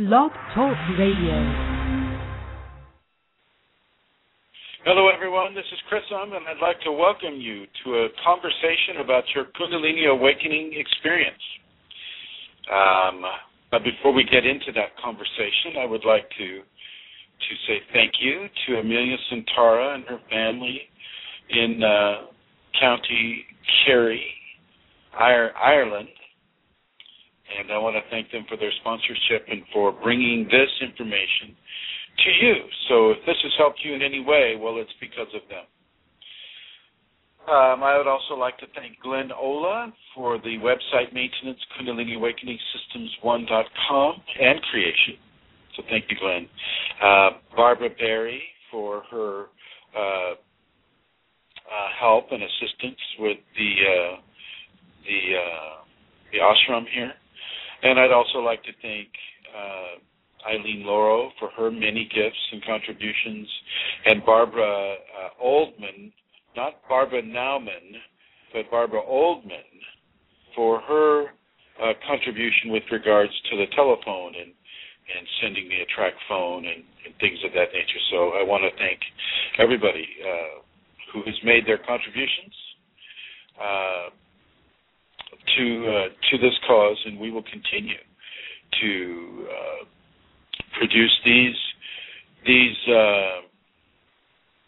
Blog Talk Radio. Hello, everyone. This is Chris Um, and I'd like to welcome you to a conversation about your Kundalini awakening experience. Um, but before we get into that conversation, I would like to to say thank you to Amelia Santara and her family in uh, County Kerry, Ireland, and I want to thank them for their sponsorship and for bringing this information to you. So if this has helped you in any way, well, it's because of them. Um, I would also like to thank Glenn Ola for the website maintenance, Kundalini Awakening Systems One.com and creation. So thank you, Glenn. Uh, Barbara Berry for her uh, uh, help and assistance with the uh, the uh, the ashram here. And I'd also like to thank uh, Eileen Lauro for her many gifts and contributions, and Barbara uh, Oldman, not Barbara Nauman, but Barbara Oldman, for her uh, contribution with regards to the telephone and and sending me a track phone and, and things of that nature. So I want to thank everybody uh, who has made their contributions. To uh, to this cause, and we will continue to uh, produce these these uh,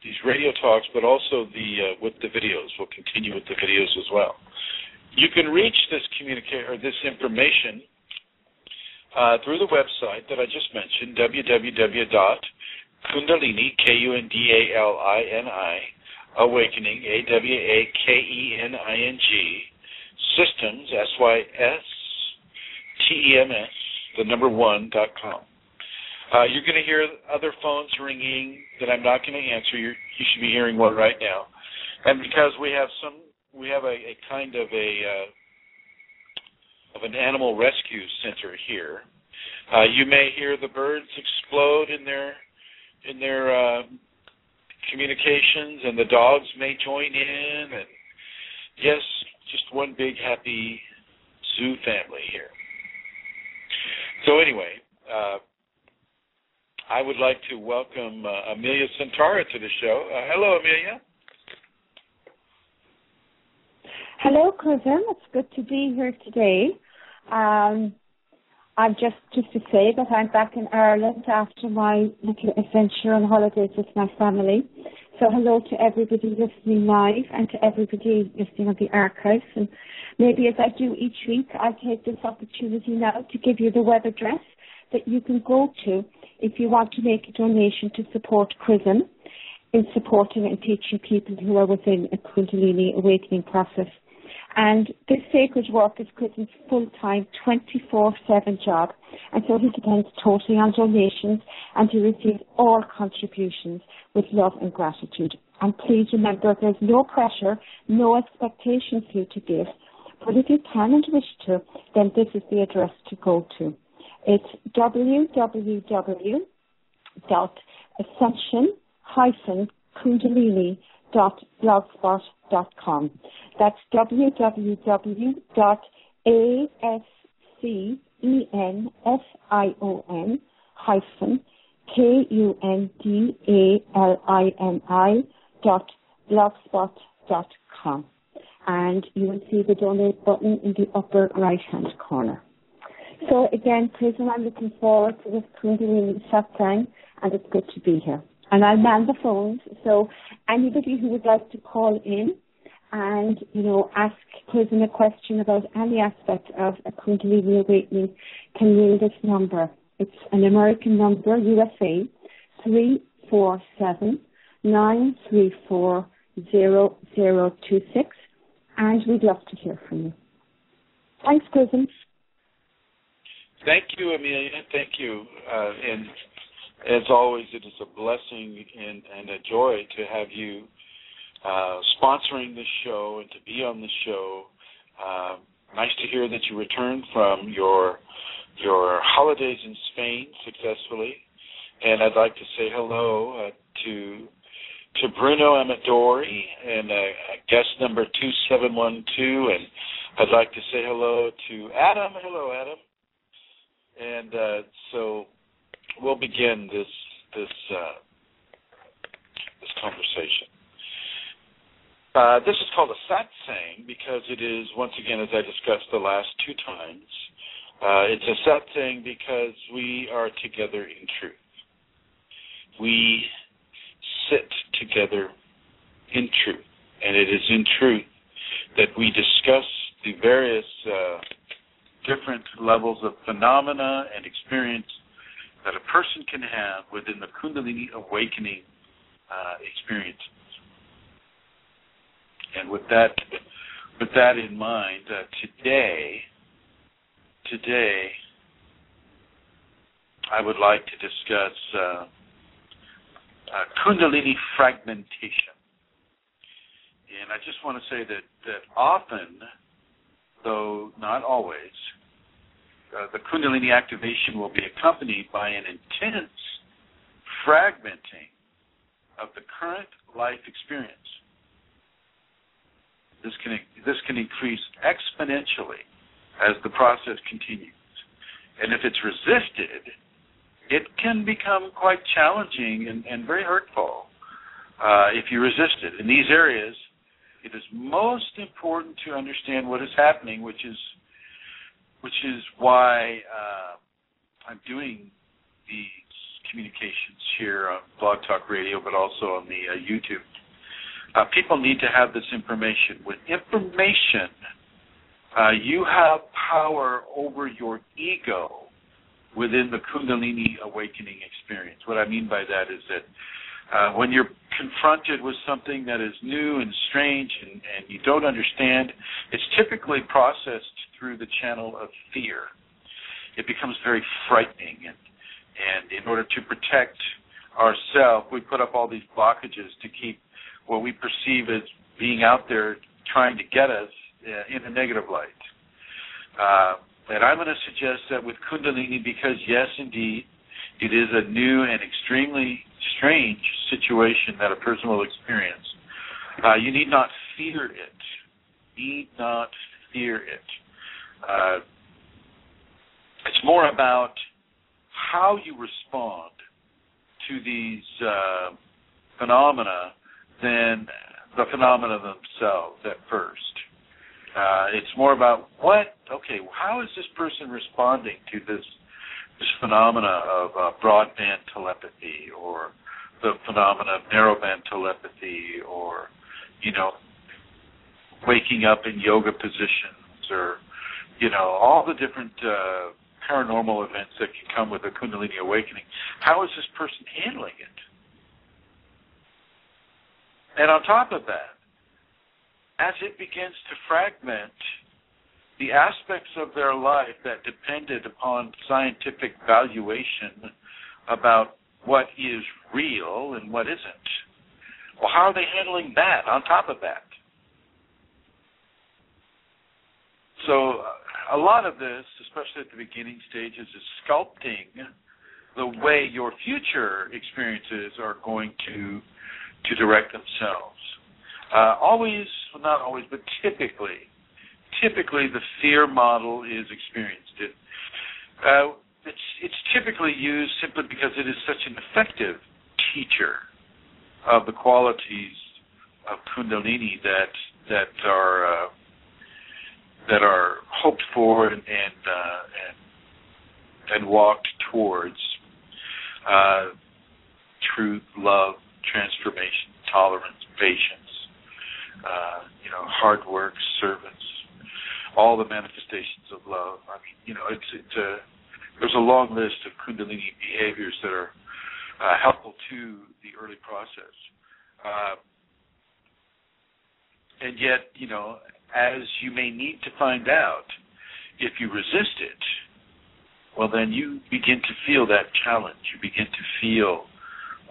these radio talks, but also the uh, with the videos. We'll continue with the videos as well. You can reach this communicate or this information uh, through the website that I just mentioned, www.kundalini k u n d a l i n i awakening a w a k e n i n g systems, S-Y-S, T-E-M-S, the number one, dot com. Uh, you're going to hear other phones ringing that I'm not going to answer. You're, you should be hearing one right now. And because we have some, we have a, a kind of a uh, of an animal rescue center here. Uh, you may hear the birds explode in their in their uh, communications, and the dogs may join in. And yes, just one big happy zoo family here. So anyway, uh, I would like to welcome uh, Amelia Santara to the show. Uh, hello, Amelia. Hello, cousin. It's good to be here today. Um, I'm just just to say that I'm back in Ireland after my little adventure on holidays with my family. So hello to everybody listening live and to everybody listening on the archives. And maybe as I do each week, I take this opportunity now to give you the web address that you can go to if you want to make a donation to support Chrism in supporting and teaching people who are within a Kundalini awakening process. And this sacred work is Chris's full-time, 24-7 job. And so he depends totally on donations and he receives all contributions with love and gratitude. And please remember there's no pressure, no expectations you to give. But if you can and wish to, then this is the address to go to. It's www.ascension-kundalini.blogspot.com. That's www.ascension hyphen K U N D A L I N I dot com. And you will see the donate button in the upper right hand corner. So again, Chrism, I'm looking forward to this Kundalini Satsang and it's good to be here. And I'll man the phones. So anybody who would like to call in and, you know, ask Chrism a question about any aspect of a Kundalini awakening can ring this number. It's an American number, USA, 347 934 0026. And we'd love to hear from you. Thanks, Chrism. Thank you, Amelia. Thank you. Uh, and as always, it is a blessing and, and a joy to have you uh, sponsoring this show and to be on the show. Uh, nice to hear that you returned from your your holidays in Spain successfully, and I'd like to say hello uh, to to Bruno Amadori and uh, guest number two seven one two, and I'd like to say hello to Adam. Hello, Adam. and uh, so we'll begin this this uh, this conversation. Uh, this is called a satsang because it is, once again, as I discussed the last two times, uh, it's a satsang because we are together in truth. We sit together in truth, and it is in truth that we discuss the various uh, different levels of phenomena and experience that a person can have within the Kundalini awakening uh, experiences. And with that, with that in mind, uh, today, today, I would like to discuss uh, uh, Kundalini fragmentation. And I just want to say that, that often, though not always, uh, the Kundalini activation will be accompanied by an intense fragmenting of the current life experience. This can this can increase exponentially as the process continues, and if it's resisted, it can become quite challenging and, and very hurtful uh, if you resist it. In these areas, it is most important to understand what is happening, which is which is why uh, I'm doing these communications here on Blog Talk Radio, but also on the uh, YouTube. Uh, people need to have this information. With information, uh, you have power over your ego within the Kundalini awakening experience. What I mean by that is that uh, when you're confronted with something that is new and strange and, and you don't understand, it's typically processed through the channel of fear. It becomes very frightening, and, and in order to protect ourselves, we put up all these blockages to keep what we perceive as being out there trying to get us uh, in a negative light. Uh, and I'm going to suggest that with Kundalini, because yes, indeed, it is a new and extremely strange situation that a person will experience. Uh, you need not fear it. Need not fear it. Uh, it's more about how you respond to these uh, phenomena than the phenomena themselves at first. Uh, it's more about what, okay, how is this person responding to this this phenomena of uh, broadband telepathy or the phenomena of narrowband telepathy or, you know, waking up in yoga positions or you know, all the different uh, paranormal events that can come with a Kundalini awakening. How is this person handling it? And on top of that, as it begins to fragment the aspects of their life that depended upon scientific valuation about what is real and what isn't, well, how are they handling that on top of that? So a lot of this, especially at the beginning stages, is sculpting the way your future experiences are going to to direct themselves. Uh, always, well, not always, but typically, typically the fear model is experienced. It, uh, it's, it's typically used simply because it is such an effective teacher of the qualities of Kundalini that that are uh, that are hoped for and and uh, and, and walked towards uh, truth, love, transformation, tolerance, patience, uh, you know, hard work, service, all the manifestations of love. I mean, you know, it's it's a there's a long list of Kundalini behaviors that are uh, helpful to the early process. Uh, and yet, you know, as you may need to find out if you resist it, well, then you begin to feel that challenge. You begin to feel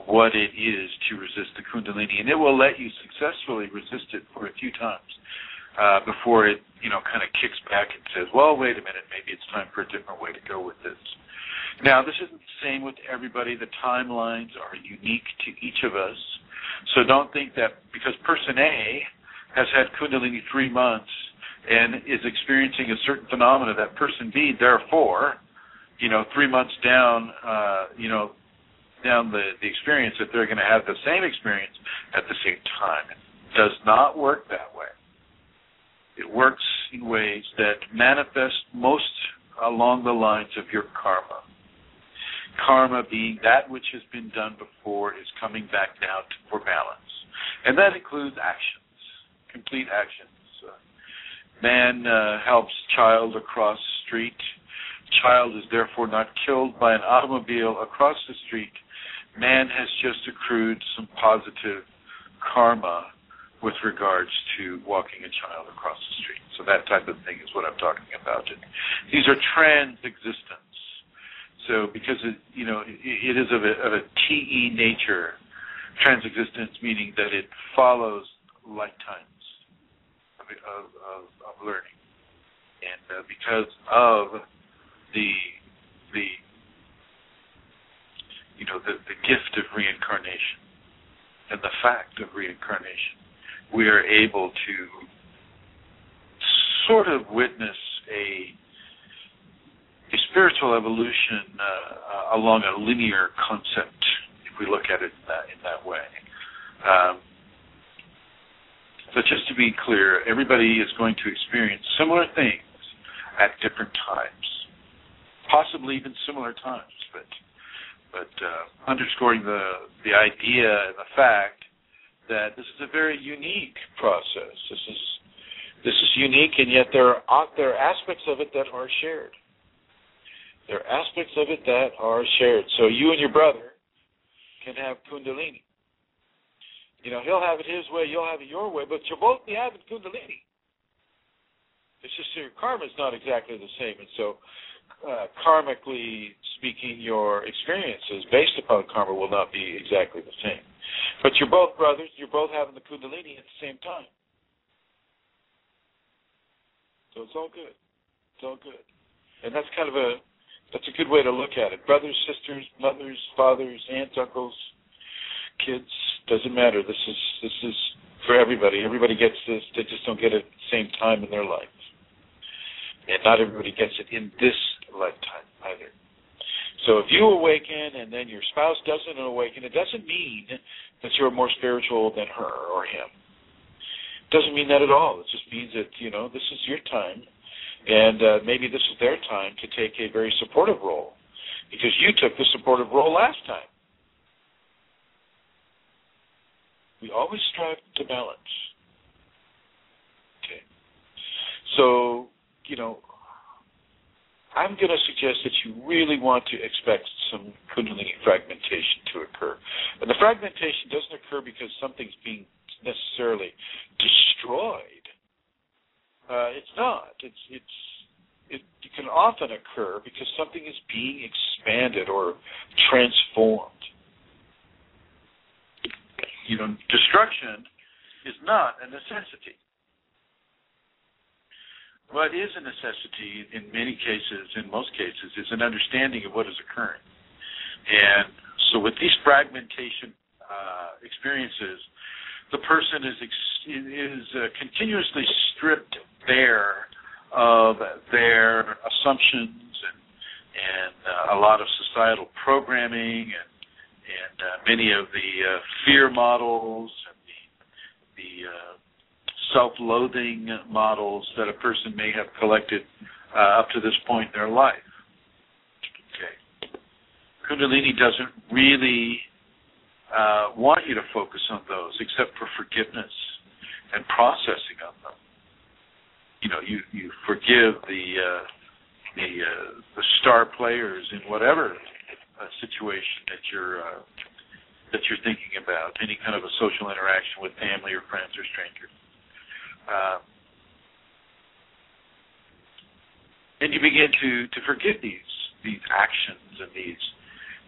what it is to resist the Kundalini, and it will let you successfully resist it for a few times uh, before it, you know, kind of kicks back and says, "Well, wait a minute, maybe it's time for a different way to go with this." Now, this isn't the same with everybody. The timelines are unique to each of us, so don't think that because person A has had Kundalini three months and is experiencing a certain phenomena that person B, therefore, you know, three months down, uh, you know, down the, the experience that they're going to have the same experience at the same time. It does not work that way. It works in ways that manifest most along the lines of your karma. Karma being that which has been done before is coming back now to, for balance. And that includes actions, complete actions. Uh, man uh, helps child across street. Child is therefore not killed by an automobile across the street. Man has just accrued some positive karma with regards to walking a child across the street. So that type of thing is what I'm talking about. And these are trans existence. So because it, you know, it, it is of a, of a TE nature, trans existence meaning that it follows lifetimes of, of, of, of learning. And uh, because of the the you know the, the gift of reincarnation and the fact of reincarnation, we are able to sort of witness a a spiritual evolution uh, along a linear concept, if we look at it in that, in that way. Um, but just to be clear, everybody is going to experience similar things at different times, possibly even similar times. But but uh, underscoring the the idea and the fact that this is a very unique process. This is this is unique, and yet there are there are aspects of it that are shared. There are aspects of it that are shared. So you and your brother can have Kundalini. You know, he'll have it his way, you'll have it your way, but you'll both be having Kundalini. It's just your karma is not exactly the same, and so uh, karmically speaking, your experiences based upon karma will not be exactly the same. But you're both brothers. You're both having the Kundalini at the same time. So it's all good. It's all good. And that's kind of a that's a good way to look at it. Brothers, sisters, mothers, fathers, aunts, uncles, kids, doesn't matter. This is this is for everybody. Everybody gets this. They just don't get it at the same time in their life. And not everybody gets it in this lifetime either. So if you awaken and then your spouse doesn't awaken, it doesn't mean that you're more spiritual than her or him. It doesn't mean that at all. It just means that, you know, this is your time and uh, maybe this is their time to take a very supportive role because you took the supportive role last time. We always strive to balance. Okay. So, you know, I'm going to suggest that you really want to expect some Kundalini fragmentation to occur. And the fragmentation doesn't occur because something's being necessarily destroyed uh, it's not. It's it's it, it can often occur because something is being expanded or transformed. You know, destruction is not a necessity. What is a necessity in many cases, in most cases, is an understanding of what is occurring. And so, with these fragmentation uh, experiences, the person is is uh, continuously stripped bare of their assumptions and and uh, a lot of societal programming and and uh, many of the uh, fear models and the the uh, self-loathing models that a person may have collected uh, up to this point in their life. Okay, Kundalini doesn't really uh, want you to focus on those except for forgiveness and processing of them. You know, you you forgive the uh, the uh, the star players in whatever uh, situation that you're uh, that you're thinking about, any kind of a social interaction with family or friends or strangers. Uh, and you begin to to forgive these these actions and these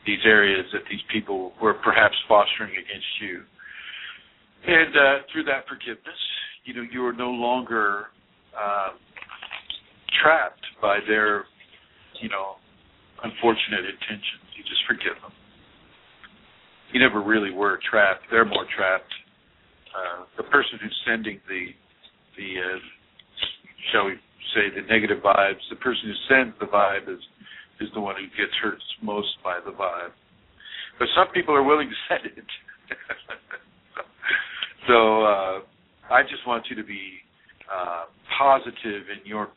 these areas that these people were perhaps fostering against you. And uh, through that forgiveness, you know, you are no longer uh, trapped by their, you know, unfortunate intentions. You just forgive them. You never really were trapped. They're more trapped. Uh, the person who's sending the the uh, shall we say the negative vibes, the person who sends the vibe is is the one who gets hurt most by the vibe. But some people are willing to send it. so uh, I just want you to be uh, positive in your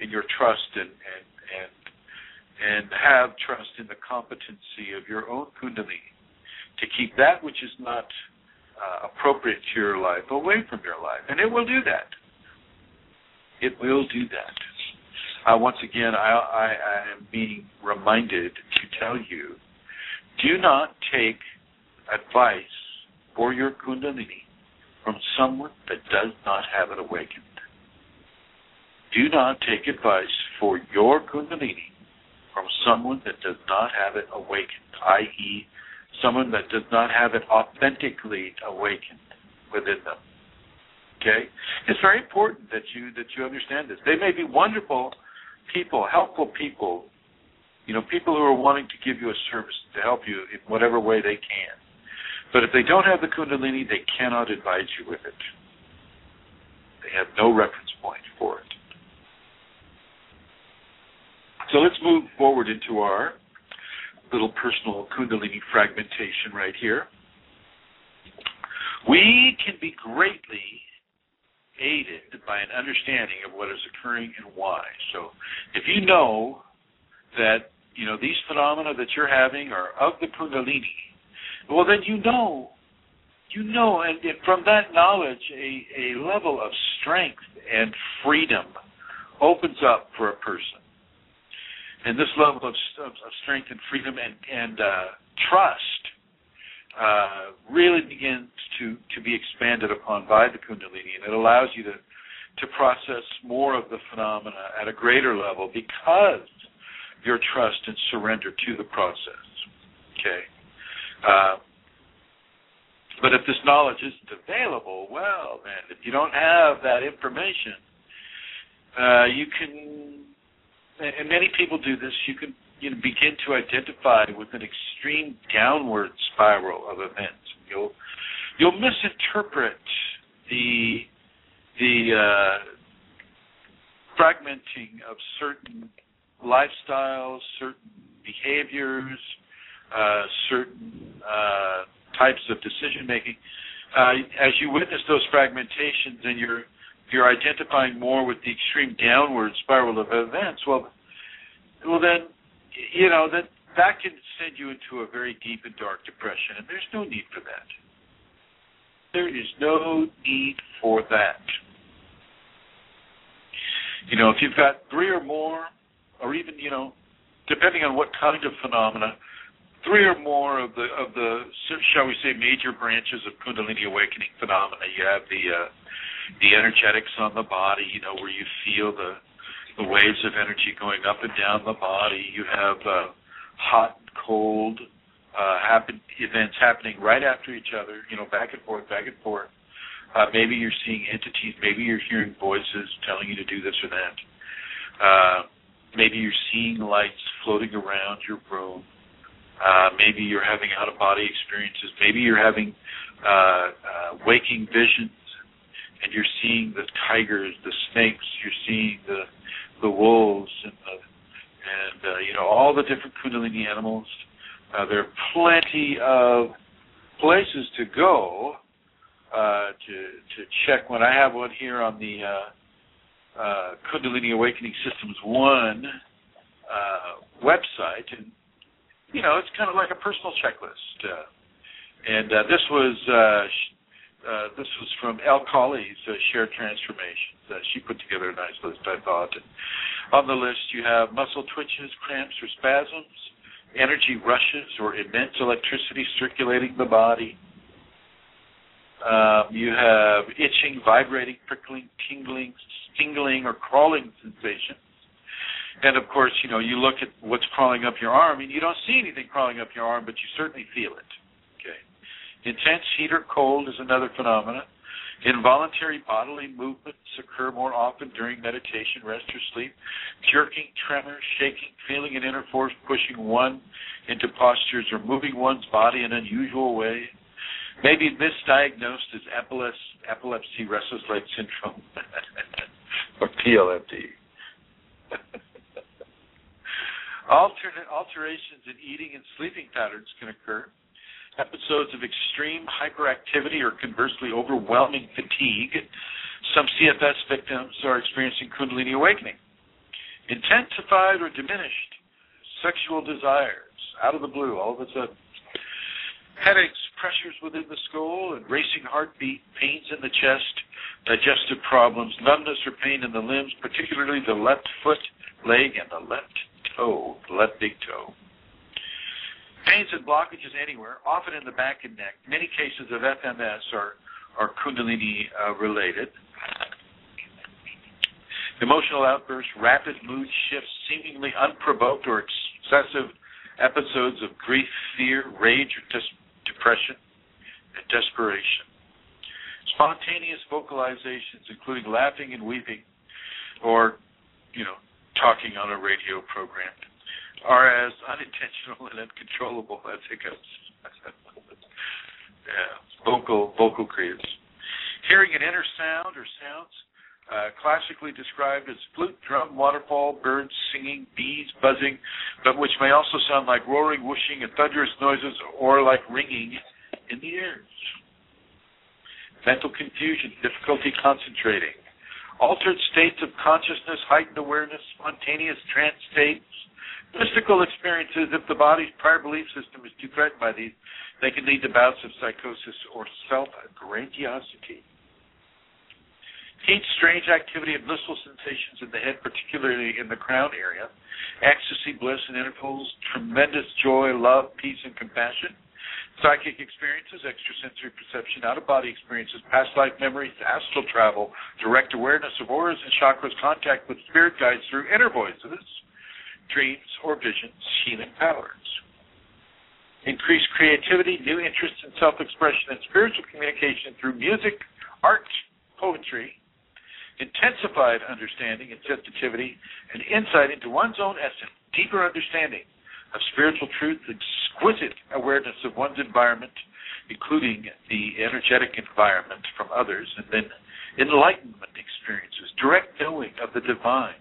in your trust and and and and have trust in the competency of your own kundalini to keep that which is not uh, appropriate to your life away from your life, and it will do that. It will do that. Uh, once again, I, I, I am being reminded to tell you: do not take advice for your kundalini from someone that does not have it awakened. Do not take advice for your Kundalini from someone that does not have it awakened, i.e., someone that does not have it authentically awakened within them. Okay? It's very important that you that you understand this. They may be wonderful people, helpful people, you know, people who are wanting to give you a service to help you in whatever way they can. But if they don't have the Kundalini, they cannot advise you with it. They have no reference point for it. So let's move forward into our little personal Kundalini fragmentation right here. We can be greatly aided by an understanding of what is occurring and why. So if you know that you know these phenomena that you're having are of the Kundalini, well then you know you know and from that knowledge a, a level of strength and freedom opens up for a person and this level of, of, of strength and freedom and, and uh, trust uh, really begins to, to be expanded upon by the Kundalini, and it allows you to to process more of the phenomena at a greater level because your trust and surrender to the process. Okay. Uh, but if this knowledge isn't available, well, then, if you don't have that information, uh, you can and many people do this, you can you know, begin to identify with an extreme downward spiral of events. You'll you'll misinterpret the the uh, fragmenting of certain lifestyles, certain behaviors, uh, certain uh, types of decision making. Uh, as you witness those fragmentations and you're you're identifying more with the extreme downward spiral of events, well, well then, you know that that can send you into a very deep and dark depression, and there's no need for that. There is no need for that. You know, if you've got three or more, or even you know, depending on what kind of phenomena, three or more of the of the shall we say major branches of Kundalini awakening phenomena. You have the uh, the energetics on the body, you know, where you feel the the waves of energy going up and down the body. You have uh, hot cold uh, happen events happening right after each other, you know, back and forth, back and forth. Uh, maybe you're seeing entities. Maybe you're hearing voices telling you to do this or that. Uh, maybe you're seeing lights floating around your room. Uh, maybe you're having out of body experiences. Maybe you're having uh, uh, waking visions and you're seeing the tigers, the snakes, you're seeing the the wolves and the and uh, you know all the different kundalini animals. Uh, there are plenty of places to go uh, to to check. When I have one here on the uh, uh, Kundalini Awakening Systems One uh, website, and you know it's kind of like a personal checklist. Uh, and uh, this was uh, uh, this was from El Colley's uh, Shared Transformations. Uh, she put together a nice list, I thought. And on the list, you have muscle twitches, cramps, or spasms, energy rushes, or immense electricity circulating the body. Um, you have itching, vibrating, prickling, tingling, tingling, or crawling sensations. And of course, you know, you look at what's crawling up your arm, and you don't see anything crawling up your arm, but you certainly feel it. Intense heat or cold is another phenomenon. Involuntary bodily movements occur more often during meditation, rest, or sleep. Jerking, tremor, shaking, feeling an inner force pushing one into postures or moving one's body in an unusual ways. Maybe misdiagnosed as epilepsy, epilepsy restless leg syndrome, or PLMD. Alternate alterations in eating and sleeping patterns can occur. Episodes of extreme hyperactivity or conversely overwhelming fatigue. Some CFS victims are experiencing Kundalini awakening. Intensified or diminished sexual desires out of the blue, all of a sudden. Headaches, pressures within the skull, and racing heartbeat, pains in the chest, digestive problems, numbness or pain in the limbs, particularly the left foot, leg, and the left toe, the left big toe. Pains and blockages anywhere, often in the back and neck. Many cases of FMS are, are Kundalini uh, related. Emotional outbursts, rapid mood shifts, seemingly unprovoked or excessive episodes of grief, fear, rage, or dis- depression, and desperation. Spontaneous vocalizations, including laughing and weeping, or, you know, talking on a radio program, are as unintentional and uncontrollable as hiccups. yeah, vocal vocal kriyas. Hearing an inner sound or sounds uh, classically described as flute, drum, waterfall, birds singing, bees buzzing, but which may also sound like roaring, whooshing, and thunderous noises, or like ringing in the ears. Mental confusion, difficulty concentrating, altered states of consciousness, heightened awareness, spontaneous trance states, mystical experiences. If the body's prior belief system is too threatened by these, they can lead to bouts of psychosis or self-grandiosity. Heat, strange activity, and blissful sensations in the head, particularly in the crown area. Ecstasy, bliss, and intervals. Tremendous joy, love, peace, and compassion. Psychic experiences, extrasensory perception, out of body experiences, past life memories, astral travel, direct awareness of auras and chakras, contact with spirit guides through inner voices, dreams, or visions, healing powers. Increased creativity, new interests in self expression, and spiritual communication through music, art, poetry, intensified understanding and sensitivity, and insight into one's own essence, deeper understanding of spiritual truth, exquisite awareness of one's environment, including the energetic environment from others, and then enlightenment experiences, direct knowing of the divine,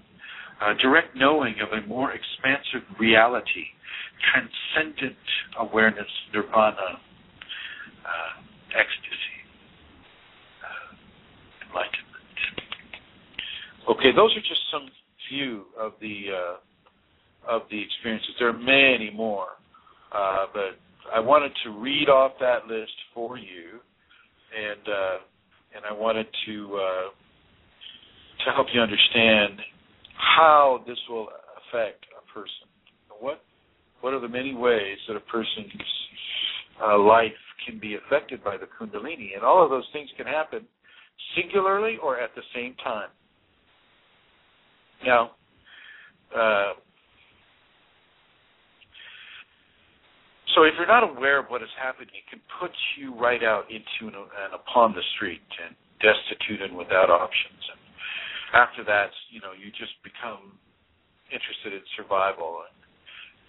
direct knowing of a more expansive reality, transcendent awareness, nirvana, uh, ecstasy, uh, enlightenment. Okay, those are just some few of the uh, of the experiences. There are many more, uh, but I wanted to read off that list for you, and uh, and I wanted to uh, to help you understand how this will affect a person. What what are the many ways that a person's uh, life can be affected by the Kundalini, and all of those things can happen singularly or at the same time. Now, uh, so if you're not aware of what has happened, it can put you right out into an, an upon the street and destitute and without options. After that, you know, you just become interested in survival. And,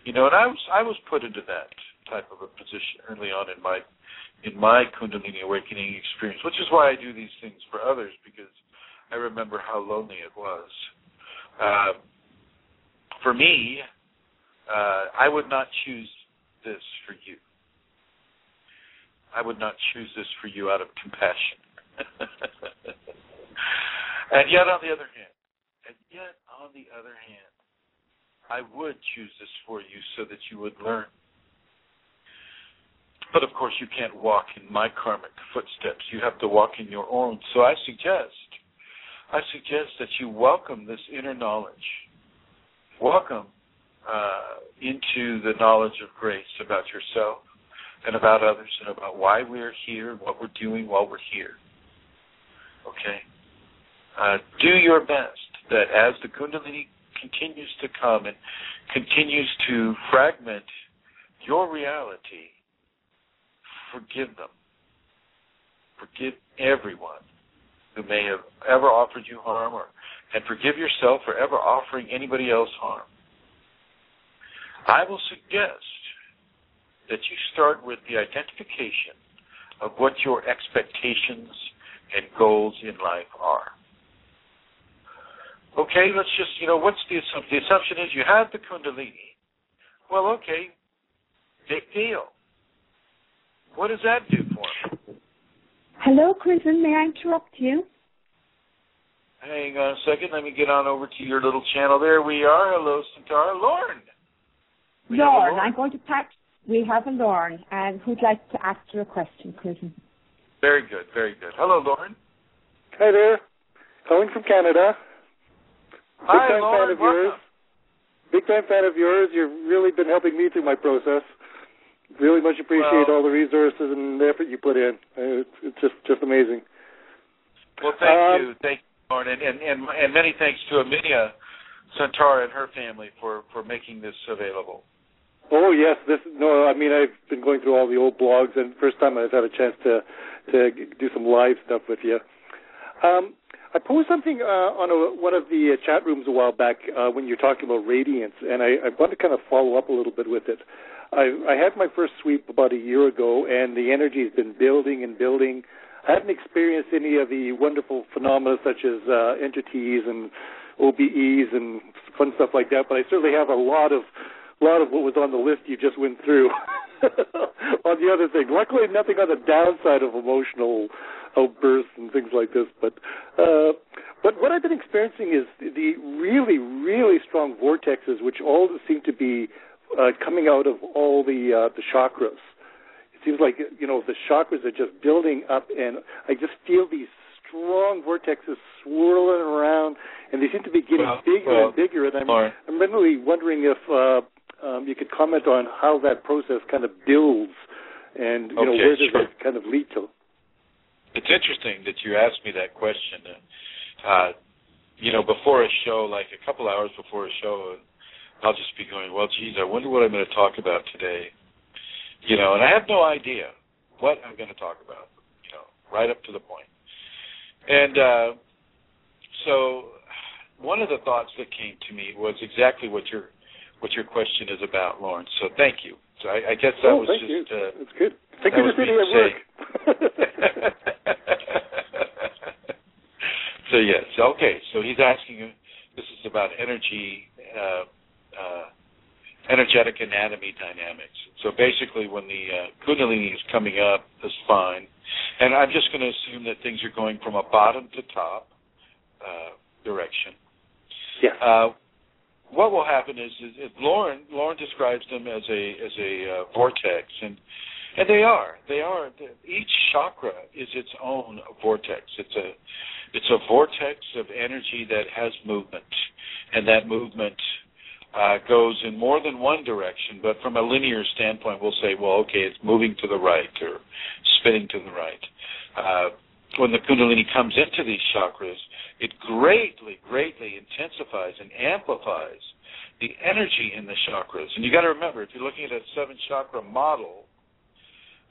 you know, and I was I was put into that type of a position early on in my in my Kundalini awakening experience, which is why I do these things for others because I remember how lonely it was. Uh, for me, uh, I would not choose this for you. I would not choose this for you out of compassion. and yet, on the other hand, and yet, on the other hand, I would choose this for you so that you would learn. But of course, you can't walk in my karmic footsteps. You have to walk in your own. So I suggest I suggest that you welcome this inner knowledge. Welcome uh, into the knowledge of grace about yourself and about others and about why we're here, and what we're doing while we're here. Okay? Uh, do your best that as the Kundalini continues to come and continues to fragment your reality, forgive them. Forgive everyone who may have ever offered you harm or and forgive yourself for ever offering anybody else harm. I will suggest that you start with the identification of what your expectations and goals in life are. Okay, let's just, you know, what's the assumption? The assumption is you have the Kundalini, Well, okay. Big deal. What does that do for him? Hello, Chrism. May I interrupt you? Hang on a second. Let me get on over to your little channel. There we are. Hello, Centaur. Lauren. We Lauren, Lauren. I'm going to pack. We have a Lauren, and who'd like to ask you a question, Chrism? Very good. Very good. Hello, Lauren. Hi there. Calling from Canada. Big Hi, time Lauren. fan of yours. Big time fan of yours. You've really been helping me through my process. Really much appreciate Well- all the resources and the effort you put in. It's, it's just just amazing. Well, thank Um, you, thank you, Lauren, and, and and and many thanks to Amelia Centaur and her family for for making this available. Oh yes, this no. I mean, I've been going through all the old blogs, and first time I've had a chance to to do some live stuff with you. Um, I posed something uh, on a, one of the uh, chat rooms a while back uh, when you're talking about radiance, and I, I want to kind of follow up a little bit with it. I, I had my first sweep about a year ago, and the energy has been building and building. I haven't experienced any of the wonderful phenomena such as uh, entities and OBEs and fun stuff like that, but I certainly have a lot of a lot of what was on the list you just went through on the other thing. Luckily, nothing on the downside of emotional outbursts and things like this. But uh, but what I've been experiencing is the really really strong vortexes, which all seem to be uh, coming out of all the uh, the chakras. It seems like you know the chakras are just building up, and I just feel these strong vortexes swirling around, and they seem to be getting Well, bigger well, and bigger. And I'm Lauren. I'm really wondering if uh, um, you could comment on how that process kind of builds, and you know where does sure. it kind of lead to? It's interesting that you asked me that question. Uh, you know, before a show, like a couple hours before a show, I'll just be going, "Well, geez, I wonder what I'm going to talk about today." You know, and I have no idea what I'm going to talk about. You know, right up to the point. And uh, so, one of the thoughts that came to me was exactly what your what your question is about, Lawrence. So, thank you. So, I, I guess that oh, was thank just. you. Uh, That's good. Thank that you for me at work. so yes, okay. So he's asking. you- This is about energy, uh, uh, energetic anatomy dynamics. So basically, when the uh, kundalini is coming up the spine, and I'm just going to assume that things are going from a bottom to top uh, direction. yes. Uh, what will happen is, is, is Lauren Lauren describes them as a as a uh, vortex, and and they are they are each chakra is its own vortex. It's a it's a vortex of energy that has movement, and that movement uh, goes in more than one direction. But from a linear standpoint, we'll say, well, okay, it's moving to the right or spinning to the right. Uh, when the Kundalini comes into these chakras, it greatly, greatly intensifies and amplifies the energy in the chakras. And you got to remember, if you're looking at a seven chakra model,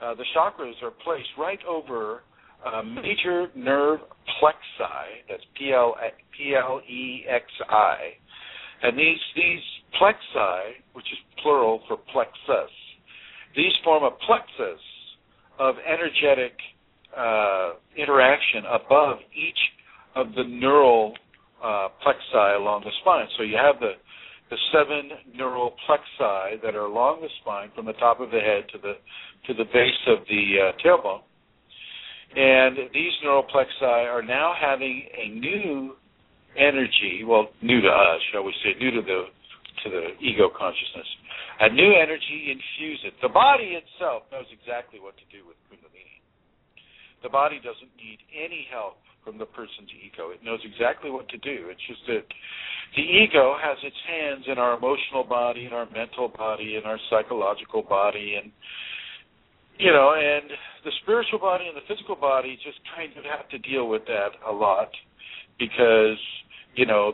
uh, the chakras are placed right over uh, major nerve plexi. That's P L P L E X I, and these these plexi, which is plural for plexus, these form a plexus of energetic uh, interaction above each of the neural uh, plexi along the spine. So you have the the seven neural plexi that are along the spine from the top of the head to the to the base of the uh, tailbone. And these neural plexi are now having a new energy, well, new to us, shall we say, new to the to the ego consciousness. A new energy infuse it. The body itself knows exactly what to do with Kundalini. The body doesn't need any help from the person's ego. It knows exactly what to do. It's just that the ego has its hands in our emotional body, in our mental body, in our psychological body, and you know, and the spiritual body and the physical body just kind of have to deal with that a lot because you know,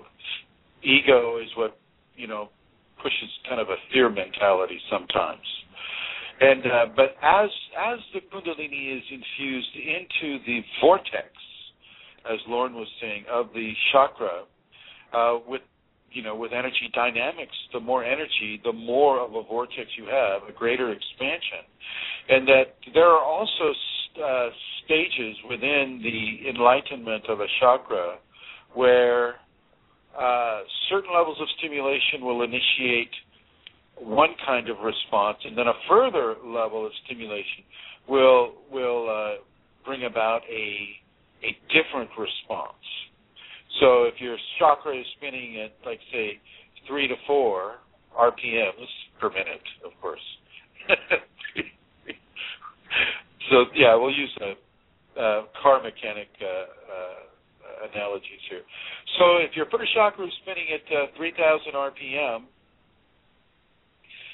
ego is what you know pushes kind of a fear mentality sometimes. And uh, but as as the kundalini is infused into the vortex, as Lauren was saying, of the chakra, uh, with you know with energy dynamics, the more energy, the more of a vortex you have, a greater expansion, and that there are also uh, stages within the enlightenment of a chakra where uh, certain levels of stimulation will initiate one kind of response, and then a further level of stimulation will will uh, bring about a a different response. So if your chakra is spinning at like say three to four RPMs per minute, of course. so yeah, we'll use a, a car mechanic uh, uh, analogies here. So if your first chakra is spinning at uh, 3,000 RPM,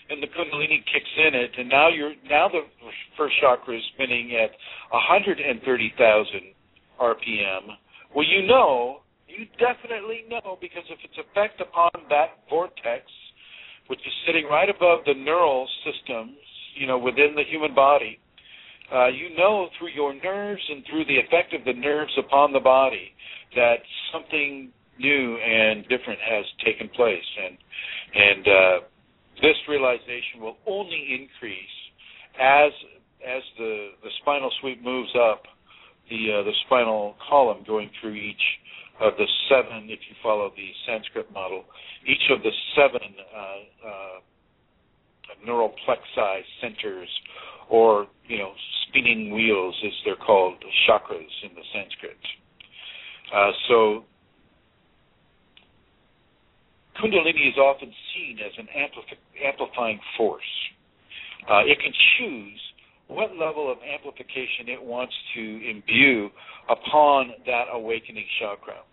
and the kundalini kicks in it, and now you're now the first chakra is spinning at 130,000 RPM. Well, you know, you definitely know because of its effect upon that vortex, which is sitting right above the neural systems, you know, within the human body. Uh, you know through your nerves and through the effect of the nerves upon the body that something new and different has taken place, and and uh, this realization will only increase as as the the spinal sweep moves up the uh, the spinal column going through each of the seven, if you follow the Sanskrit model, each of the seven uh, uh, neural plexi centers, or you know, spinning wheels, as they're called, chakras in the Sanskrit. Uh, so Kundalini is often seen as an amplif- amplifying force. Uh, it can choose what level of amplification it wants to imbue upon that awakening chakra.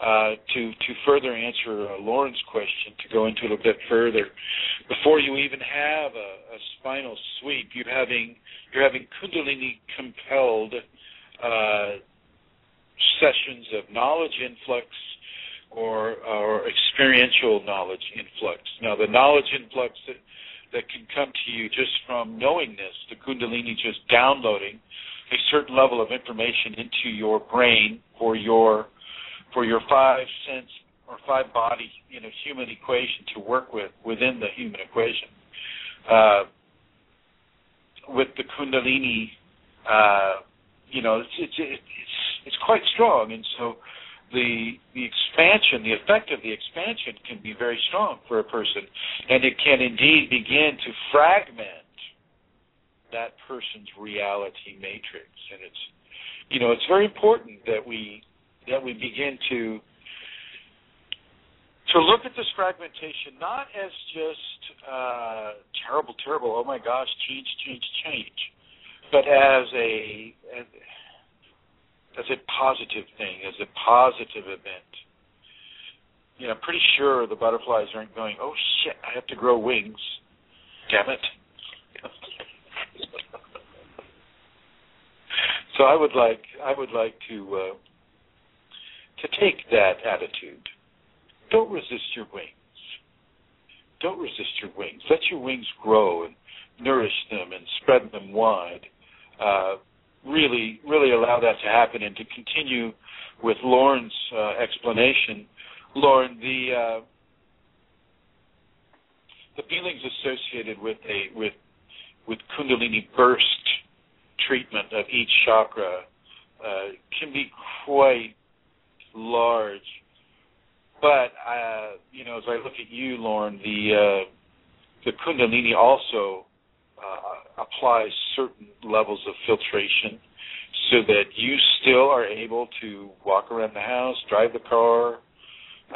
Uh, to to further answer uh, Lauren's question, to go into it a bit further, before you even have a, a spinal sweep, you're having you're having Kundalini compelled uh, sessions of knowledge influx or or experiential knowledge influx. Now, the knowledge influx that, that can come to you just from knowing this, the Kundalini just downloading a certain level of information into your brain for your for your five sense or five body you know human equation to work with within the human equation. Uh, with the Kundalini, uh, you know, it's, it's it's it's quite strong, and so the the expansion, the effect of the expansion can be very strong for a person, and it can indeed begin to fragment that person's reality matrix. And it's you know it's very important that we that we begin to to look at this fragmentation not as just uh, terrible, terrible, oh my gosh, change, change, change, but as a as a positive thing, as a positive event. You know, I'm pretty sure the butterflies aren't going, oh shit, I have to grow wings. Damn it. so I would like I would like to uh, to take that attitude. Don't resist your wings. Don't resist your wings. Let your wings grow and nourish them and spread them wide. Uh, really, really allow that to happen and to continue with Lauren's uh, explanation. Lauren, the uh, the feelings associated with a with with Kundalini burst treatment of each chakra uh, can be quite large. But uh, you know, as I look at you, Lauren, the uh, the Kundalini also uh, applies certain levels of filtration so that you still are able to walk around the house, drive the car,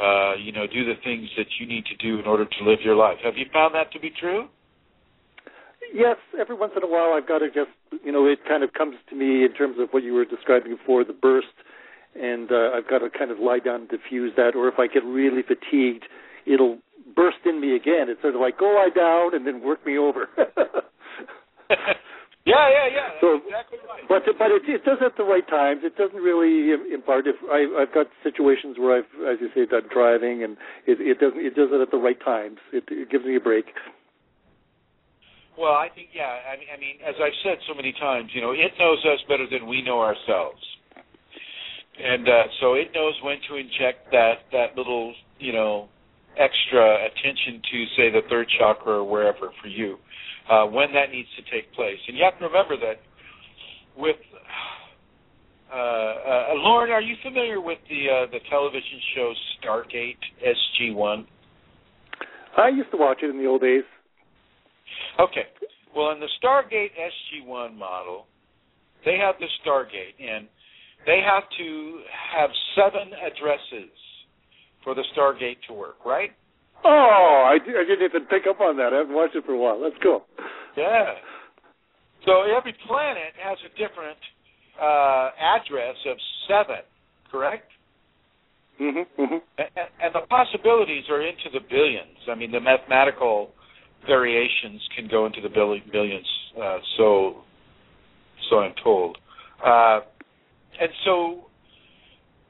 uh, you know, do the things that you need to do in order to live your life. Have you found that to be true? Yes, every once in a while I've got to just, you know, it kind of comes to me in terms of what you were describing before, the burst, and uh, I've got to kind of lie down and diffuse that, or if I get really fatigued, it'll burst in me again. It's sort of like go lie down and then work me over. yeah, yeah, yeah. so, exactly right. But but it, it does at the right times. It doesn't really impart. If I, I've got situations where I've, as you say, done driving, and it, it doesn't. It does it at the right times. It, it gives me a break. Well, I think yeah. I mean, I mean, as I've said so many times, you know, it knows us better than we know ourselves, and uh, so it knows when to inject that that little, you know, extra attention to say the third chakra or wherever for you uh, when that needs to take place. And you have to remember that with uh, uh, Lauren, are you familiar with the uh, the television show Stargate SG One? I used to watch it in the old days. Okay. Well, in the Stargate SG1 model, they have the Stargate, and they have to have seven addresses for the Stargate to work, right? Oh, I, I didn't even pick up on that. I haven't watched it for a while. That's cool. Yeah. So every planet has a different uh, address of seven, correct? Mm-hmm, mm-hmm. And, and the possibilities are into the billions. I mean, the mathematical variations can go into the billions. Uh, so, so I'm told. Uh, and so,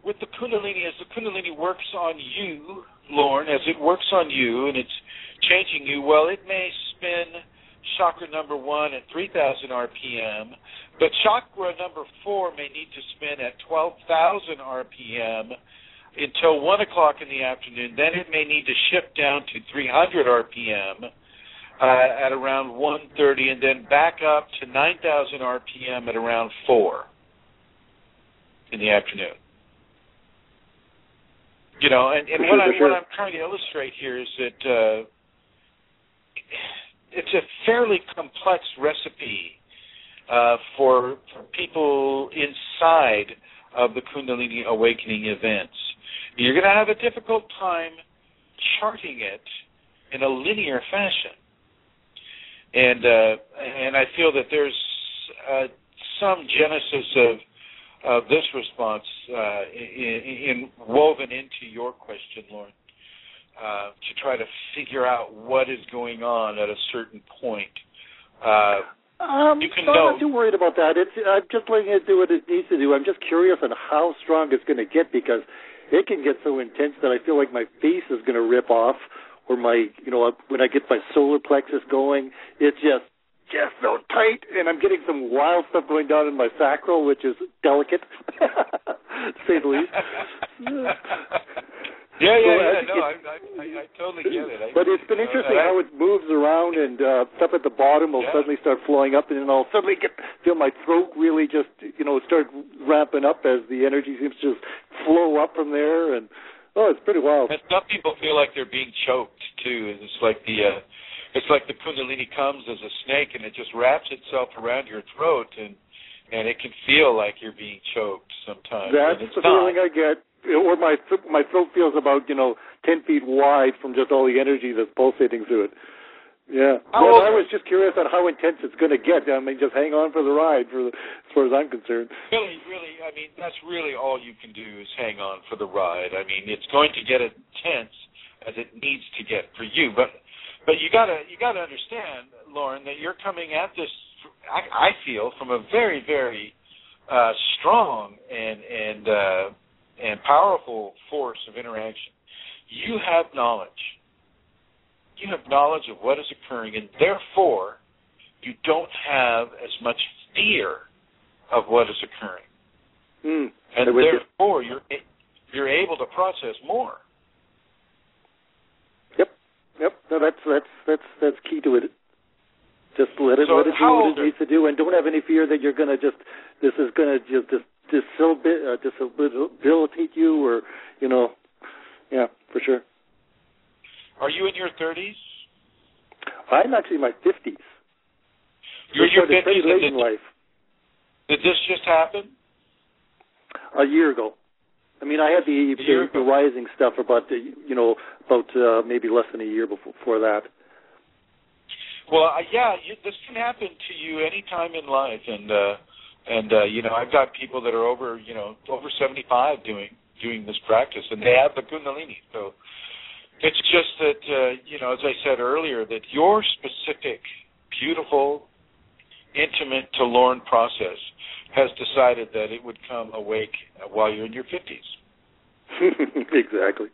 with the Kundalini, as the Kundalini works on you, Lorne, as it works on you and it's changing you, well, it may spin chakra number one at 3,000 RPM, but chakra number four may need to spin at 12,000 RPM until 1 o'clock in the afternoon. Then it may need to shift down to 300 RPM uh, at around 1.30 and then back up to 9,000 RPM at around 4 in the afternoon. You know, and, and what, I, sure. what I'm trying to illustrate here is that uh, it's a fairly complex recipe uh, for, for people inside of the Kundalini awakening events. You're going to have a difficult time charting it in a linear fashion, and uh, and I feel that there's uh, some genesis of of this response uh, in, in woven into your question, Lorne, uh, to try to figure out what is going on at a certain point. Uh, um, you can no, know. I'm not too worried about that. It's I'm just letting it do what it needs to do. I'm just curious on how strong it's going to get because it can get so intense that I feel like my face is going to rip off, or my you know when I get my solar plexus going, it's just just so tight, and I'm getting some wild stuff going down in my sacral, which is delicate, to say the least. Yeah, yeah, So yeah. think No, I, I, I, I totally get it. I, But it's been interesting and how it moves around, and uh, stuff at the bottom will Yeah. suddenly start flowing up, and then I'll suddenly get feel my throat really just you know start ramping up as the energy seems to just flow up from there, and oh, it's pretty wild. And some people feel like they're being choked too. It's like the uh it's like the kundalini comes as a snake and it just wraps itself around your throat and and it can feel like you're being choked sometimes. That's the not. feeling I get, or my my throat feels about you know ten feet wide from just all the energy that's pulsating through it. Yeah, well, I was just curious on how intense it's going to get. I mean, just hang on for the ride, for the, as far as I'm concerned. Really, really, I mean, that's really all you can do is hang on for the ride. I mean, it's going to get as intense as it needs to get for you, but but you gotta you gotta understand, Lauren, that you're coming at this. I, I feel from a very very uh, strong and and uh, and powerful force of interaction. You have knowledge. You have knowledge of what is occurring, and therefore, you don't have as much fear of what is occurring Mm. and I'm you. therefore you're you're able to process more. Yep. No, that's that's that's that's key to it. Just let it So let it do what it needs to do, and don't have any fear that you're going to just this is going to just dis, disabil- uh, disabilitate you, or you know, yeah, for sure. Are you in your 30s? I'm actually in my fifties. You're in your pretty 50s. late in life. did this just happen? A year ago. I mean, I had the, the, the rising stuff about the, you know about uh, maybe less than a year before, before that. Well, uh, yeah, you, this can happen to you any time in life, and uh, and uh, you know, I've got people that are over, you know, over 75 doing doing this practice, and they have the Kundalini. So it's just that, uh, you know, as I said earlier, that your specific, beautiful, intimate to Lorne process has decided that it would come awake while you're in your 50s. exactly.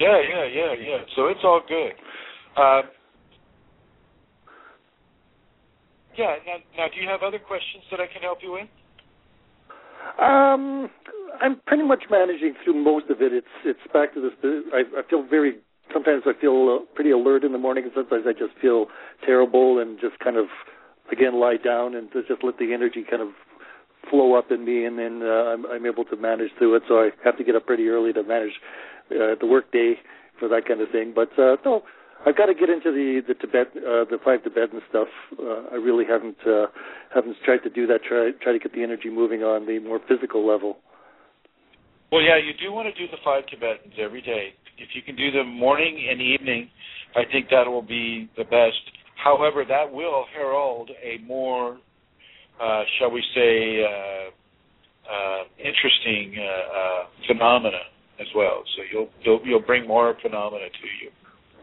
Yeah, yeah, yeah, yeah. So it's all good. Uh, yeah. Now, now, do you have other questions that I can help you with? Um, I'm pretty much managing through most of it. It's it's back to this. I, I feel very. Sometimes I feel uh, pretty alert in the morning, and sometimes I just feel terrible and just kind of again lie down and just let the energy kind of flow up in me, and then uh, I'm, I'm able to manage through it. So I have to get up pretty early to manage uh, the work day for that kind of thing. But uh, no, I've got to get into the the Tibet, uh, the five Tibetan stuff. Uh, I really haven't uh, haven't tried to do that. Try try to get the energy moving on the more physical level. Well, yeah, you do want to do the five Tibetans every day. If you can do them morning and evening, I think that will be the best. However, that will herald a more, uh, shall we say, uh, uh, interesting uh, uh, phenomena as well. So you'll you'll you'll bring more phenomena to you.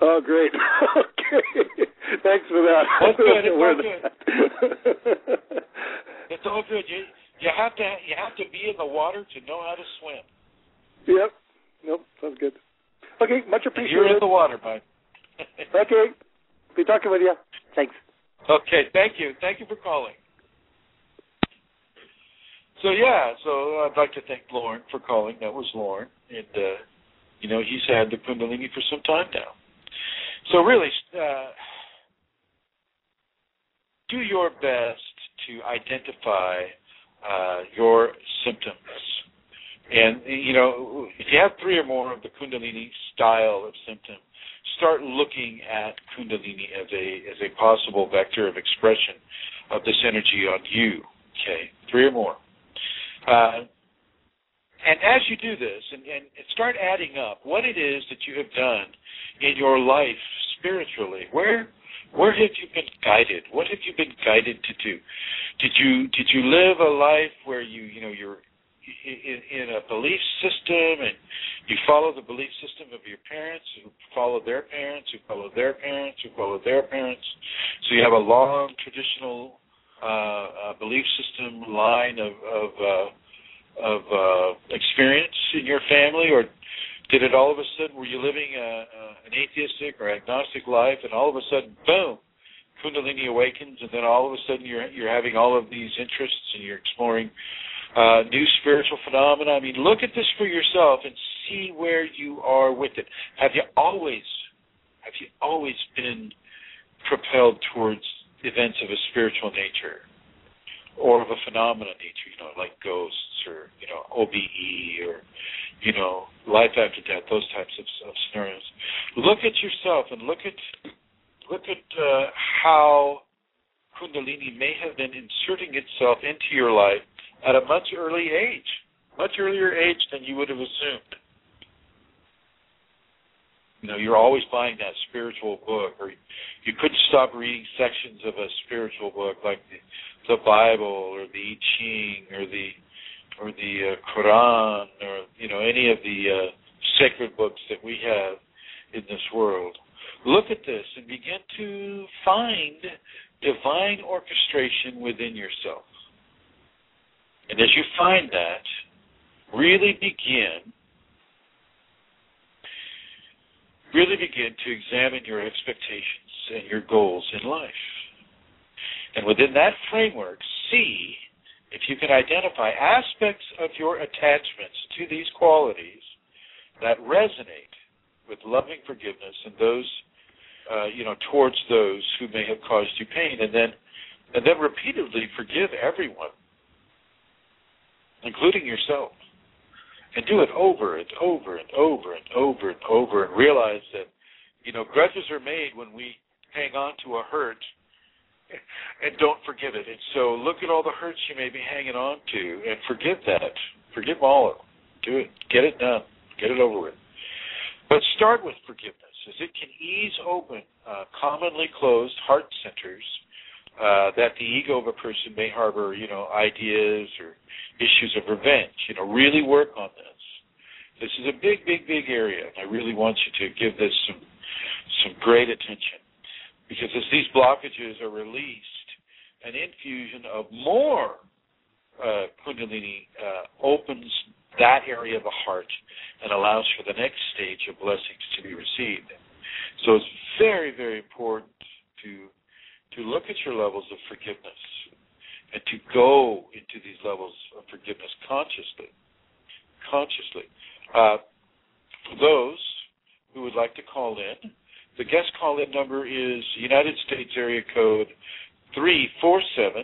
Oh, great! okay, thanks for that. That's good. It's all good. it's all good. You you have to you have to be in the water to know how to swim. Yep. Nope. Sounds good. Okay. Much appreciated. You're in the water, bud. okay. Be talking with you. Thanks. Okay. Thank you. Thank you for calling. So yeah, so I'd like to thank Lauren for calling. That was Lauren, and uh, you know he's had the Kundalini for some time now. So really, uh, do your best to identify uh, your symptoms. And you know, if you have three or more of the Kundalini style of symptom, start looking at Kundalini as a as a possible vector of expression of this energy on you. Okay, three or more. Uh, and as you do this, and, and start adding up what it is that you have done in your life spiritually, where where have you been guided? What have you been guided to do? Did you did you live a life where you you know you're in, in a belief system and you follow the belief system of your parents who follow their parents who follow their parents who follow their parents so you have a long traditional uh, uh, belief system line of of, uh, of uh, experience in your family, or did it all of a sudden were you living a, a, an atheistic or agnostic life, and all of a sudden, boom, Kundalini awakens, and then all of a sudden you're you're having all of these interests and you're exploring uh, new spiritual phenomena. I mean, look at this for yourself and see where you are with it. Have you always have you always been propelled towards events of a spiritual nature or of a phenomenal nature, you know, like ghosts or, you know, OBE or, you know, life after death, those types of, of scenarios. Look at yourself and look at look at uh, how Kundalini may have been inserting itself into your life at a much early age, much earlier age than you would have assumed you know, you're always buying that spiritual book, or you couldn't stop reading sections of a spiritual book like the, the Bible or the I Ching or the or the uh, Quran or you know any of the uh, sacred books that we have in this world. Look at this and begin to find divine orchestration within yourself. And as you find that, really begin really begin to examine your expectations and your goals in life. And within that framework, see if you can identify aspects of your attachments to these qualities that resonate with loving forgiveness and those, uh, you know, towards those who may have caused you pain, and then, and then repeatedly forgive everyone, including yourself and do it over and over and over and over and over and realize that you know grudges are made when we hang on to a hurt and don't forgive it. And so look at all the hurts you may be hanging on to and forgive that. Forgive all of them. Do it. Get it done. Get it over with. But start with forgiveness, as it can ease open uh, commonly closed heart centers uh, that the ego of a person may harbor, you know, ideas or issues of revenge. You know, really work on this. This is a big, big, big area, I really want you to give this some some great attention because as these blockages are released, an infusion of more uh, Kundalini uh, opens that area of the heart and allows for the next stage of blessings to be received. So it's very, very important to to look at your levels of forgiveness and to go into these levels of forgiveness consciously. Consciously. Uh, for those who would like to call in, the guest call in number is United States area code 347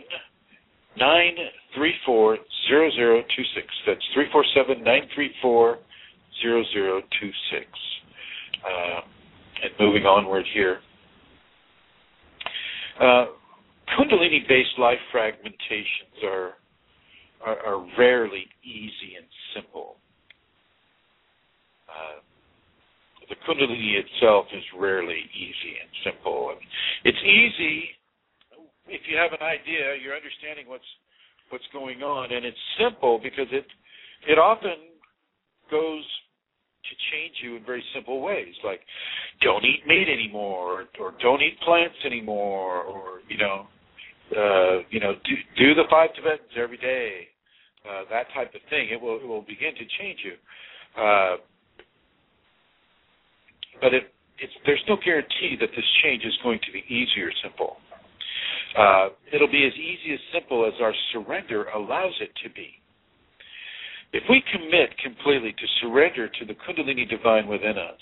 934 0026. That's 347 934 0026. Uh, and moving onward here. Uh, Kundalini-based life fragmentations are, are, are rarely easy and simple. Uh, the Kundalini itself is rarely easy and simple. I mean, it's easy if you have an idea, you're understanding what's what's going on, and it's simple because it it often goes to change you in very simple ways, like don't eat meat anymore, or, or don't eat plants anymore, or you know, uh, you know, do do the five Tibetans every day, uh, that type of thing. It will it will begin to change you. Uh, but it, it's, there's no guarantee that this change is going to be easy or simple. Uh, it'll be as easy as simple as our surrender allows it to be. If we commit completely to surrender to the Kundalini divine within us,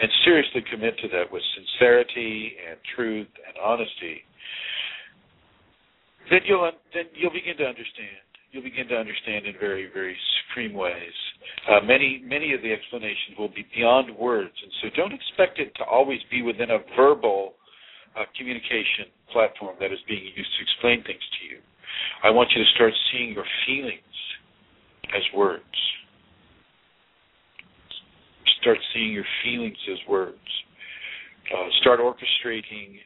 and seriously commit to that with sincerity and truth and honesty, then you'll then you'll begin to understand. You'll begin to understand in very very supreme ways. Uh, many many of the explanations will be beyond words, and so don't expect it to always be within a verbal uh, communication platform that is being used to explain things to you. I want you to start seeing your feelings as words. Start seeing your feelings as words. Uh, start orchestrating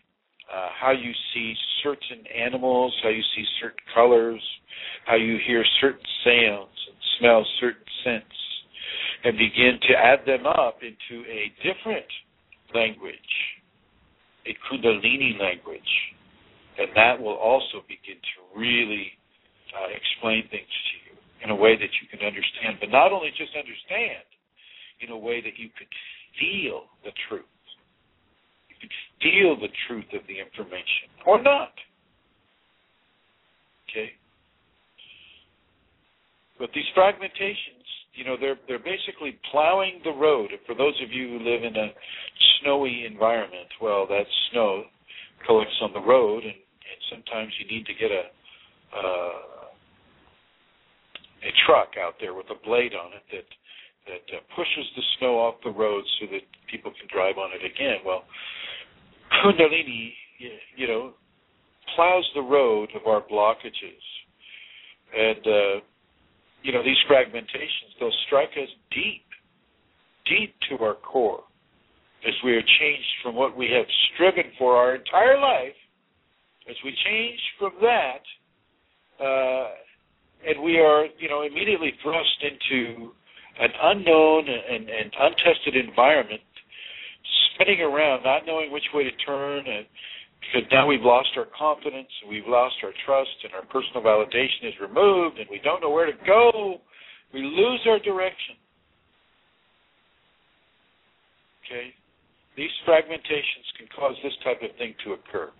uh, how you see certain animals, how you see certain colors, how you hear certain sounds and smell certain scents, and begin to add them up into a different language a Kundalini language, and that will also begin to really uh, explain things to you in a way that you can understand, but not only just understand, in a way that you could feel the truth. You could feel the truth of the information, or not. Okay? But these fragmentations, you know, they're they're basically plowing the road. For those of you who live in a snowy environment, well, that snow collects on the road, and, and sometimes you need to get a uh, a truck out there with a blade on it that that uh, pushes the snow off the road so that people can drive on it again. Well, Kundalini, you, know, plows the road of our blockages, and uh, you know, these fragmentations, they'll strike us deep, deep to our core as we are changed from what we have striven for our entire life, as we change from that, uh, and we are, you know, immediately thrust into an unknown and, and untested environment, spinning around, not knowing which way to turn, and because now we've lost our confidence, we've lost our trust, and our personal validation is removed, and we don't know where to go. We lose our direction. Okay? These fragmentations can cause this type of thing to occur.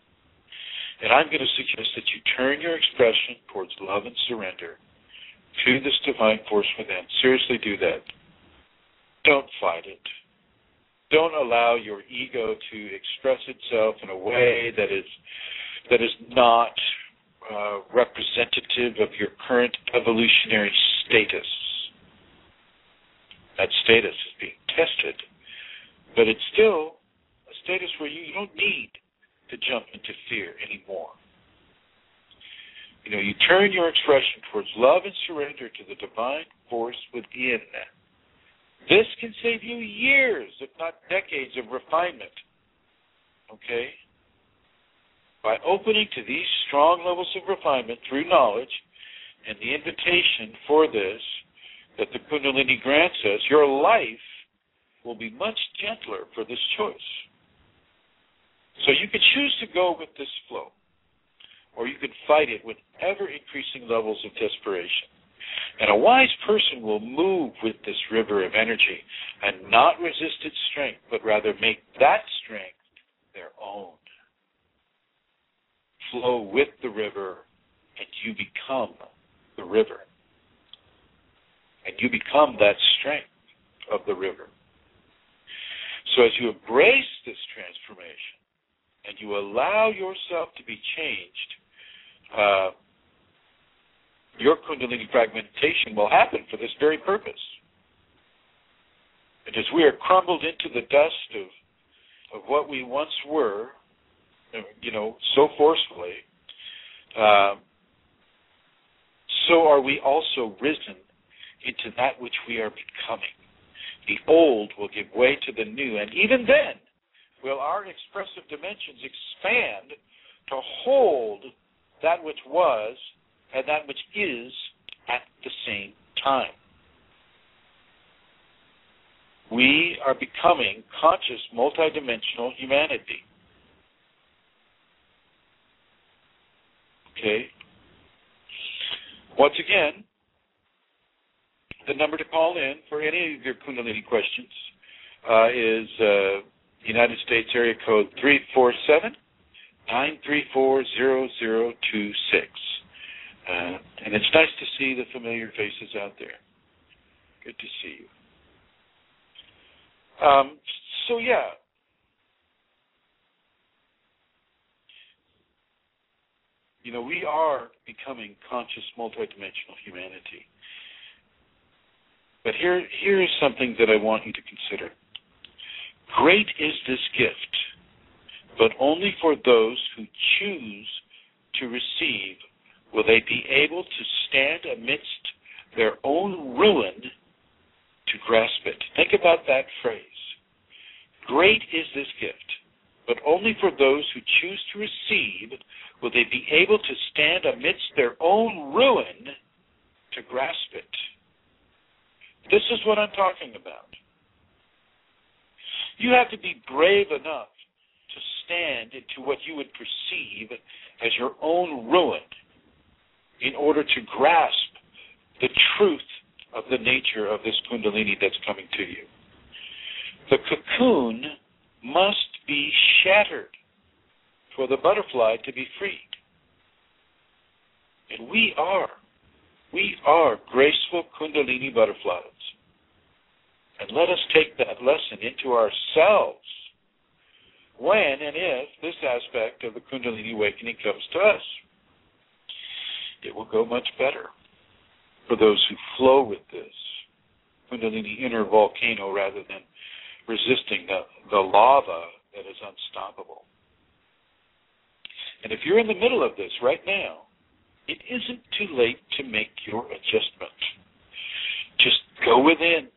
And I'm going to suggest that you turn your expression towards love and surrender to this divine force within. Seriously do that. Don't fight it don't allow your ego to express itself in a way that is that is not uh, representative of your current evolutionary status. That status is being tested, but it's still a status where you, you don't need to jump into fear anymore. You know, you turn your expression towards love and surrender to the divine force within this can save you years, if not decades, of refinement. Okay? By opening to these strong levels of refinement through knowledge and the invitation for this that the Kundalini grants us, your life will be much gentler for this choice. So you can choose to go with this flow, or you can fight it with ever increasing levels of desperation. And a wise person will move with this river of energy and not resist its strength, but rather make that strength their own. Flow with the river, and you become the river. And you become that strength of the river. So as you embrace this transformation and you allow yourself to be changed, uh, your Kundalini fragmentation will happen for this very purpose. And as we are crumbled into the dust of of what we once were, you know, so forcefully, uh, so are we also risen into that which we are becoming. The old will give way to the new, and even then will our expressive dimensions expand to hold that which was and that which is at the same time. We are becoming conscious multidimensional humanity. Okay? Once again, the number to call in for any of your Kundalini questions uh, is uh, United States area code 347 934 0026. Uh, and it's nice to see the familiar faces out there. Good to see you. Um, so, yeah. You know, we are becoming conscious multidimensional humanity. But here, here is something that I want you to consider. Great is this gift, but only for those who choose to receive will they be able to stand amidst their own ruin to grasp it. Think about that phrase. Great is this gift, but only for those who choose to receive will they be able to stand amidst their own ruin to grasp it. This is what I'm talking about. You have to be brave enough to stand into what you would perceive as your own ruin in order to grasp the truth of the nature of this Kundalini that's coming to you. The cocoon must be shattered for the butterfly to be freed. And we are, we are graceful Kundalini butterflies. And let us take that lesson into ourselves when and if this aspect of the Kundalini awakening comes to us it will go much better for those who flow with this Kundalini inner volcano rather than resisting the, the lava that is unstoppable. And if you're in the middle of this right now, it isn't too late to make your adjustment. Just go within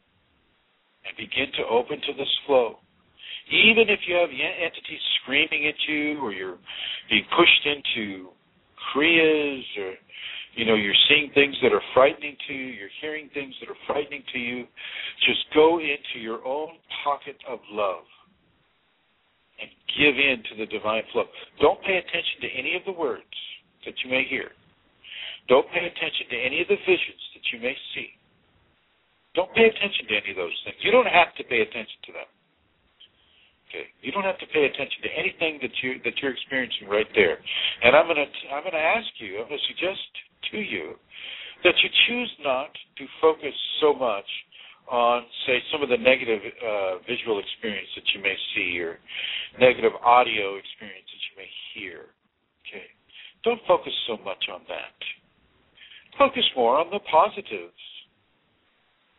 and begin to open to this flow. Even if you have entities screaming at you or you're being pushed into kriyas or you know you're seeing things that are frightening to you you're hearing things that are frightening to you just go into your own pocket of love and give in to the divine flow. Don't pay attention to any of the words that you may hear. Don't pay attention to any of the visions that you may see don't pay attention to any of those things you don't have to pay attention to them Okay, you don't have to pay attention to anything that you that you're experiencing right there. And I'm gonna I'm gonna ask you, I'm gonna suggest to you that you choose not to focus so much on, say, some of the negative uh, visual experience that you may see or negative audio experience that you may hear. Okay, don't focus so much on that. Focus more on the positives.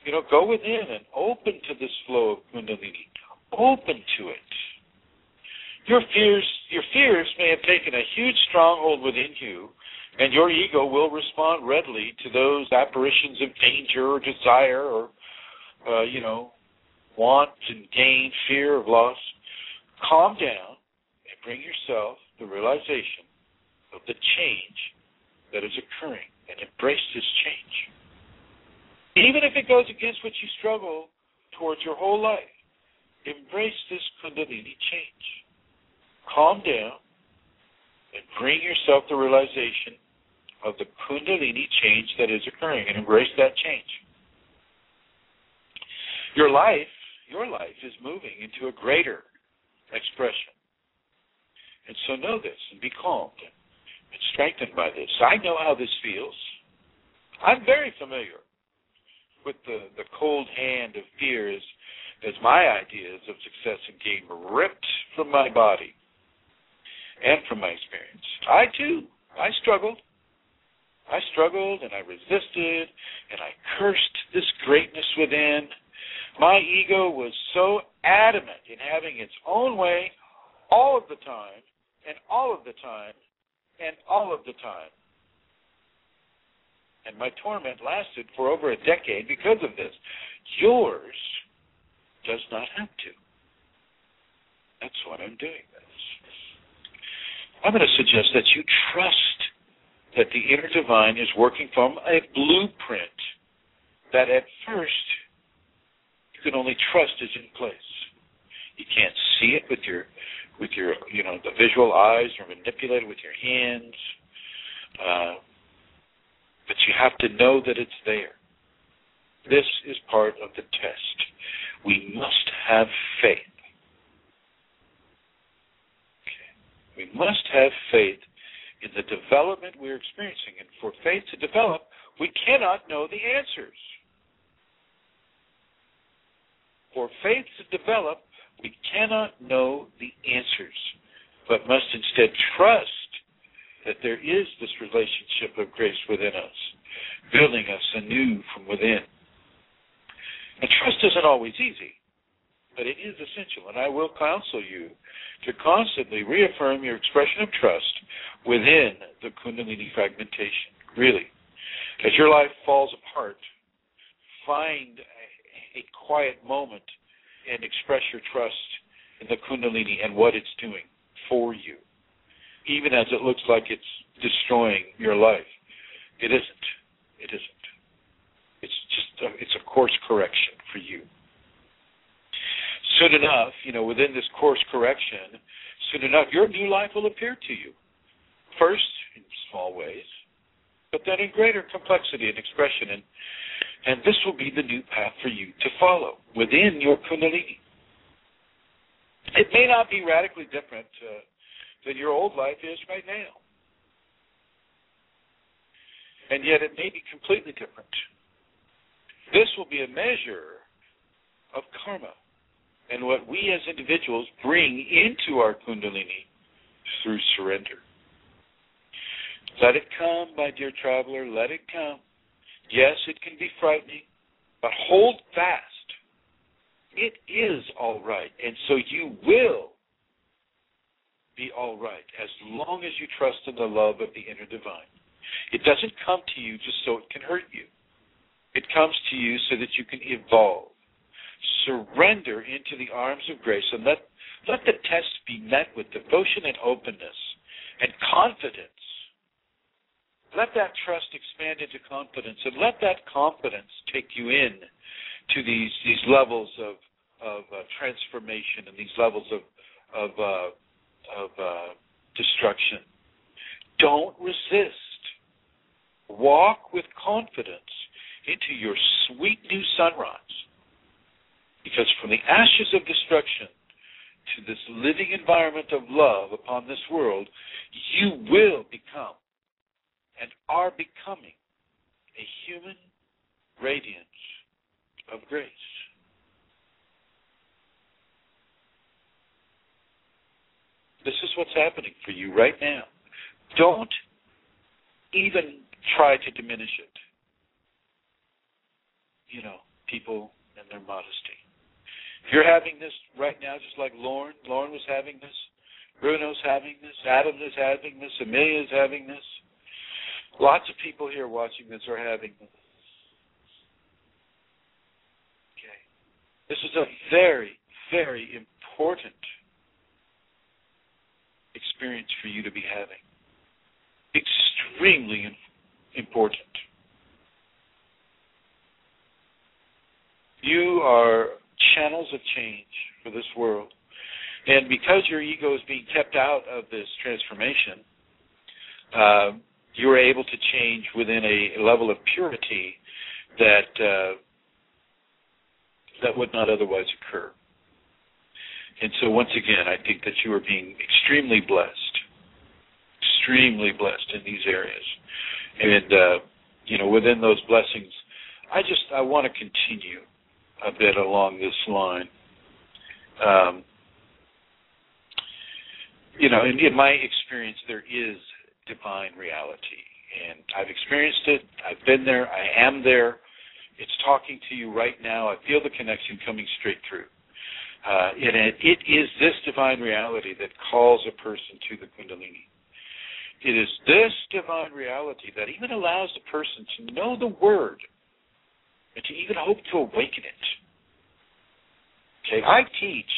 You know, go within and open to this flow of Kundalini open to it. Your fears, your fears may have taken a huge stronghold within you, and your ego will respond readily to those apparitions of danger or desire or, uh, you know, want and gain, fear of loss. Calm down and bring yourself the realization of the change that is occurring and embrace this change. Even if it goes against what you struggle towards your whole life, embrace this Kundalini change. Calm down and bring yourself the realization of the Kundalini change that is occurring and embrace that change. Your life, your life is moving into a greater expression. And so know this and be calmed and strengthened by this. I know how this feels. I'm very familiar with the, the cold hand of fear as as my ideas of success and gain were ripped from my body and from my experience. I too, I struggled. I struggled and I resisted and I cursed this greatness within. My ego was so adamant in having its own way all of the time, and all of the time, and all of the time. And my torment lasted for over a decade because of this. Yours does not have to. That's what I'm doing this. I'm going to suggest that you trust that the inner divine is working from a blueprint that at first you can only trust is in place. You can't see it with your with your you know the visual eyes or manipulate it with your hands. Uh, but you have to know that it's there. This is part of the test. We must have faith. Okay. We must have faith in the development we're experiencing. And for faith to develop, we cannot know the answers. For faith to develop, we cannot know the answers, but must instead trust that there is this relationship of grace within us, building us anew from within. And trust isn't always easy, but it is essential. And I will counsel you to constantly reaffirm your expression of trust within the Kundalini fragmentation. Really. As your life falls apart, find a, a quiet moment and express your trust in the Kundalini and what it's doing for you, even as it looks like it's destroying your life. It isn't. It isn't. It's just a, it's a course correction for you. Soon enough, you know, within this course correction, soon enough, your new life will appear to you. First, in small ways, but then in greater complexity and expression. And and this will be the new path for you to follow within your Kundalini. It may not be radically different uh, than your old life is right now. And yet it may be completely different. This will be a measure of karma and what we as individuals bring into our Kundalini through surrender. Let it come, my dear traveler, let it come. Yes, it can be frightening, but hold fast. It is all right. And so you will be all right as long as you trust in the love of the inner divine. It doesn't come to you just so it can hurt you. It comes to you so that you can evolve. Surrender into the arms of grace and let, let the test be met with devotion and openness and confidence let that trust expand into confidence, and let that confidence take you in to these these levels of of uh, transformation and these levels of of uh, of uh, destruction. Don't resist. Walk with confidence into your sweet new sunrise, because from the ashes of destruction to this living environment of love upon this world, you will become and are becoming a human radiance of grace. This is what's happening for you right now. Don't even try to diminish it. You know, people and their modesty. If you're having this right now, just like Lauren, Lauren was having this, Bruno's having this, Adam is having this, Amelia is having this, Lots of people here watching this are having this. Okay. This is a very, very important experience for you to be having. Extremely important. You are channels of change for this world. And because your ego is being kept out of this transformation, uh, you are able to change within a level of purity that uh, that would not otherwise occur. And so, once again, I think that you are being extremely blessed, extremely blessed in these areas, and uh, you know, within those blessings, I just I want to continue a bit along this line. Um, you know, in, in my experience, there is divine reality. And I've experienced it. I've been there. I am there. It's talking to you right now. I feel the connection coming straight through. Uh, it, it is this divine reality that calls a person to the Kundalini. It is this divine reality that even allows the person to know the word and to even hope to awaken it. Okay, I teach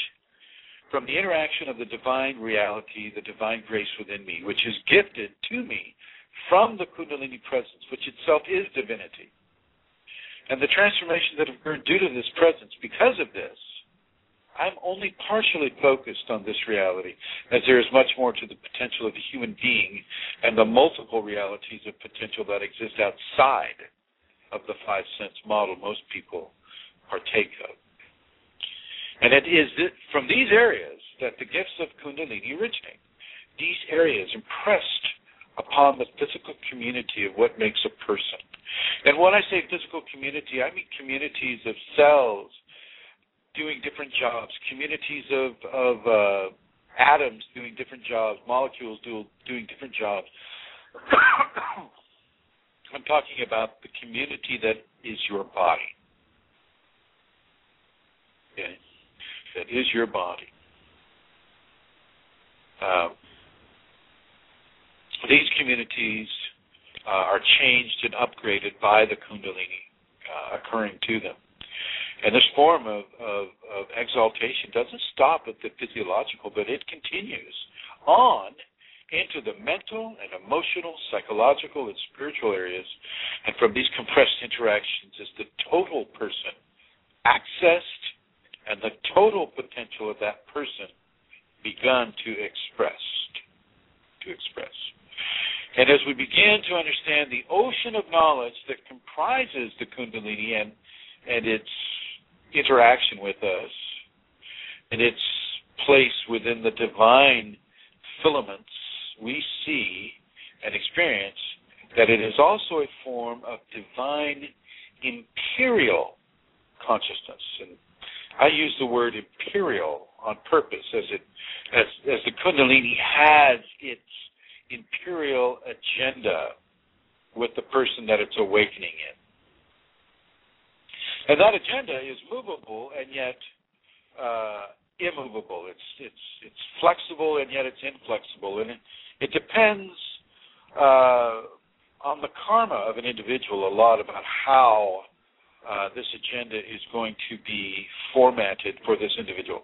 from the interaction of the divine reality, the divine grace within me, which is gifted to me from the Kundalini presence, which itself is divinity. And the transformation that occurred due to this presence, because of this, I'm only partially focused on this reality, as there is much more to the potential of the human being and the multiple realities of potential that exist outside of the five sense model most people partake of. And it is from these areas that the gifts of Kundalini originate. These areas impressed upon the physical community of what makes a person. And when I say physical community, I mean communities of cells, doing different jobs, communities of of uh, atoms doing different jobs, molecules do, doing different jobs. I'm talking about the community that is your body. Okay, that is your body. Uh, these communities uh, are changed and upgraded by the Kundalini uh, occurring to them. And this form of, of, of exaltation doesn't stop at the physiological, but it continues on into the mental and emotional, psychological, and spiritual areas. And from these compressed interactions is the total person accessed and the total potential of that person begun to express. To express. And as we begin to understand the ocean of knowledge that comprises the Kundalini and, and its interaction with us and its place within the divine filaments, we see and experience that it is also a form of divine imperial consciousness. And I use the word imperial on purpose as it as as the Kundalini has its imperial agenda with the person that it's awakening in. And that agenda is movable and yet uh, immovable. It's it's it's flexible and yet it's inflexible, and it, it depends uh, on the karma of an individual a lot about how uh, this agenda is going to be formatted for this individual.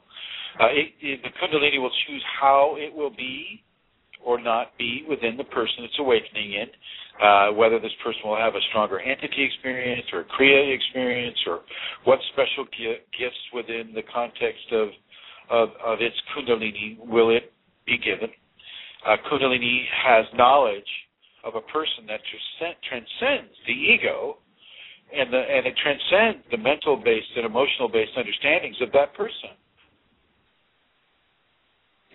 Uh, it, it, the Kundalini will choose how it will be or not be within the person it's awakening in uh, whether this person will have a stronger entity experience or Kriya experience or what special gifts within the context of, of, of its Kundalini will it be given. Uh, Kundalini has knowledge of a person that transcends the ego and, the, and it transcends the mental based and emotional based understandings of that person.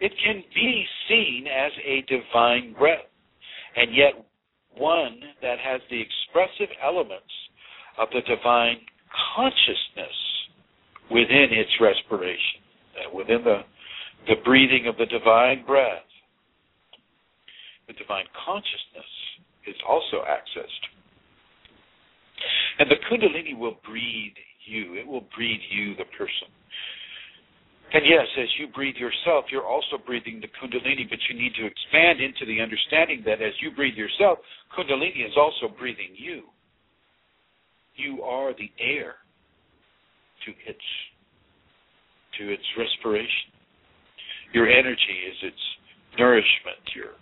It can be seen as a divine breath, and yet one that has the expressive elements of the divine consciousness within its respiration, uh, within the, the breathing of the divine breath. The divine consciousness is also accessed. And the Kundalini will breathe you, it will breathe you, the person. And yes, as you breathe yourself, you're also breathing the Kundalini, but you need to expand into the understanding that as you breathe yourself, Kundalini is also breathing you. You are the air to its to its respiration. Your energy is its nourishment. Your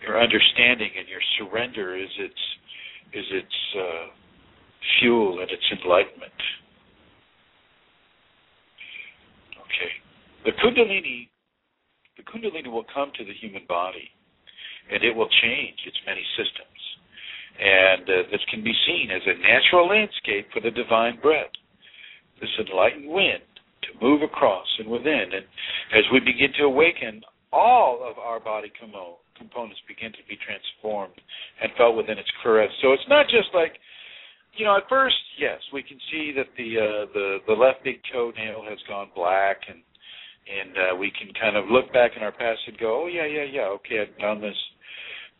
your understanding and your surrender is its is its uh, fuel and its enlightenment. The Kundalini, the Kundalini will come to the human body, and it will change its many systems. And uh, this can be seen as a natural landscape for the divine breath, this enlightened wind to move across and within. And as we begin to awaken, all of our body com- components begin to be transformed and felt within its caress. So it's not just like you know, at first, yes, we can see that the uh, the the left big toenail has gone black, and and uh, we can kind of look back in our past and go, oh yeah, yeah, yeah, okay, I've done this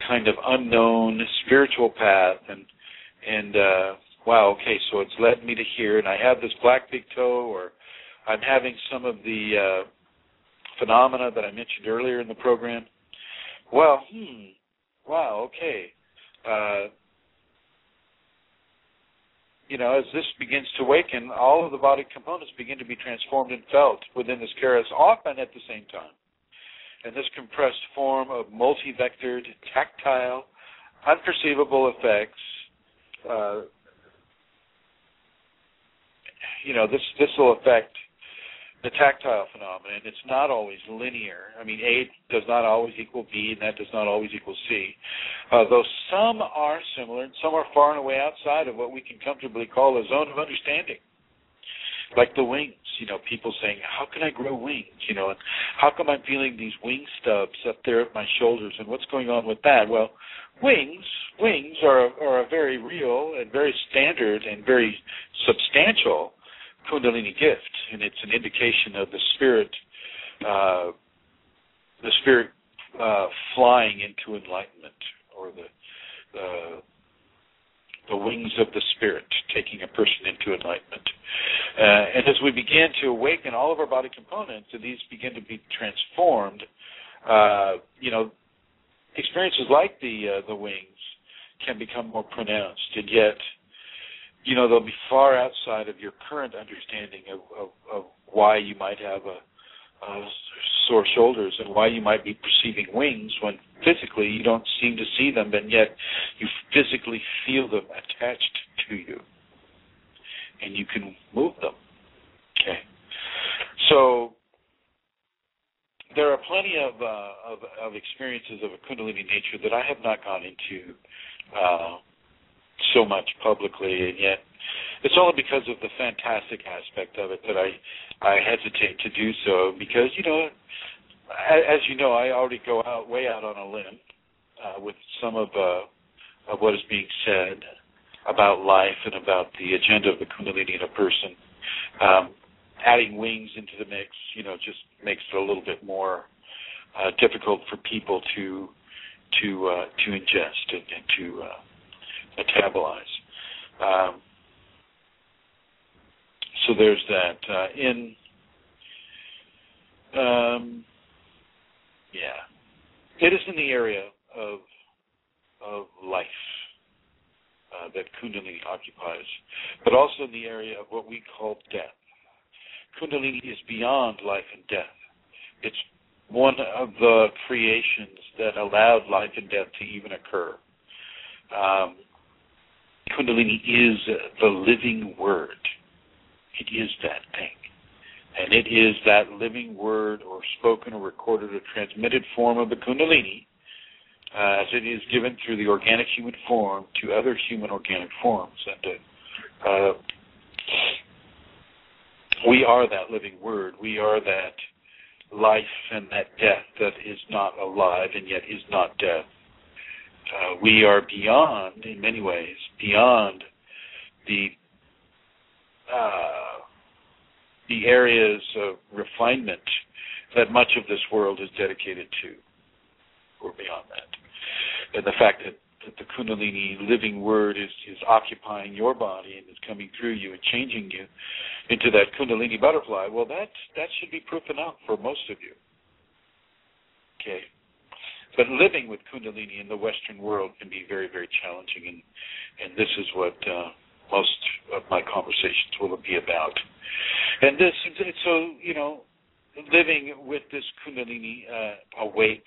kind of unknown spiritual path, and and uh, wow, okay, so it's led me to here, and I have this black big toe, or I'm having some of the uh, phenomena that I mentioned earlier in the program. Well, hmm, wow, okay. Uh, you know, as this begins to awaken, all of the body components begin to be transformed and felt within this chaos, often at the same time. And this compressed form of multi-vectored, tactile, unperceivable effects, uh, you know, this this will affect the tactile phenomenon. It's not always linear. I mean, A does not always equal B, and that does not always equal C. Uh, though some are similar, and some are far and away outside of what we can comfortably call a zone of understanding. Like the wings, you know, people saying, "How can I grow wings?" You know, and how come I'm feeling these wing stubs up there at my shoulders, and what's going on with that? Well, wings, wings are are a very real and very standard and very substantial Kundalini gift, and it's an indication of the spirit, uh, the spirit uh, flying into enlightenment, or the uh, the wings of the spirit taking a person into enlightenment. Uh, and as we begin to awaken all of our body components, and these begin to be transformed, uh, you know, experiences like the uh, the wings can become more pronounced, and yet you know, they'll be far outside of your current understanding of, of, of why you might have a, a sore shoulders and why you might be perceiving wings when physically you don't seem to see them, and yet you physically feel them attached to you, and you can move them. Okay, so there are plenty of, uh, of, of experiences of a Kundalini nature that I have not gone into. Uh, so much publicly, and yet it's only because of the fantastic aspect of it that I I hesitate to do so because you know, as you know, I already go out way out on a limb uh, with some of uh, of what is being said about life and about the agenda of the Kundalini in a person. Um, adding wings into the mix, you know, just makes it a little bit more uh, difficult for people to to uh, to ingest and, and to uh, metabolize. Um, so there's that. Uh, in um, yeah, it is in the area of of life uh, that Kundalini occupies, but also in the area of what we call death. Kundalini is beyond life and death. It's one of the creations that allowed life and death to even occur. Um, Kundalini is the living word. It is that thing. And it is that living word or spoken or recorded or transmitted form of the Kundalini uh, as it is given through the organic human form to other human organic forms. And uh, we are that living word. We are that life and that death that is not alive and yet is not death uh, we are beyond, in many ways, beyond the uh, the areas of refinement that much of this world is dedicated to. We're beyond that, and the fact that, that the Kundalini living word is is occupying your body and is coming through you and changing you into that Kundalini butterfly. Well, that that should be proof enough for most of you. Okay. But living with Kundalini in the Western world can be very, very challenging, and and this is what uh, most of my conversations will be about. And this, so you know, living with this Kundalini uh, awake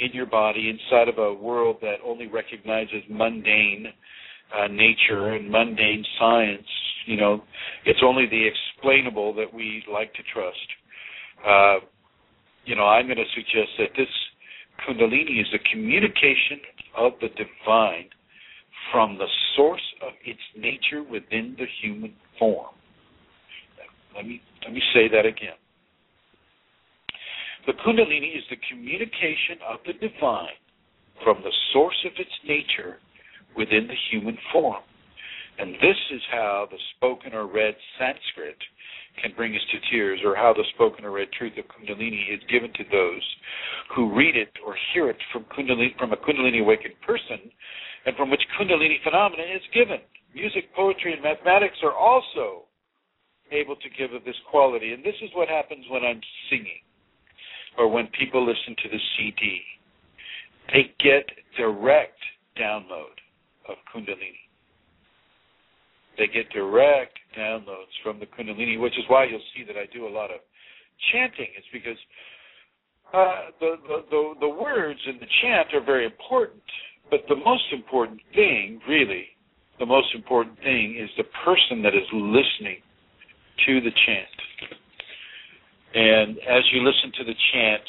in your body inside of a world that only recognizes mundane uh, nature and mundane science. You know, it's only the explainable that we like to trust. Uh, you know, I'm going to suggest that this Kundalini is the communication of the divine from the source of its nature within the human form. Let me let me say that again. The Kundalini is the communication of the divine from the source of its nature within the human form. And this is how the spoken or read Sanskrit can bring us to tears, or how the spoken or read truth of Kundalini is given to those who read it or hear it from Kundalini from a Kundalini awakened person, and from which Kundalini phenomena is given. Music, poetry, and mathematics are also able to give of this quality. And this is what happens when I'm singing or when people listen to the CD. They get direct download of Kundalini. They get direct downloads from the Kundalini, which is why you'll see that I do a lot of chanting. It's because uh, the, the, the the words in the chant are very important, but the most important thing, really, the most important thing is the person that is listening to the chant. And as you listen to the chant,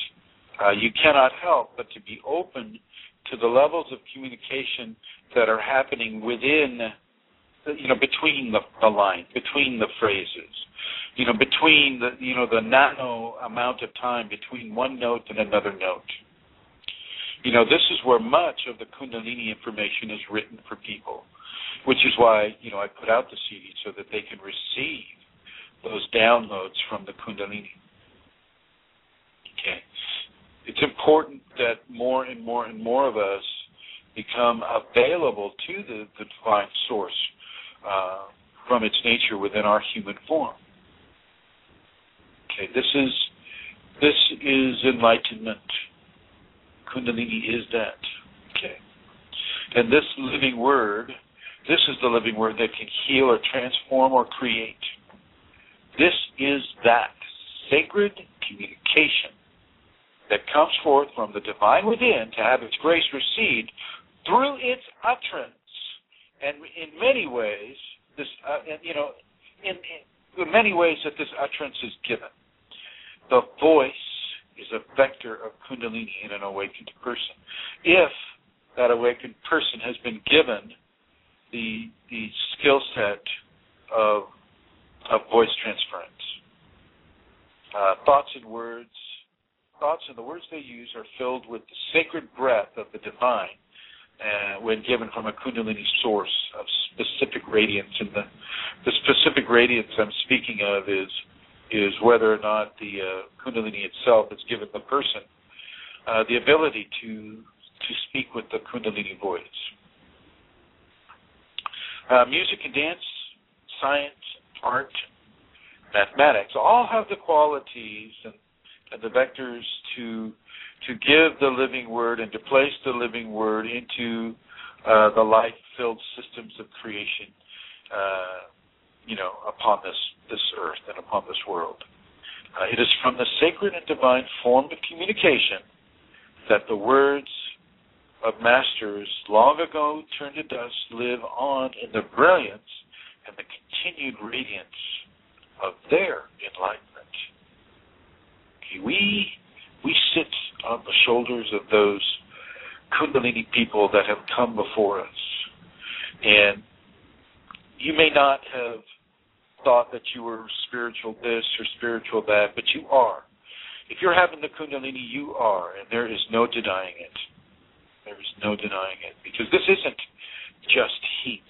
uh, you cannot help but to be open to the levels of communication that are happening within, you know, between the, the lines, between the phrases, you know, between the, you know, the nano amount of time between one note and another note. You know, this is where much of the Kundalini information is written for people, which is why, you know, I put out the CD so that they can receive those downloads from the Kundalini. Okay. It's important that more and more and more of us become available to the, the divine source uh, from its nature within our human form. Okay, this is this is enlightenment. Kundalini is that. Okay. And this living word, this is the living word that can heal or transform or create. This is that sacred communication that comes forth from the divine within to have its grace received through its utterance. And in many ways, this, uh, you know, in, in many ways that this utterance is given. The voice is a vector of Kundalini in an awakened person. If that awakened person has been given the the skill set of of voice transference, uh, thoughts and words, thoughts and the words they use are filled with the sacred breath of the divine uh, when given from a Kundalini source of specific radiance. And the, the specific radiance I'm speaking of is is whether or not the uh, Kundalini itself has given the person uh, the ability to to speak with the Kundalini voice. Uh, music and dance, science, art, mathematics all have the qualities and, and the vectors to to give the living word and to place the living word into uh, the life-filled systems of creation, uh, you know, upon this this earth and upon this world. Uh, it is from the sacred and divine form of communication that the words of masters long ago turned to dust live on in the brilliance and the continued radiance of their enlightenment. Okay, we sit on the shoulders of those Kundalini people that have come before us. And you may not have thought that you were spiritual this or spiritual that, but you are. If you're having the Kundalini, you are, and there is no denying it. There is no denying it. Because this isn't just heat,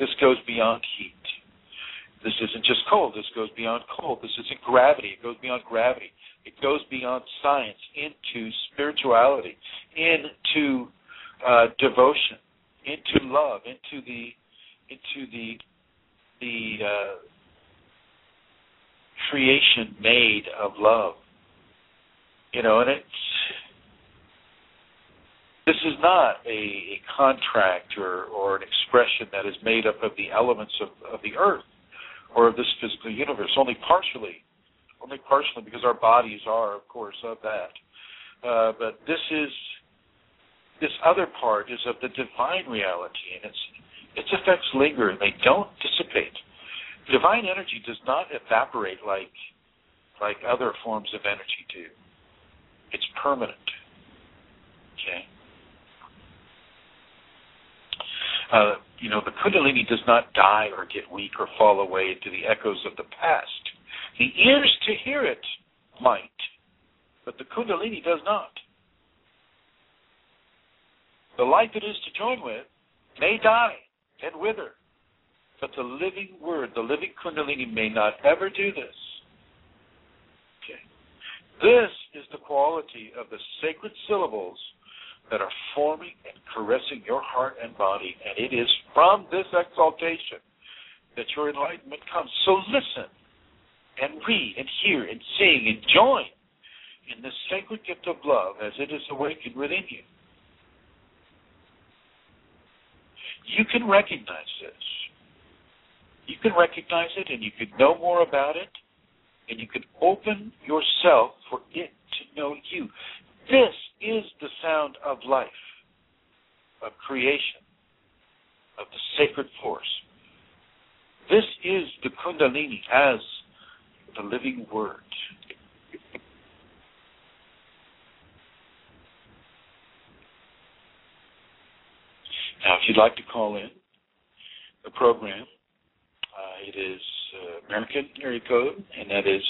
this goes beyond heat. This isn't just cold, this goes beyond cold. This isn't gravity, it goes beyond gravity. It goes beyond science into spirituality, into uh, devotion, into love, into the into the the uh, creation made of love. You know, and it's this is not a, a contract or, or an expression that is made up of the elements of, of the earth or of this physical universe, only partially only partially because our bodies are, of course, of that. Uh, but this is this other part is of the divine reality, and its its effects linger and they don't dissipate. Divine energy does not evaporate like like other forms of energy do. It's permanent. Okay. Uh, you know, the Kundalini does not die or get weak or fall away into the echoes of the past. The ears to hear it might, but the Kundalini does not. The light that is to join with may die and wither, but the living word, the living Kundalini, may not ever do this. Okay. This is the quality of the sacred syllables that are forming and caressing your heart and body, and it is from this exaltation that your enlightenment comes. So listen and read and hear and sing and join in the sacred gift of love as it is awakened within you. You can recognize this. You can recognize it and you can know more about it and you can open yourself for it to know you. This is the sound of life, of creation, of the sacred force. This is the Kundalini as the living word. Now, if you'd like to call in the program, uh, it is uh, American area code, and that is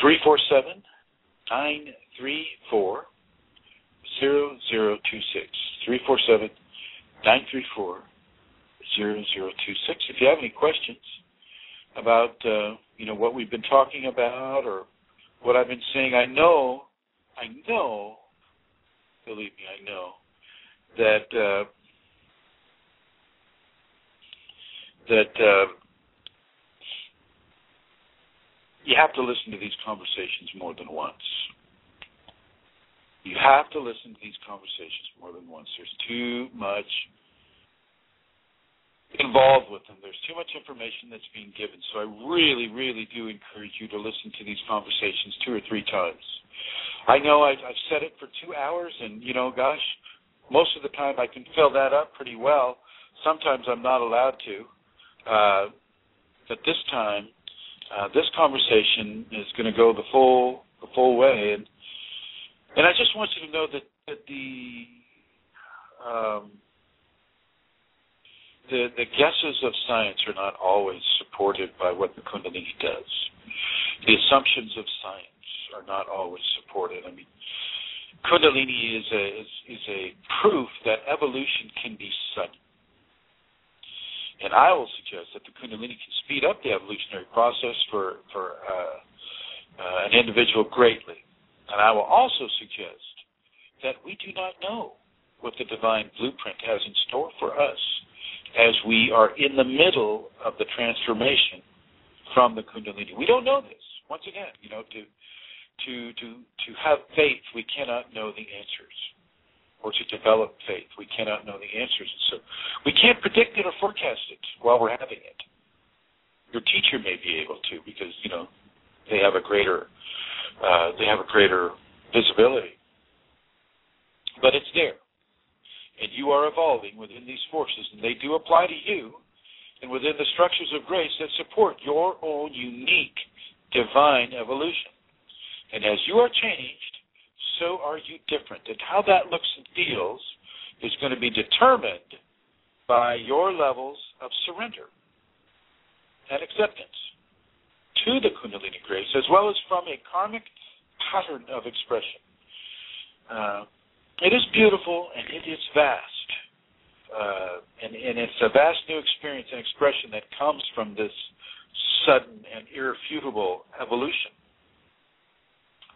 347 934 0026. 347 934 0026. If you have any questions about uh, you know what we've been talking about or what I've been saying, I know, I know, believe me, I know that uh, that uh, you have to listen to these conversations more than once. You have to listen to these conversations more than once. There's too much involved with them. There's too much information that's being given. So I really, really do encourage you to listen to these conversations two or three times. I know I've, I've said it for two hours, and you know, gosh, most of the time I can fill that up pretty well. Sometimes I'm not allowed to. Uh, but this time, uh, this conversation is going to go the full the full way, and and I just want you to know that that the um, the, the guesses of science are not always supported by what the Kundalini does. The assumptions of science are not always supported. I mean, Kundalini is a is, is a proof that evolution can be sudden. And I will suggest that the Kundalini can speed up the evolutionary process for for uh, uh, an individual greatly. And I will also suggest that we do not know what the divine blueprint has in store for us as we are in the middle of the transformation from the Kundalini. We don't know this. Once again, you know, to to to to have faith, we cannot know the answers. Or to develop faith, we cannot know the answers. So we can't predict it or forecast it while we're having it. Your teacher may be able to because you know they have a greater uh, they have a greater visibility, but it's there and you are evolving within these forces, and they do apply to you, and within the structures of grace that support your own unique divine evolution. And as you are changed, so are you different. And how that looks and feels is going to be determined by your levels of surrender and acceptance to the Kundalini grace, as well as from a karmic pattern of expression. Uh, it is beautiful and it is vast. Uh, and, and it's a vast new experience and expression that comes from this sudden and irrefutable evolution.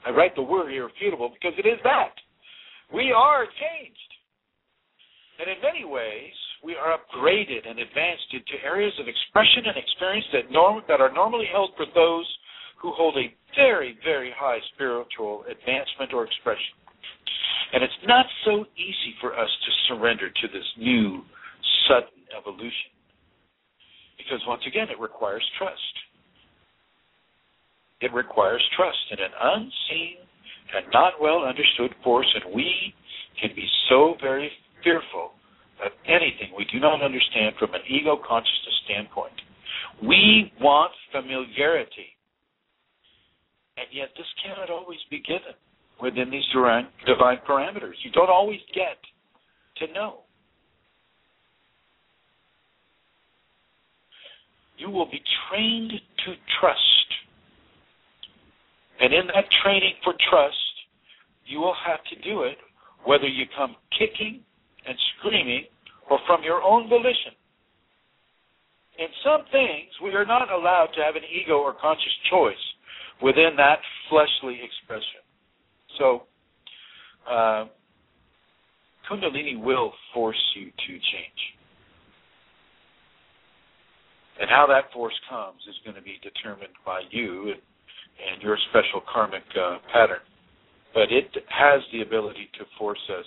I write the word irrefutable because it is that. We are changed. And in many ways, we are upgraded and advanced into areas of expression and experience that, norm- that are normally held for those who hold a very, very high spiritual advancement or expression. And it's not so easy for us to surrender to this new, sudden evolution. Because once again, it requires trust. It requires trust in an unseen and not well understood force, and we can be so very fearful of anything we do not understand from an ego consciousness standpoint. We want familiarity. And yet, this cannot always be given within these divine, divine parameters. You don't always get to know. You will be trained to trust. And in that training for trust, you will have to do it whether you come kicking and screaming or from your own volition. In some things, we are not allowed to have an ego or conscious choice within that fleshly expression. So, uh, Kundalini will force you to change. And how that force comes is going to be determined by you and, and your special karmic uh, pattern. But it has the ability to force us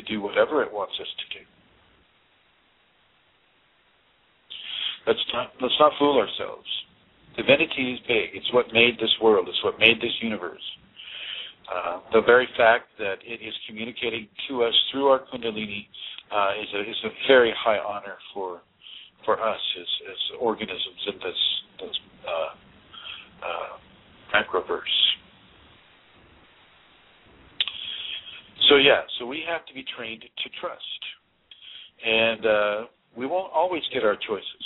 to do whatever it wants us to do. Let's not let's not fool ourselves. Divinity is big. It's what made this world. It's what made this universe. Uh, the very fact that it is communicating to us through our Kundalini uh, is a is a very high honor for for us as as organisms in this this uh, uh, macroverse. So yeah, so we have to be trained to trust, and uh, we won't always get our choices.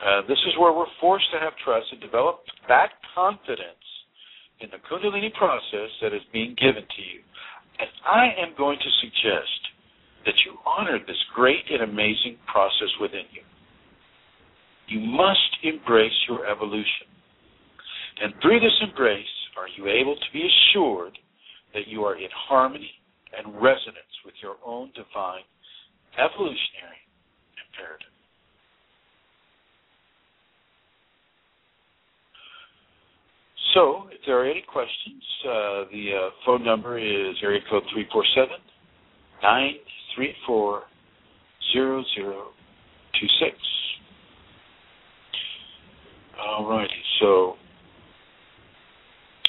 Uh, this is where we're forced to have trust and develop that confidence in the Kundalini process that is being given to you. And I am going to suggest that you honor this great and amazing process within you. You must embrace your evolution. And through this embrace, are you able to be assured that you are in harmony and resonance with your own divine evolutionary imperative? So, if there are any questions, uh, the uh, phone number is area code 347 934 0026. All righty. So,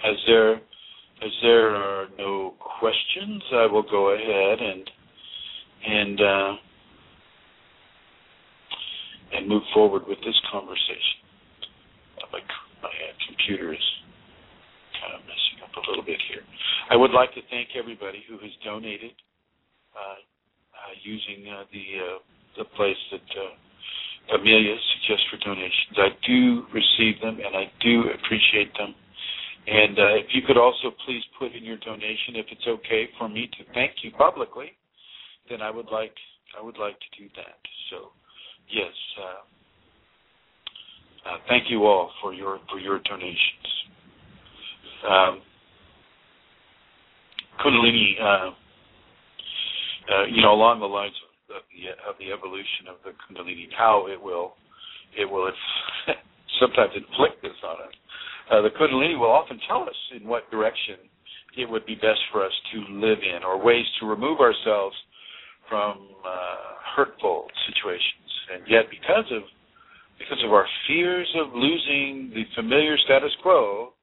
as there as there are no questions, I will go ahead and and uh, and move forward with this conversation. My, my computer is kind of messing up a little bit here. I would like to thank everybody who has donated uh, uh, using uh, the uh, the place that uh, Amelia suggests for donations. I do receive them and I do appreciate them. And uh, if you could also please put in your donation, if it's okay for me to thank you publicly, then I would like I would like to do that. So, yes, uh, uh, thank you all for your for your donations um, Kundalini, uh, uh, you know, along the lines of the, of the evolution of the Kundalini, how it will, it will sometimes inflict this on us. Uh, the Kundalini will often tell us in what direction it would be best for us to live in, or ways to remove ourselves from uh, hurtful situations. And yet, because of because of our fears of losing the familiar status quo,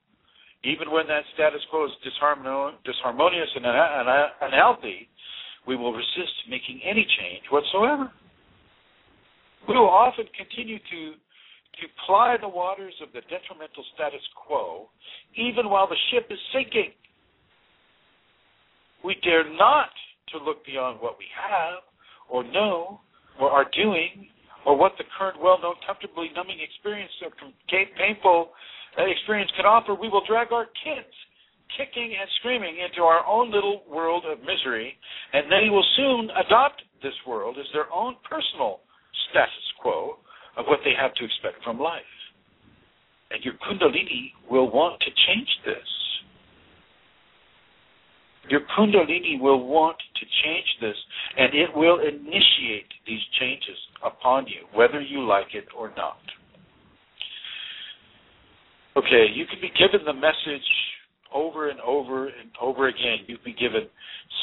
even when that status quo is disharmonious and unhealthy, we will resist making any change whatsoever. We will often continue to to ply the waters of the detrimental status quo, even while the ship is sinking. We dare not to look beyond what we have, or know, or are doing, or what the current well-known, comfortably numbing experience of painful uh, experience can offer, we will drag our kids kicking and screaming into our own little world of misery, and they will soon adopt this world as their own personal status quo of what they have to expect from life. And your Kundalini will want to change this. Your Kundalini will want to change this, and it will initiate these changes upon you, whether you like it or not. Okay, you can be given the message over and over and over again. You can be given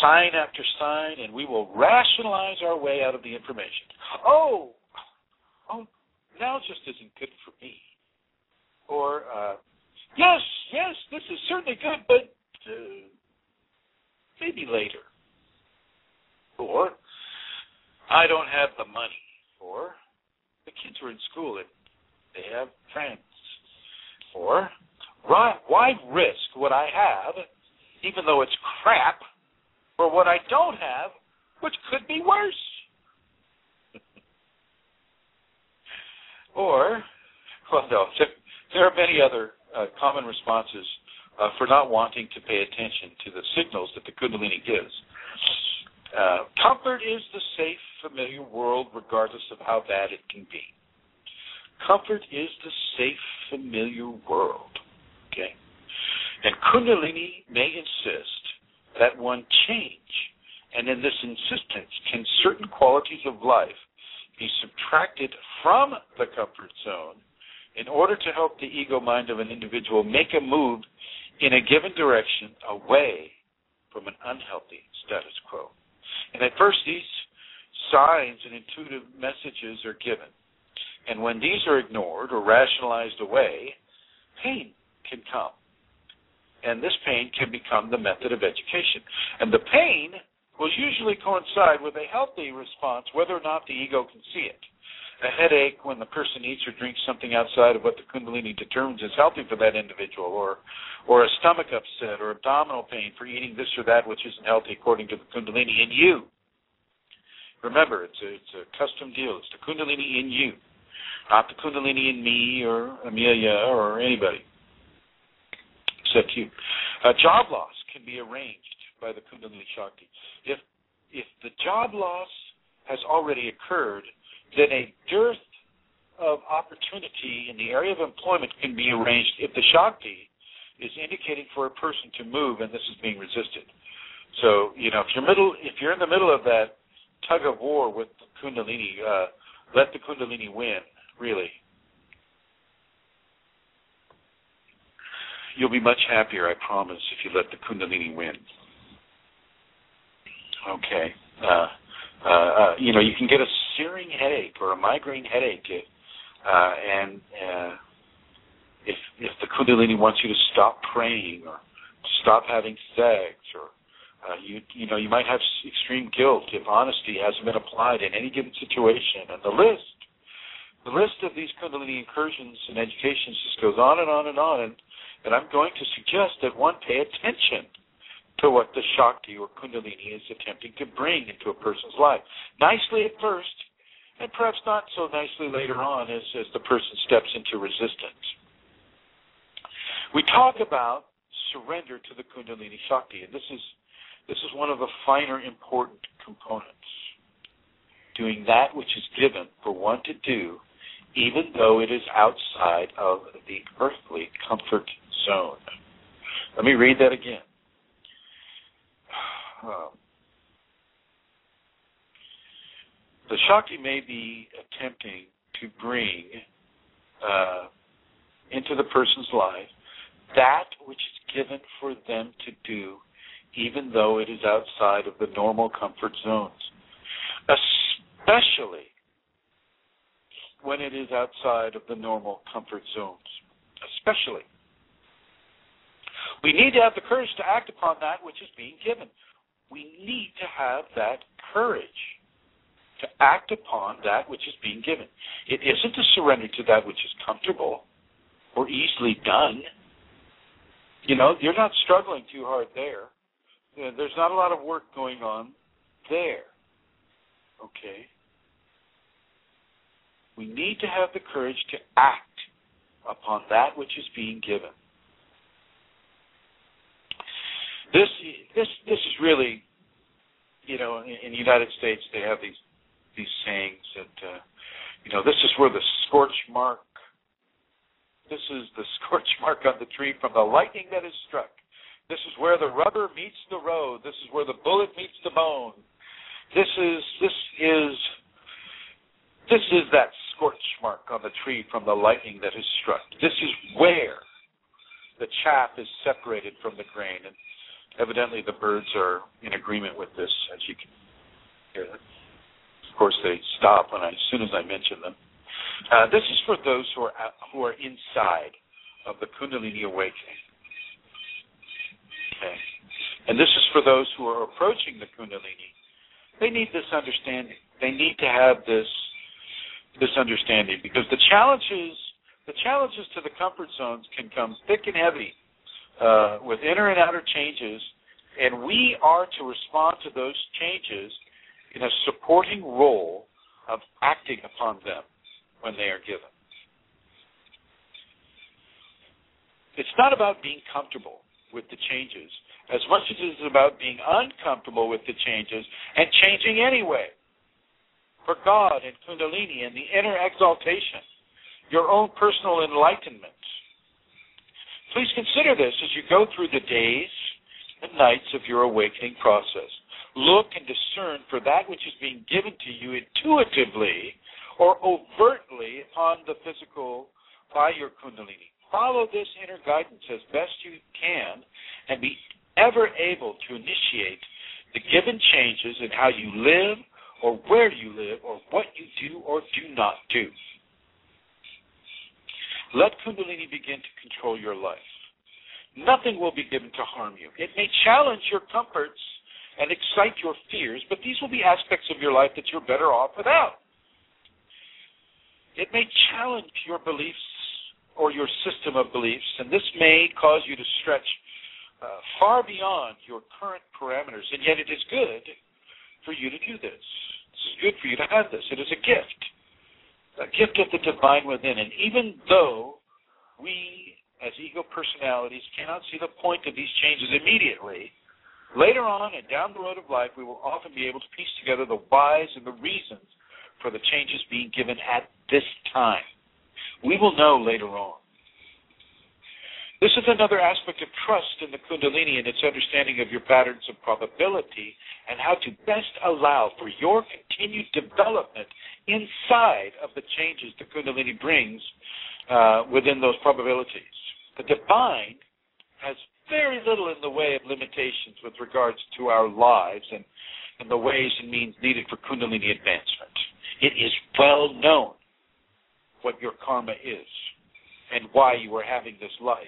sign after sign, and we will rationalize our way out of the information. Oh, oh, now just isn't good for me. Or, uh, yes, yes, this is certainly good, but uh, maybe later. Or, I don't have the money. Or, the kids are in school and they have friends for, why, why risk what I have, even though it's crap, for what I don't have, which could be worse? Or, well, no, there are many other uh, common responses uh, for not wanting to pay attention to the signals that the Kundalini gives. Uh, comfort is the safe, familiar world, regardless of how bad it can be. Comfort is the safe, familiar world. Okay? And Kundalini may insist that one change. And in this insistence, can certain qualities of life be subtracted from the comfort zone in order to help the ego mind of an individual make a move in a given direction away from an unhealthy status quo. And at first, these signs and intuitive messages are given. And when these are ignored or rationalized away, pain can come. And this pain can become the method of education. And the pain will usually coincide with a healthy response, whether or not the ego can see it. A headache when the person eats or drinks something outside of what the Kundalini determines is healthy for that individual, or or a stomach upset or abdominal pain for eating this or that which isn't healthy according to the Kundalini in you. Remember, it's a, it's a custom deal. It's the Kundalini in you, not the Kundalini in me or Amelia or anybody except you. Uh, job loss can be arranged by the Kundalini Shakti. If if the job loss has already occurred, then a dearth of opportunity in the area of employment can be arranged if the Shakti is indicating for a person to move and this is being resisted. So, you know, if you're middle if you're in the middle of that tug of war with Kundalini, uh, let the Kundalini win, really. You'll be much happier, I promise, if you let the Kundalini win. Okay. Uh, uh, uh, you know, you can get a searing headache or a migraine headache, uh, and uh, if if the Kundalini wants you to stop praying or stop having sex, or uh, you you know, you might have extreme guilt if honesty hasn't been applied in any given situation, and the list. The list of these Kundalini incursions and educations just goes on and on and on, and, and I'm going to suggest that one pay attention to what the Shakti or Kundalini is attempting to bring into a person's life. Nicely at first, and perhaps not so nicely later on as, as the person steps into resistance. We talk about surrender to the Kundalini Shakti, and this is this is one of the finer important components. Doing that which is given for one to do, even though it is outside of the earthly comfort zone. Let me read that again. Um, the Shakti may be attempting to bring uh, into the person's life that which is given for them to do, even though it is outside of the normal comfort zones, especially when it is outside of the normal comfort zones. Especially. We need to have the courage to act upon that which is being given we need to have that courage to act upon that which is being given. It isn't to surrender to that which is comfortable or easily done. You know, you're not struggling too hard there. There's not a lot of work going on there. Okay? We need to have the courage to act upon that which is being given. This this this is really, you know, in, in the United States they have these these sayings that, uh, you know, this is where the scorch mark. This is the scorch mark on the tree from the lightning that is struck. This is where the rubber meets the road. This is where the bullet meets the bone. This is this is this is that scorch mark on the tree from the lightning that is struck. This is where the chaff is separated from the grain. And evidently the birds are in agreement with this, as you can hear. Of course, they stop when I, as soon as I mention them. Uh, this is for those who are who are inside of the Kundalini awakening. Okay, and this is for those who are approaching the Kundalini. They need this understanding. They need to have this this understanding because the challenges the challenges to the comfort zones can come thick and heavy uh, with inner and outer changes, and we are to respond to those changes in a supporting role of acting upon them when they are given. It's not about being comfortable with the changes as much as it is about being uncomfortable with the changes and changing anyway. For God and Kundalini and the inner exaltation, your own personal enlightenment, Please consider this as you go through the days and nights of your awakening process. Look and discern for that which is being given to you intuitively or overtly upon the physical by your Kundalini. Follow this inner guidance as best you can and be ever able to initiate the given changes in how you live or where you live or what you do or do not do. Let Kundalini begin to control your life. Nothing will be given to harm you. It may challenge your comforts and excite your fears, but these will be aspects of your life that you're better off without. It may challenge your beliefs or your system of beliefs, and this may cause you to stretch uh, far beyond your current parameters, and yet it is good for you to do this. It's good for you to have this. It is a gift, a gift of the divine within. And even though we, as ego personalities, cannot see the point of these changes immediately, later on and down the road of life, we will often be able to piece together the whys and the reasons for the changes being given at this time. We will know later on. This is another aspect of trust in the Kundalini and its understanding of your patterns of probability and how to best allow for your continued development inside of the changes the Kundalini brings uh, within those probabilities. The divine has very little in the way of limitations with regards to our lives and, and the ways and means needed for Kundalini advancement. It is well known what your karma is and why you are having this life.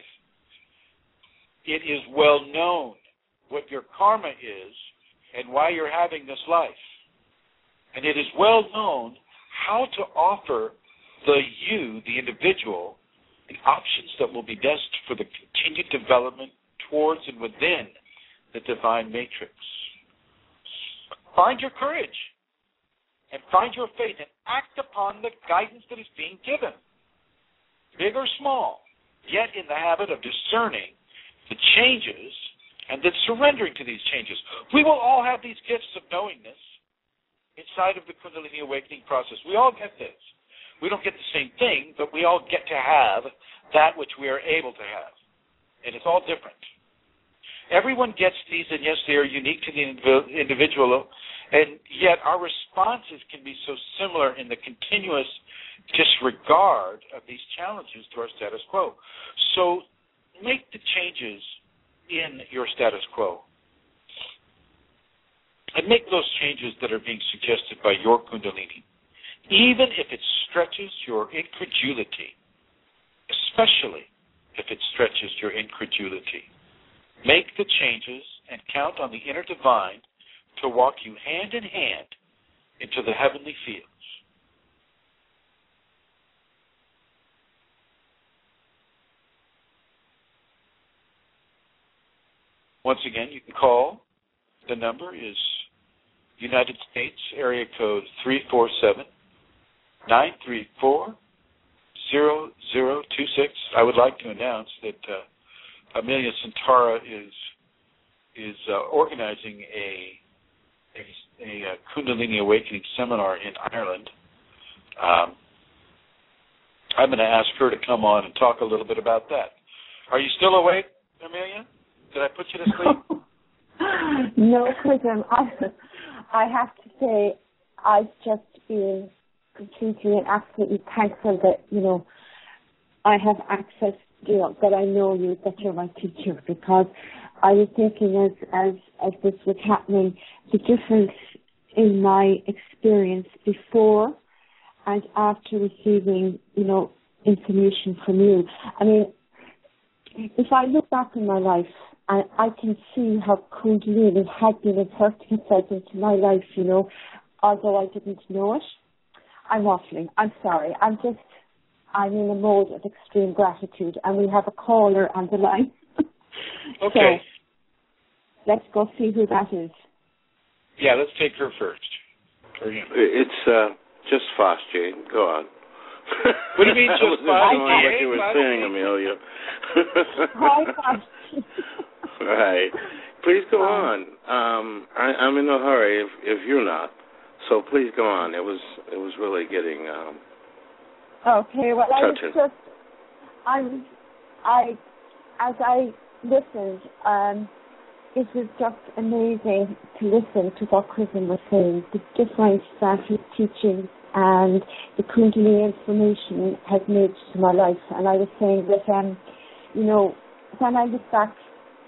It is well known what your karma is and why you're having this life. And it is well known how to offer the you, the individual, the options that will be best for the continued development towards and within the divine matrix. Find your courage and find your faith and act upon the guidance that is being given, big or small, yet in the habit of discerning the changes and then surrendering to these changes. We will all have these gifts of knowingness inside of the Kundalini awakening process. We all get this. We don't get the same thing, but we all get to have that which we are able to have. And it's all different. Everyone gets these, and yes, they are unique to the individual and yet our responses can be so similar in the continuous disregard of these challenges to our status quo. So make the changes in your status quo. And make those changes that are being suggested by your Kundalini, even if it stretches your incredulity, especially if it stretches your incredulity. Make the changes and count on the inner divine to walk you hand in hand into the heavenly fields. Once again, you can call. The number is United States area code 347 934 0026. I would like to announce that uh, Amelia Santara is is uh, organizing a a, a uh, Kundalini Awakening seminar in Ireland. Um, I'm going to ask her to come on and talk a little bit about that. Are you still awake, Amelia? Did I put you to sleep? no, Quentin. I, I have to say, I've just been completely and absolutely thankful that you know I have access, you know, that I know you, that you're my teacher, because I was thinking as as as this was happening, the difference in my experience before and after receiving, you know, information from you. I mean, if I look back in my life, I, I can see how Kundalini had been inserting itself into my life, you know, although I didn't know it. I'm waffling. I'm sorry. I'm just, I'm in a mode of extreme gratitude, and we have a caller on the line. Okay. So let's go see who that is. Yeah, let's take her first. It's uh, just fast, Jane. Go on. What do you mean just I fast? was what you were saying, Amelia. Hi, right. Please go Um, on. Um, I, I'm in a hurry if if you're not. So please go on. It was it was really getting um, Okay, well, I was just, I'm, I, as I listened, um, it was just amazing to listen to what Chrism was saying, the difference that his teachings and the Kundalini information has made to my life. And I was saying that, um, you know, when I look back,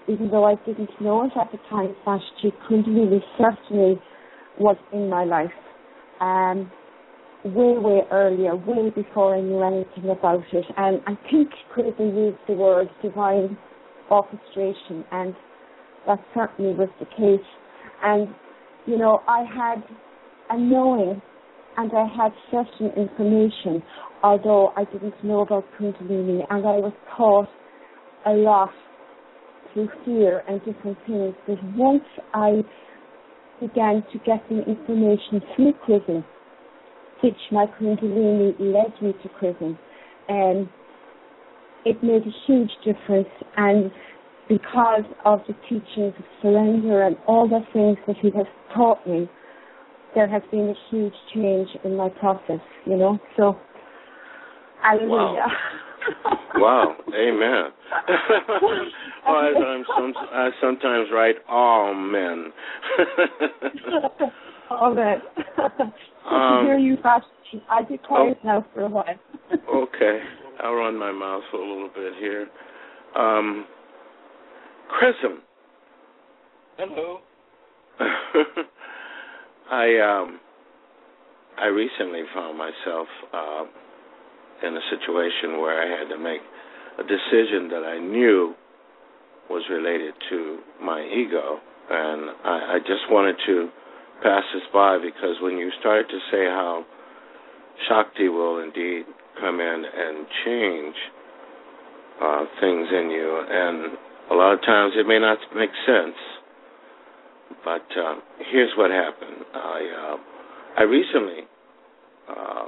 even though I didn't know it at the time, Vashti, Kundalini certainly was in my life. Um, way, way earlier, way before I knew anything about it. And I think could have used the word divine orchestration, and that certainly was the case. And, you know, I had a knowing and I had certain information, although I didn't know about Kundalini, and I was taught a lot through fear and different things. But once I began to get the information through Chrism, which my Kundalini led me to Chrism, and it made a huge difference. And because of the teachings of surrender and all the things that he has taught me, there has been a huge change in my process, you know. So, hallelujah. Wow. Wow. Amen. well, I, I'm some, I sometimes write amen. amen. Um, hear you, Pastor. I be quiet oh, now for a while. okay. I'll run my mouth for a little bit here. Um, Chrism. Hello. I um I recently found myself uh, in a situation where I had to make a decision that I knew was related to my ego, and I, I just wanted to pass this by because when you start to say how Shakti will indeed come in and change uh, things in you, and a lot of times it may not make sense but uh, here's what happened. I uh, I recently uh,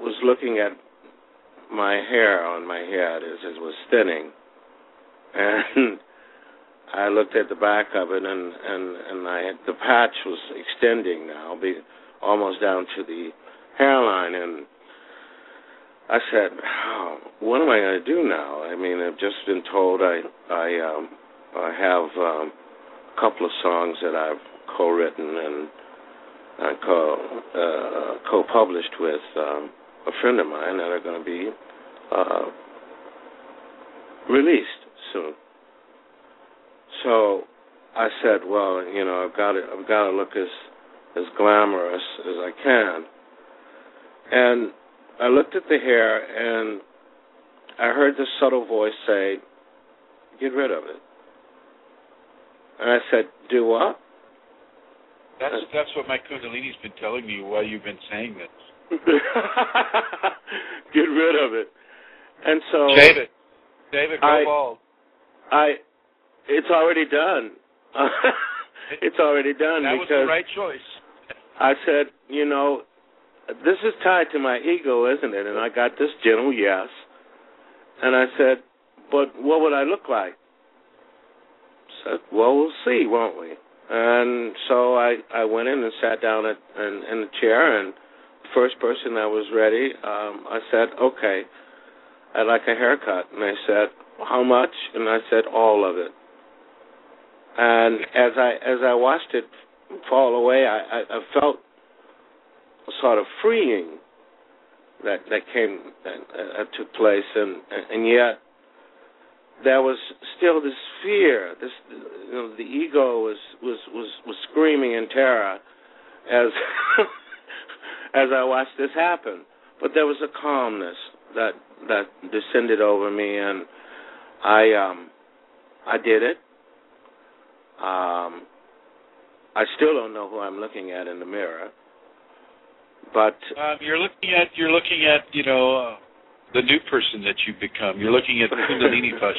was looking at my hair on my head as it was thinning, and I looked at the back of it, and and and I had, the patch was extending now, be almost down to the hairline, and I said, oh, "What am I going to do now?" I mean, I've just been told I I um, I have um, a couple of songs that I've co-written and co uh, co-published with um, a friend of mine that are going to be uh, released soon. So I said, well, you know, I've got to, I've got to look as as glamorous as I can. And I looked at the hair and I heard this subtle voice say, "Get rid of it." And I said, "Do what?" That's that's what my Kundalini's been telling me while you've been saying this. Get rid of it. And so David, David, go I, bald. I, it's already done. it's already done that was the right choice. I said, you know, this is tied to my ego, isn't it? And I got this gentle yes. And I said, but what would I look like? said, well, we'll see, won't we? And so I I went in and sat down at in, in the chair, and the first person that was ready, um, I said, okay, I'd like a haircut, and they said, how much? And I said, all of it. And as I as I watched it fall away, I, I, I felt a sort of freeing that that came that, that took place, and and yet there was still this fear. This, you know, the ego was was was was screaming in terror as as I watched this happen. But there was a calmness that that descended over me, and I um I did it. Um, I still don't know who I'm looking at in the mirror, but um, you're looking at you're looking at you know. Uh the new person that you've become. You're looking at the Kundalini Vash.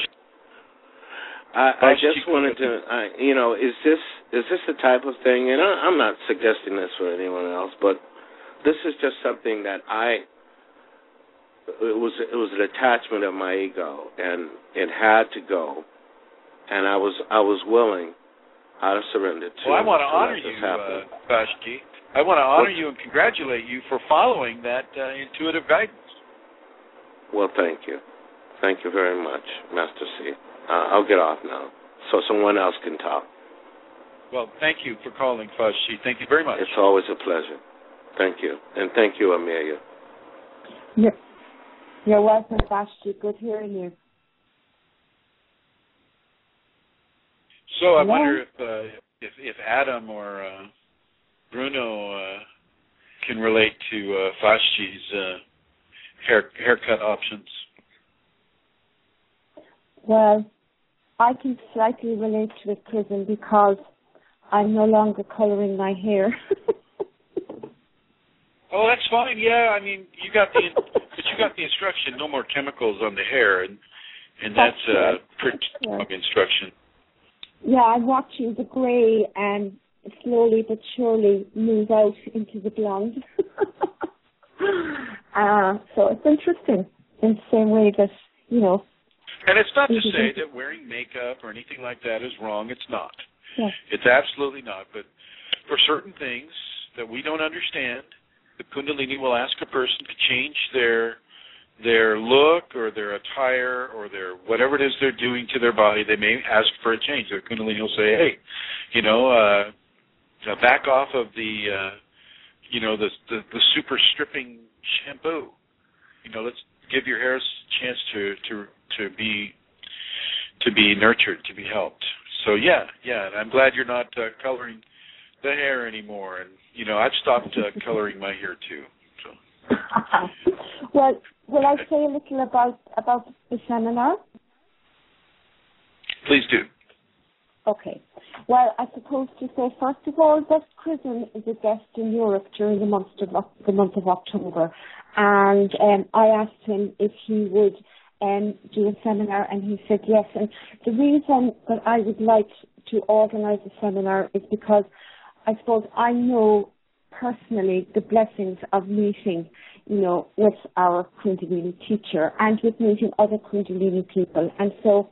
I, I just wanted to, I, you know, is this is this the type of thing? And I, I'm not suggesting this for anyone else, but this is just something that I. It was it was an attachment of my ego, and it had to go, and I was I was willing, out of surrender to. Well, I want to, honor you, uh, Vashti. I want to honor you and congratulate you for following that uh, intuitive guidance. Well, thank you. Thank you very much, Master C. Uh, I'll get off now so someone else can talk. Well, thank you for calling, Fuzzy. Thank you very much. It's always a pleasure. Thank you. And thank you, Amelia. You're, you're welcome, Vashti. Good hearing you. So I Hello? wonder if uh, if if Adam or uh, Bruno uh, can relate to uh, Vashti's uh, hair haircut options. Well, I can slightly relate to it, Chrism, because I'm no longer colouring my hair. Oh, that's fine. Yeah, I mean, you got the but you got the instruction. No more chemicals on the hair, and and that's, That's uh, right. pretty strong instruction. yeah, I'm watching the grey and slowly but surely move out into the blonde. uh, so it's interesting in the same way that, you know, And it's not to say that wearing makeup or anything like that is wrong. It's not. yeah, It's absolutely not. But for certain things that we don't understand, the Kundalini will ask a person to change their their look or their attire or their whatever it is they're doing to their body. They may ask for a change. The Kundalini will say, "Hey, you know, uh, back off of the, uh, you know, the, the the super stripping shampoo. You know, let's give your hair a chance to to to be to be nurtured, to be helped. So yeah, yeah, and I'm glad you're not uh, coloring the hair anymore. And you know, I've stopped uh, coloring my hair too. So well, will I say a little about about the seminar? please do. Okay. Well, I suppose to say first of all that Chrism is a guest in Europe during the month of the month of October, and um, I asked him if he would um, do a seminar, and he said yes. And the reason that I would like to organise a seminar is because I suppose I know personally the blessings of meeting, you know, with our Kundalini teacher and with meeting other Kundalini people, and so.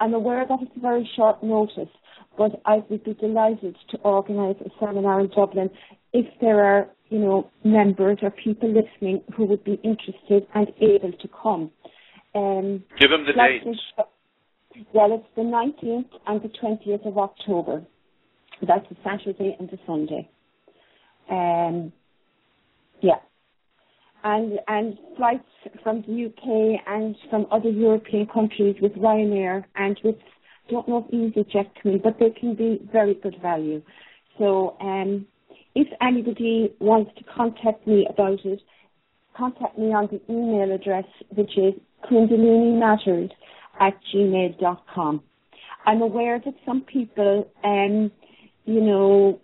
I'm aware that it's a very short notice, but I would be delighted to organise a seminar in Dublin if there are, you know, members or people listening who would be interested and able to come. Um, Give them the dates. Well, it's the 19th and the 20th of October. That's a Saturday and a Sunday. Um, yeah. And and flights from the UK and from other European countries with Ryanair and with don't know if EasyJet can, but they can be very good value. So um, if anybody wants to contact me about it, contact me on the email address which is kundalinimatters at gmail.com. I'm aware that some people, um, you know,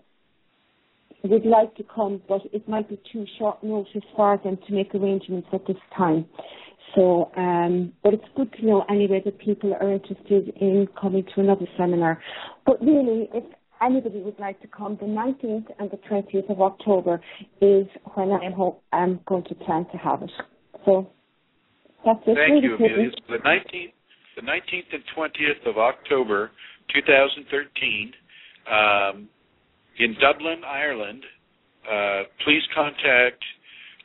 would like to come, but it might be too short notice for them to make arrangements at this time. So, um, but it's good to know anyway that people are interested in coming to another seminar. But really, if anybody would like to come, the 19th and the 20th of October is when I'm, I'm going to plan to have it. So, that's it. Thank really, you. Amelia. So the 19th, the 19th and 20th of October, 2013, um, in Dublin, Ireland. Uh, please contact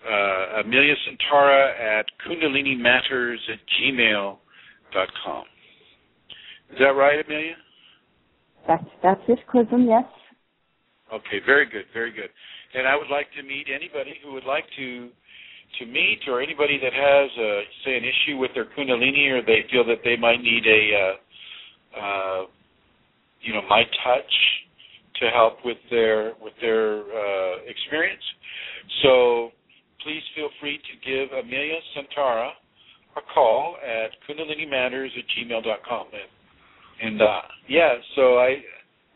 uh, Amelia Santara at kundalinimatters at gmail.com. Is that right, Amelia? That's, that's it, cousin, yes. Okay, very good, very good. And I would like to meet anybody who would like to to meet, or anybody that has, uh, say, an issue with their kundalini, or they feel that they might need a, uh, uh, you know, my touch to help with their with their uh, experience. So please feel free to give Amelia Santara a call at kundalinimatters at gmail.com. And, and uh, yeah, so I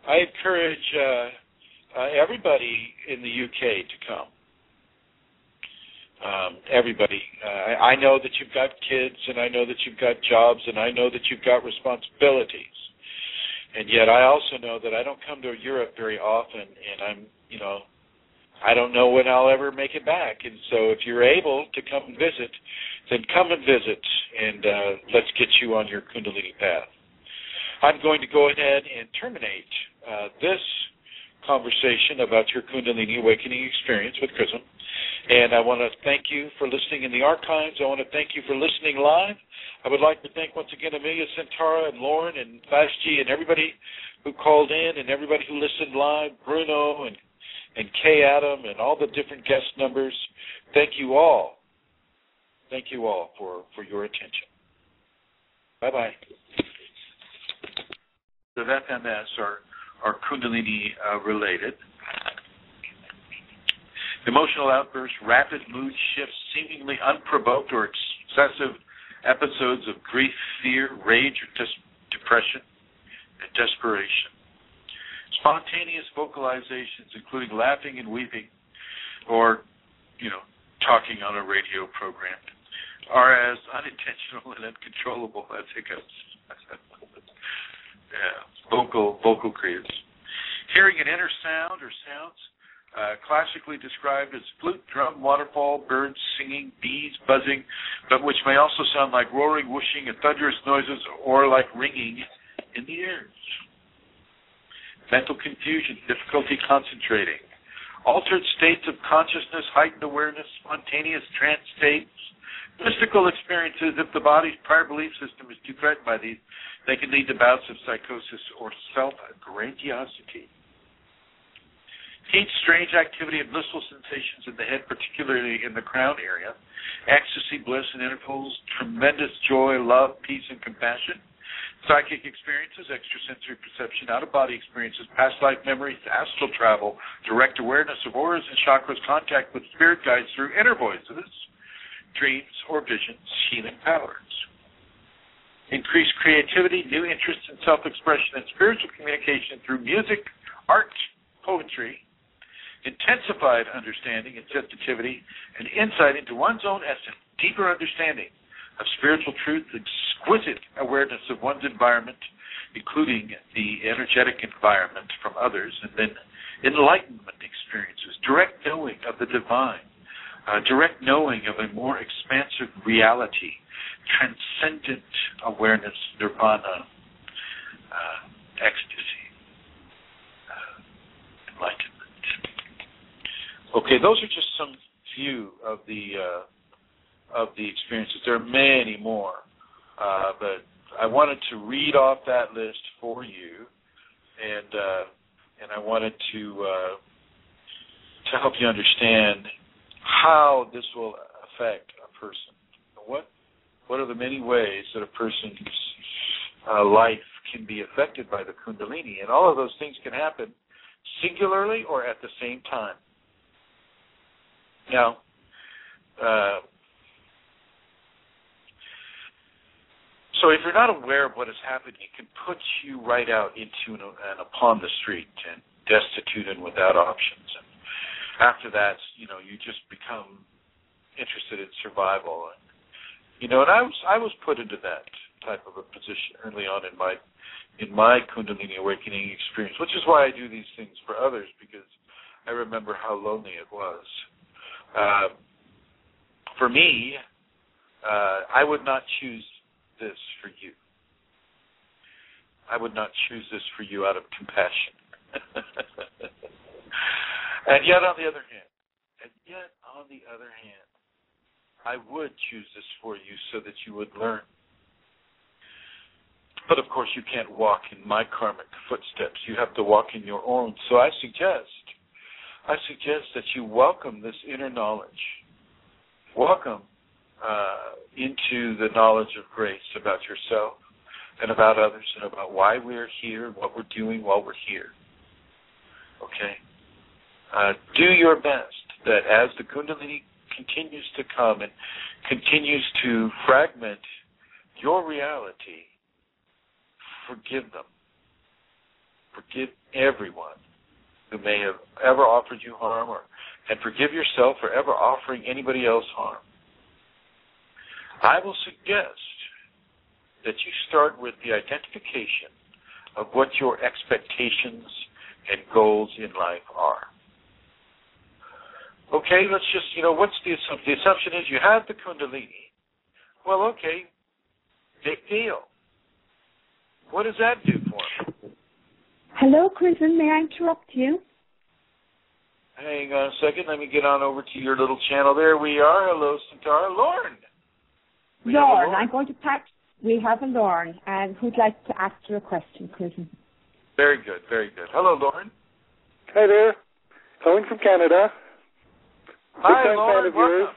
I encourage uh, uh, everybody in the UK to come. Um, everybody. Uh, I, I know that you've got kids, and I know that you've got jobs, and I know that you've got responsibilities. And yet, I also know that I don't come to Europe very often, and I'm, you know, I don't know when I'll ever make it back. And so, if you're able to come and visit, then come and visit, and uh, let's get you on your Kundalini path. I'm going to go ahead and terminate uh, this conversation about your Kundalini awakening experience with Chrism. And I want to thank you for listening in the archives. I want to thank you for listening live. I would like to thank once again Amelia Santara and Lauren and Vashti and everybody who called in and everybody who listened live, Bruno and and Kay Adam and all the different guest numbers. Thank you all. Thank you all for, for your attention. Bye bye. The FMS are, are Kundalini uh, related. Emotional outbursts, rapid mood shifts, seemingly unprovoked or excessive episodes of grief, fear, rage, or des- depression, and desperation. Spontaneous vocalizations, including laughing and weeping, or, you know, talking on a radio program, are as unintentional and uncontrollable as hiccups. yeah, vocal vocal kriyas. Hearing an inner sound or sounds uh, classically described as flute, drum, waterfall, birds singing, bees buzzing, but which may also sound like roaring, whooshing, and thunderous noises, or like ringing in the ears. Mental confusion, difficulty concentrating, altered states of consciousness, heightened awareness, spontaneous trance states, mystical experiences. If the body's prior belief system is too threatened by these, they can lead to bouts of psychosis or self-grandiosity. Heat, strange activity, of blissful sensations in the head, particularly in the crown area. Ecstasy, bliss, and intervals. Tremendous joy, love, peace, and compassion. Psychic experiences, extrasensory perception, out of body experiences, past life memories, astral travel, direct awareness of auras and chakras, contact with spirit guides through inner voices, dreams, or visions, healing powers. Increased creativity, new interests in self expression, and spiritual communication through music, art, poetry, intensified understanding and sensitivity, and insight into one's own essence, deeper understanding of spiritual truth, exquisite awareness of one's environment, including the energetic environment from others, and then enlightenment experiences, direct knowing of the divine, uh, direct knowing of a more expansive reality, transcendent awareness, nirvana, uh, ecstasy, uh, enlightenment. Okay, those are just some few of the uh, of the experiences. There are many more, uh, but I wanted to read off that list for you, and uh, and I wanted to uh, to help you understand how this will affect a person. What what are the many ways that a person's uh, life can be affected by the Kundalini, and all of those things can happen singularly or at the same time. Now, uh, so if you're not aware of what has happened, it can put you right out into an, an upon the street and destitute and without options. And after that, you know, you just become interested in survival. And, you know, and I was I was put into that type of a position early on in my in my Kundalini awakening experience, which is why I do these things for others because I remember how lonely it was. Uh, for me, uh, I would not choose this for you. I would not choose this for you out of compassion. and yet, on the other hand, and yet, on the other hand, I would choose this for you so that you would learn. But of course, you can't walk in my karmic footsteps. You have to walk in your own. So I suggest I suggest that you welcome this inner knowledge. Welcome uh, into the knowledge of grace about yourself and about others and about why we're here, and what we're doing while we're here. Okay? Uh, do your best that as the Kundalini continues to come and continues to fragment your reality, forgive them. Forgive everyone who may have ever offered you harm or and forgive yourself for ever offering anybody else harm. I will suggest that you start with the identification of what your expectations and goals in life are. Okay, let's just, you know, what's the assumption? The assumption is you have the Kundalini. Well, okay, big deal. What does that do for? Hello, Chrism. May I interrupt you? Hang on a second. Let me get on over to your little channel. There we are. Hello, Centaur. Lauren. We Lauren, I'm going to pack. We have a Lauren, and who'd like to ask you a question, Chrism? Very good. Very good. Hello, Lauren. Hi there. calling from Canada. Big Hi, time Lauren, fan of yours. welcome.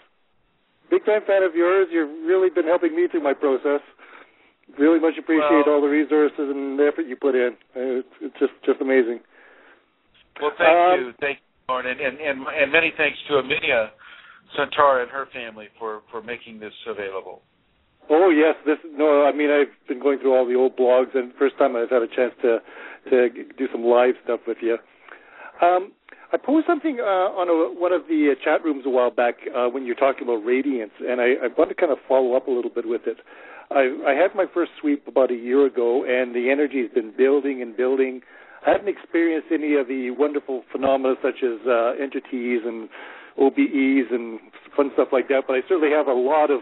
Big time fan of yours. You've really been helping me through my process. Really much appreciate Well- all the resources and the effort you put in. Uh, It's, it's just just amazing. Well, thank Um, you, thank you, Lauren, and, and and and many thanks to Amelia Santara and her family for for making this available. Oh yes, this no. I mean, I've been going through all the old blogs, and first time I've had a chance to to do some live stuff with you. Um, I posed something uh, on a, one of the uh, chat rooms a while back uh, when you're talking about radiance, and I, I want to kind of follow up a little bit with it. I, I had my first sweep about a year ago, and the energy has been building and building. I haven't experienced any of the wonderful phenomena such as uh, entities and OBEs and fun stuff like that, but I certainly have a lot of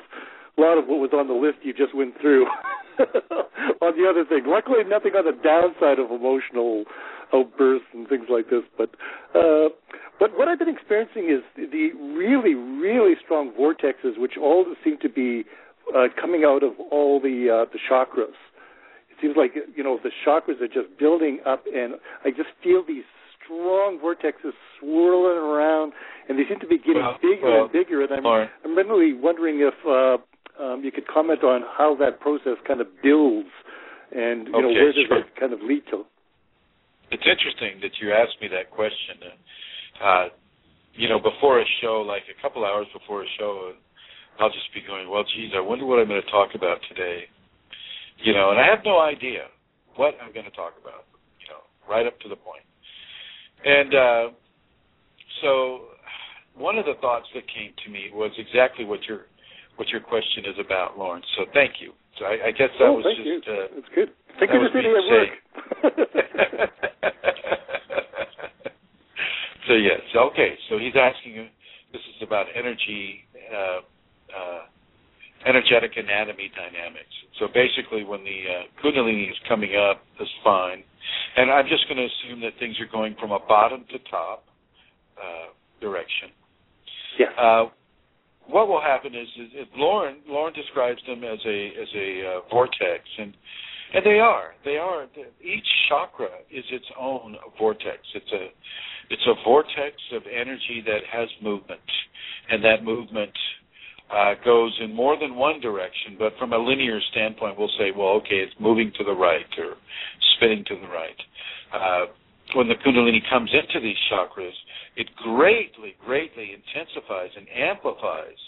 a lot of what was on the list you just went through on the other thing. Luckily, nothing on the downside of emotional outbursts and things like this. But uh, but what I've been experiencing is the really really strong vortexes, which all seem to be uh, coming out of all the uh, the chakras. It seems like you know the chakras are just building up, and I just feel these strong vortexes swirling around, and they seem to be getting Well, bigger well, and bigger. And I'm Lauren. I'm really wondering if uh, um, you could comment on how that process kind of builds, and you know where does sure. it kind of lead to? It's interesting that you asked me that question. Uh, you know, before a show, like a couple hours before a show, I'll just be going, "Well, geez, I wonder what I'm going to talk about today." You know, and I have no idea what I'm going to talk about. You know, right up to the point. And uh, so, one of the thoughts that came to me was exactly what your what your question is about, Lawrence. So, thank you. So, I, I guess that oh, was thank just. you. Uh, That's good. Thank you for sitting at work. so yes, okay. So he's asking. This is about energy, uh, uh, energetic anatomy dynamics. So basically, when the uh, kundalini is coming up the spine, and I'm just going to assume that things are going from a bottom to top uh, direction. yes. Uh, what will happen is, is, is Lauren Lauren describes them as a as a uh, vortex, and and they are they are each chakra is its own vortex. It's a it's a vortex of energy that has movement, and that movement uh, goes in more than one direction. But from a linear standpoint, we'll say, well, okay, it's moving to the right or spinning to the right. Uh, when the Kundalini comes into these chakras, it greatly, greatly intensifies and amplifies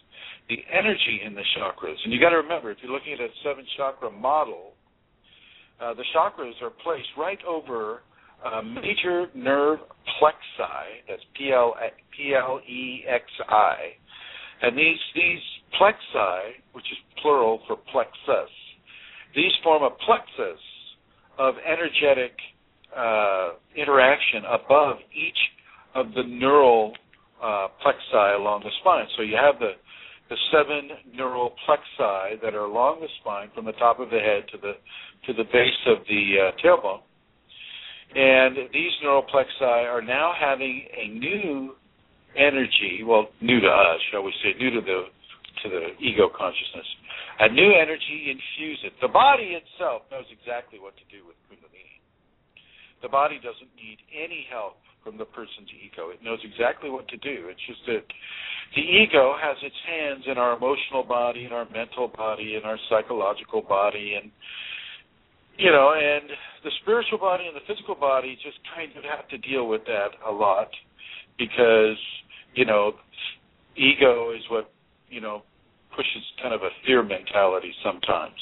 the energy in the chakras. And you got to remember, if you're looking at a seven chakra model, uh, the chakras are placed right over major nerve plexi. That's P L E X I, and these these plexi, which is plural for plexus, these form a plexus of energetic uh, interaction above each of the neural uh, plexi along the spine. So you have the the seven neural plexi that are along the spine from the top of the head to the to the base of the uh, tailbone. And these neural plexi are now having a new energy, well, new to us, shall we say, new to the to the ego consciousness. A new energy infuse it. The body itself knows exactly what to do with Kundalini. The body doesn't need any help from the person's ego. It knows exactly what to do. It's just that the ego has its hands in our emotional body, in our mental body, in our psychological body, and you know, and the spiritual body and the physical body just kind of have to deal with that a lot because you know, ego is what you know pushes kind of a fear mentality sometimes.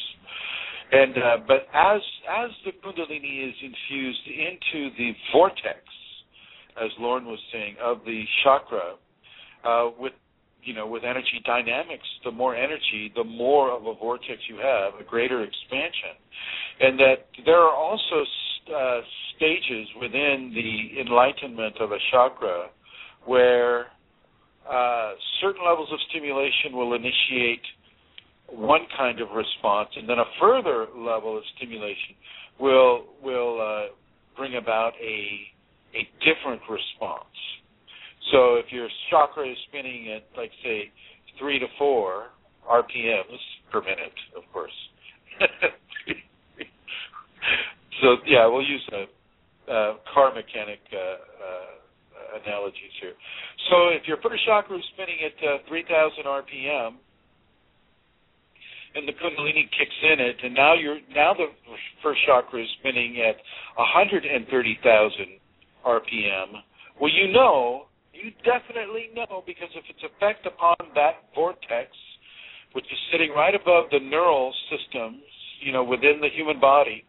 And uh, but as as the kundalini is infused into the vortex, as Lauren was saying, of the chakra, uh, with you know with energy dynamics, the more energy, the more of a vortex you have, a greater expansion, and that there are also uh, stages within the enlightenment of a chakra where uh, certain levels of stimulation will initiate one kind of response, and then a further level of stimulation will will uh, bring about a a different response. So if your chakra is spinning at like say three to four RPMs per minute, of course. so yeah, we'll use a, car mechanic uh, uh, analogies here. So if your first chakra is spinning at uh, 3,000 RPM, and the Kundalini kicks in it, and now you're now the first chakra is spinning at 130,000 RPM. Well, you know, you definitely know because of its effect upon that vortex, which is sitting right above the neural systems, you know, within the human body.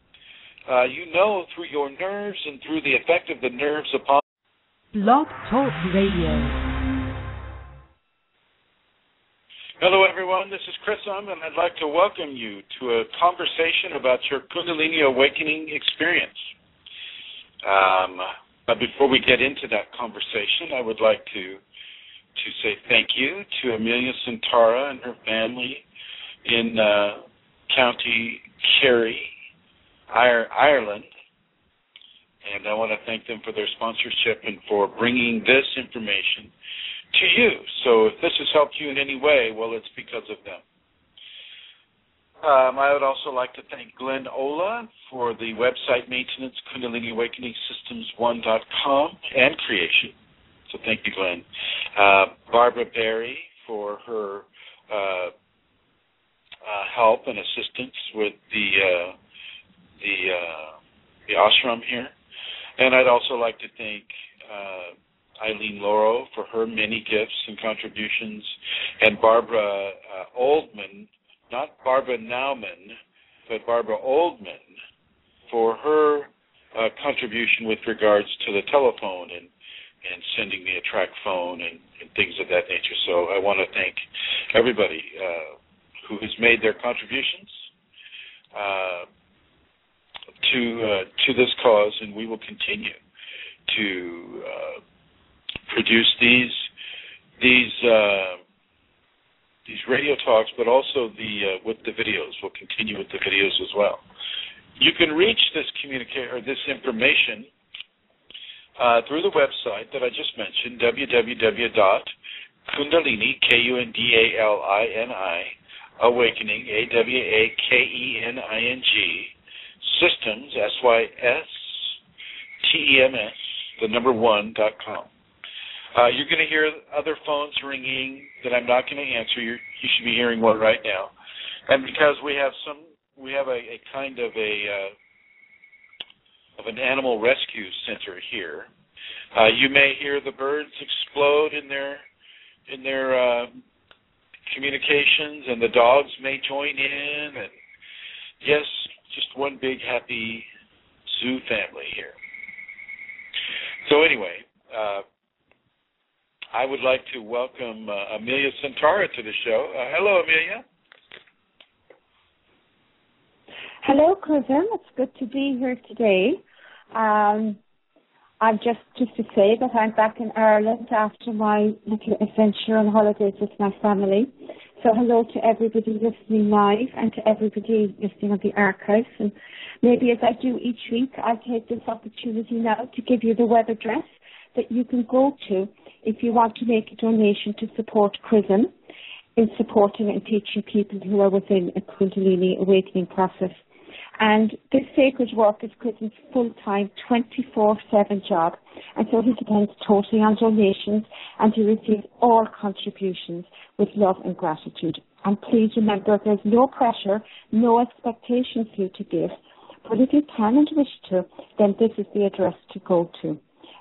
Uh, you know through your nerves and through the effect of the nerves upon. Blog Talk Radio. Hello, everyone. This is Chris Um, and I'd like to welcome you to a conversation about your Kundalini awakening experience. Um, but before we get into that conversation, I would like to to say thank you to Amelia Santara and her family in uh, County Kerry, Ireland. And I want to thank them for their sponsorship and for bringing this information to you. So if this has helped you in any way, well, it's because of them. Um, I would also like to thank Glenn Ola for the website maintenance, Kundalini Awakening Systems One.com and creation. So thank you, Glenn. Uh, Barbara Berry for her uh, uh, help and assistance with the uh, the uh, the ashram here, and I'd also like to thank uh, Eileen Lauro for her many gifts and contributions, and Barbara Oldman, not Barbara Nauman, but Barbara Oldman for her contribution with regards to the telephone and and sending me a track phone and, and things of that nature. So I want to thank everybody uh, who has made their contributions uh, to uh, to this cause, and we will continue to uh, produce these these uh, these radio talks, but also the with the videos. We'll continue with the videos as well. You can reach this communicate or this information uh, through the website that I just mentioned, www.kundalini, K-U-N-D-A-L-I-N-I, awakening, A-W-A-K-E-N-I-N-G, systems, S-Y-S-T-E-M-S, the number one, dot com. Uh, you're going to hear other phones ringing that I'm not going to answer. You're, you should be hearing one right now. And because we have some, we have a, a kind of a, uh, of an animal rescue center here. Uh, you may hear the birds explode in their in their uh, communications, and the dogs may join in, and yes, just one big happy zoo family here. So anyway, uh, I would like to welcome uh, Amelia Santara to the show. Uh, hello, Amelia. Hello, cousin. It's good to be here today. Um, I'm just just to say that I'm back in Ireland after my little adventure on holidays with my family. So hello to everybody listening live and to everybody listening on the archives. And maybe as I do each week, I'll take this opportunity now to give you the web address that you can go to if you want to make a donation to support Chrism in supporting and teaching people who are within a Kundalini awakening process. And this sacred work is Chrism's full-time, 24-7 job. And so he depends totally on donations and he receives all contributions with love and gratitude. And please remember, there's no pressure, no expectation for you to give. But if you can and wish to, then this is the address to go to.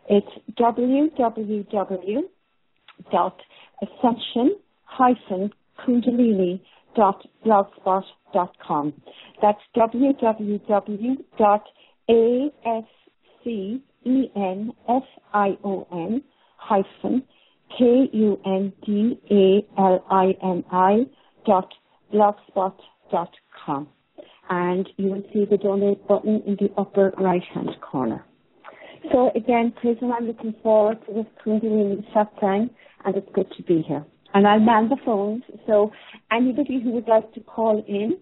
It's www.ascension-kundalini.blogspot.com com. That's www.ascension hyphen K-U-N-D-A-L-I-N-I dot com. And you will see the donate button in the upper right hand corner. So again, Chrism, I'm looking forward to this Kundalini Satsang and it's good to be here and I'll man the phones. So anybody who would like to call in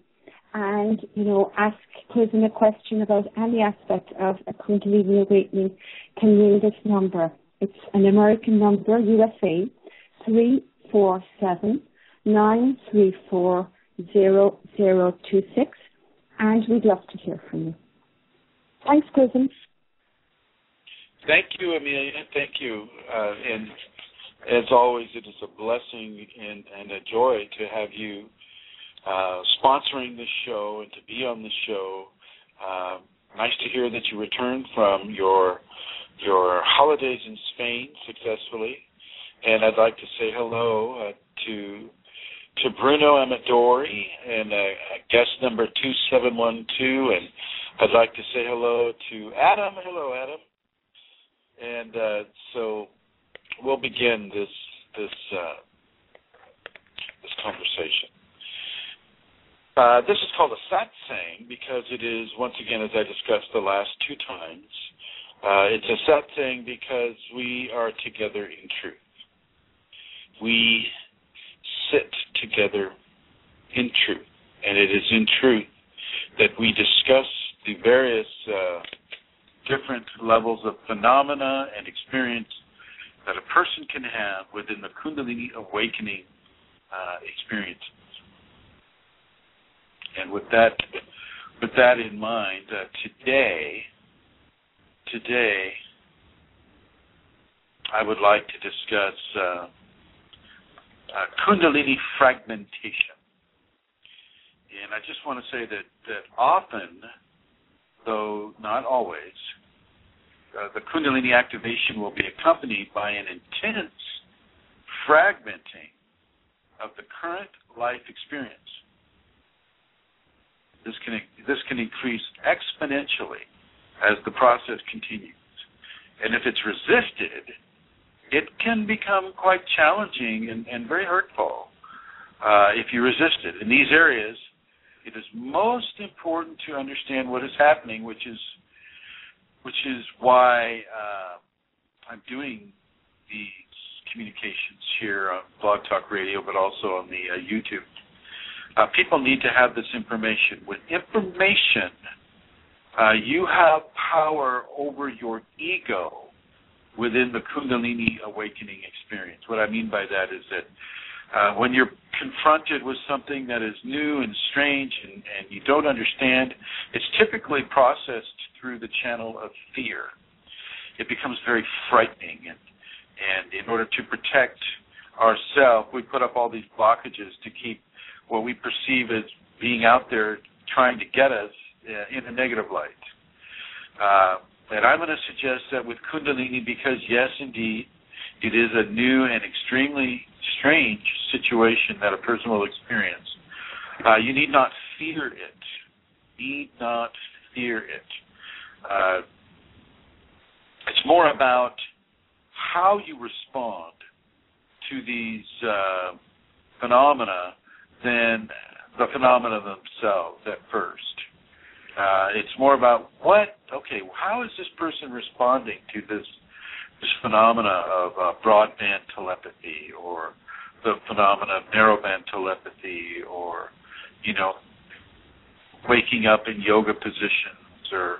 and, you know, ask Chrism a question about any aspect of a Kundalini awakening can ring this number. It's an American number, USA, 347 934 0026, and we'd love to hear from you. Thanks, Chrism. Thank you, Amelia. Thank you. Uh, and as always, it is a blessing and, and a joy to have you uh, sponsoring this show and to be on the show. Uh, nice to hear that you returned from your your holidays in Spain successfully. And I'd like to say hello uh, to to Bruno Amadori and uh, guest number 2712. And I'd like to say hello to Adam. Hello, Adam. And uh, so we'll begin this this uh, this conversation. Uh, this is called a satsang because it is once again, as I discussed the last two times, uh, it's a satsang because we are together in truth. We sit together in truth, and it is in truth that we discuss the various uh, different levels of phenomena and experience that a person can have within the Kundalini awakening uh, experiences. And with that, with that in mind, uh, today, today, I would like to discuss uh, uh Kundalini fragmentation. And I just want to say that that often, though not always, uh, the Kundalini activation will be accompanied by an intense fragmenting of the current life experience. This can this can increase exponentially as the process continues, and if it's resisted, it can become quite challenging and, and very hurtful uh, if you resist it. In these areas, it is most important to understand what is happening, which is which is why uh, I'm doing these communications here on Blog Talk Radio, but also on the uh, YouTube. Uh, people need to have this information. With information, uh, you have power over your ego within the Kundalini awakening experience. What I mean by that is that uh, when you're confronted with something that is new and strange and, and you don't understand, it's typically processed through the channel of fear. It becomes very frightening, and and in order to protect ourselves, we put up all these blockages to keep what we perceive as being out there trying to get us uh, in a negative light. Uh, and I'm going to suggest that with Kundalini, because yes, indeed, it is a new and extremely strange situation that a person will experience. Uh, you need not fear it. Need not fear it. Uh, it's more about how you respond to these uh, phenomena than the phenomena themselves at first. Uh, it's more about what, okay, how is this person responding to this this phenomena of uh, broadband telepathy or the phenomena of narrowband telepathy or, you know, waking up in yoga positions or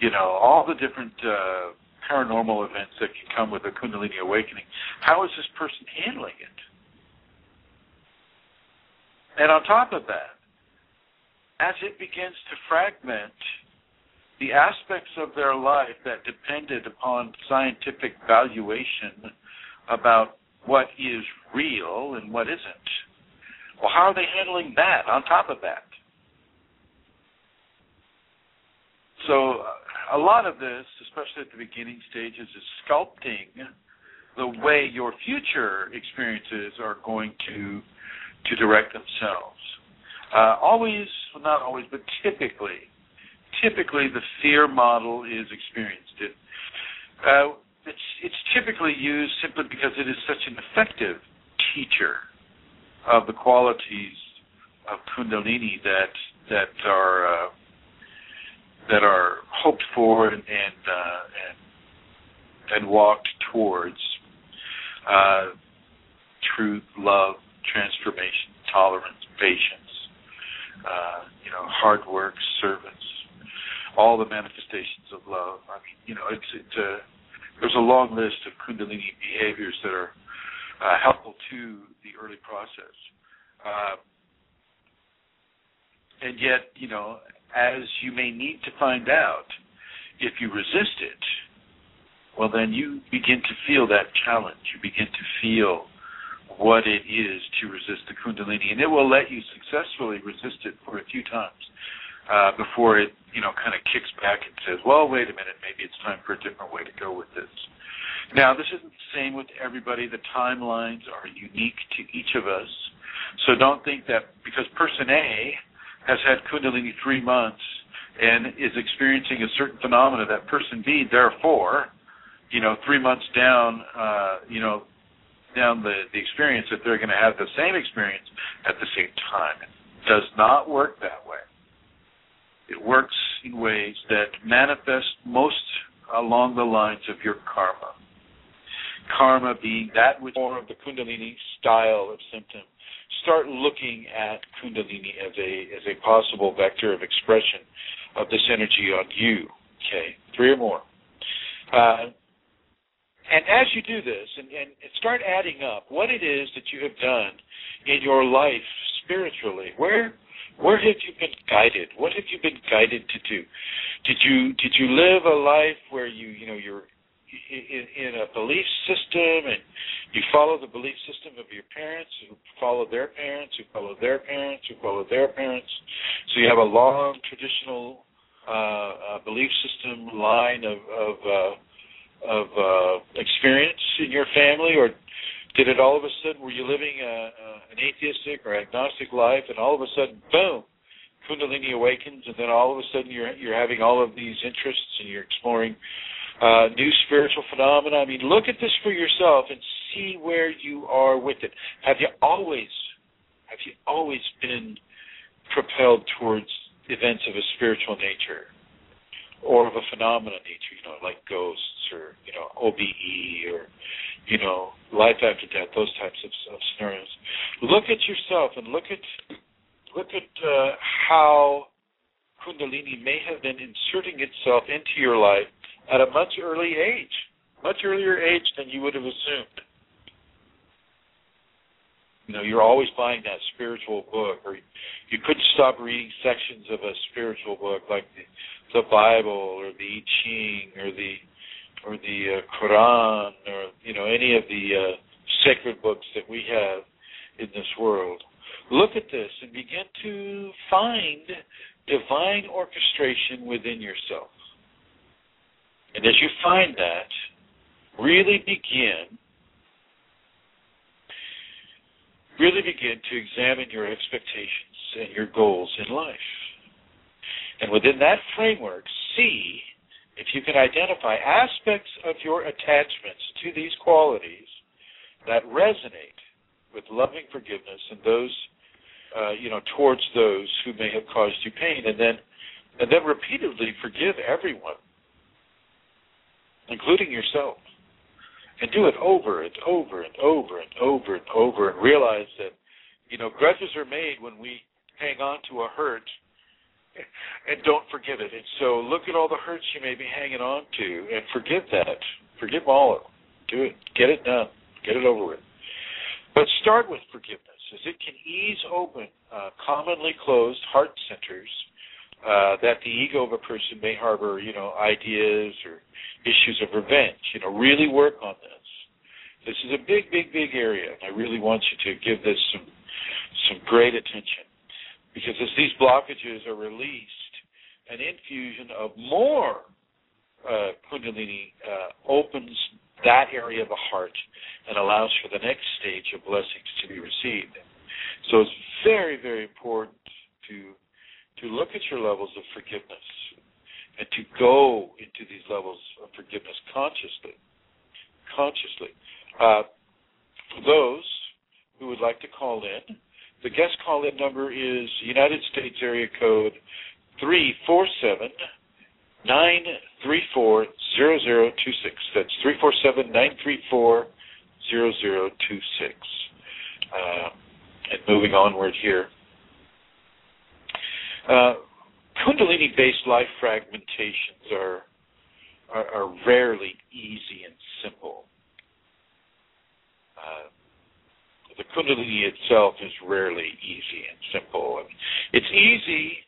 you know, all the different uh, paranormal events that can come with a Kundalini awakening. How is this person handling it? And on top of that, as it begins to fragment the aspects of their life that depended upon scientific valuation about what is real and what isn't, well, how are they handling that on top of that? So a lot of this, especially at the beginning stages, is sculpting the way your future experiences are going to to direct themselves. Uh, always, well, not always, but typically, typically the fear model is experienced. It, uh, it's, it's typically used simply because it is such an effective teacher of the qualities of Kundalini that that are uh, that are hoped for and and uh, and, and walked towards uh, truth, love, transformation, tolerance, patience, uh, you know, hard work, service, all the manifestations of love. I mean, you know, it's it's a there's a long list of Kundalini behaviors that are uh, helpful to the early process. Uh, and yet, you know, as you may need to find out if you resist it well, then you begin to feel that challenge. You begin to feel what it is to resist the Kundalini, and it will let you successfully resist it for a few times uh, before it, you know, kind of kicks back and says, "Well, wait a minute, maybe it's time for a different way to go with this." Now, this isn't the same with everybody. The timelines are unique to each of us, so don't think that because person A has had Kundalini three months and is experiencing a certain phenomena, that person B, therefore, you know, three months down, uh, you know, down the, the experience that they're going to have the same experience at the same time. It does not work that way. It works in ways that manifest most along the lines of your karma. Karma being that which more of the Kundalini style of symptom. Start looking at Kundalini as a as a possible vector of expression of this energy on you. Okay, three or more. Uh, and as you do this, and, and start adding up what it is that you have done in your life spiritually, where where have you been guided? What have you been guided to do? Did you did you live a life where you you know you're in, in a belief system and you follow the belief system of your parents who follow their parents who follow their parents who follow their parents so you have a long traditional uh, uh, belief system line of of uh, of uh, experience in your family, or did it all of a sudden were you living a, a, an atheistic or agnostic life, and all of a sudden, boom, Kundalini awakens, and then all of a sudden you're you're having all of these interests and you're exploring uh, new spiritual phenomena. I mean, look at this for yourself and see where you are with it. Have you always have you always been propelled towards events of a spiritual nature? Or of a phenomena nature, you know, like ghosts or you know OBE or you know life after death, those types of, of scenarios. Look at yourself and look at look at uh, how Kundalini may have been inserting itself into your life at a much early age, much earlier age than you would have assumed. You know, you're always buying that spiritual book, or you couldn't stop reading sections of a spiritual book like the the Bible or the I Ching or the or the uh, Quran or you know any of the uh, sacred books that we have in this world. Look at this and begin to find divine orchestration within yourself. And as you find that, really begin really begin to examine your expectations and your goals in life. And within that framework, see if you can identify aspects of your attachments to these qualities that resonate with loving forgiveness and those, uh, you know, towards those who may have caused you pain, and then, and then repeatedly forgive everyone, including yourself, and do it over and over and over and over and over, and realize that, you know, grudges are made when we hang on to a hurt and don't forgive it. And so look at all the hurts you may be hanging on to and forgive that. Forgive all of them. Do it. Get it done. Get it over with. But start with forgiveness, as it can ease open uh, commonly closed heart centers uh, that the ego of a person may harbor, you know, ideas or issues of revenge. You know, really work on this. This is a big, big, big area, I really want you to give this some some great attention. Because as these blockages are released, an infusion of more uh, Kundalini uh, opens that area of the heart and allows for the next stage of blessings to be received. So it's very, very important to to look at your levels of forgiveness and to go into these levels of forgiveness consciously. Consciously. Uh, for those who would like to call in, the guest call-in number is United States area code three four seven nine three four zero zero two six. That's three four seven nine three four zero zero two six. Uh, and moving onward here. Uh, Kundalini-based life fragmentations are, are, are rarely easy and simple. Uh, the Kundalini itself is rarely easy and simple. And it's easy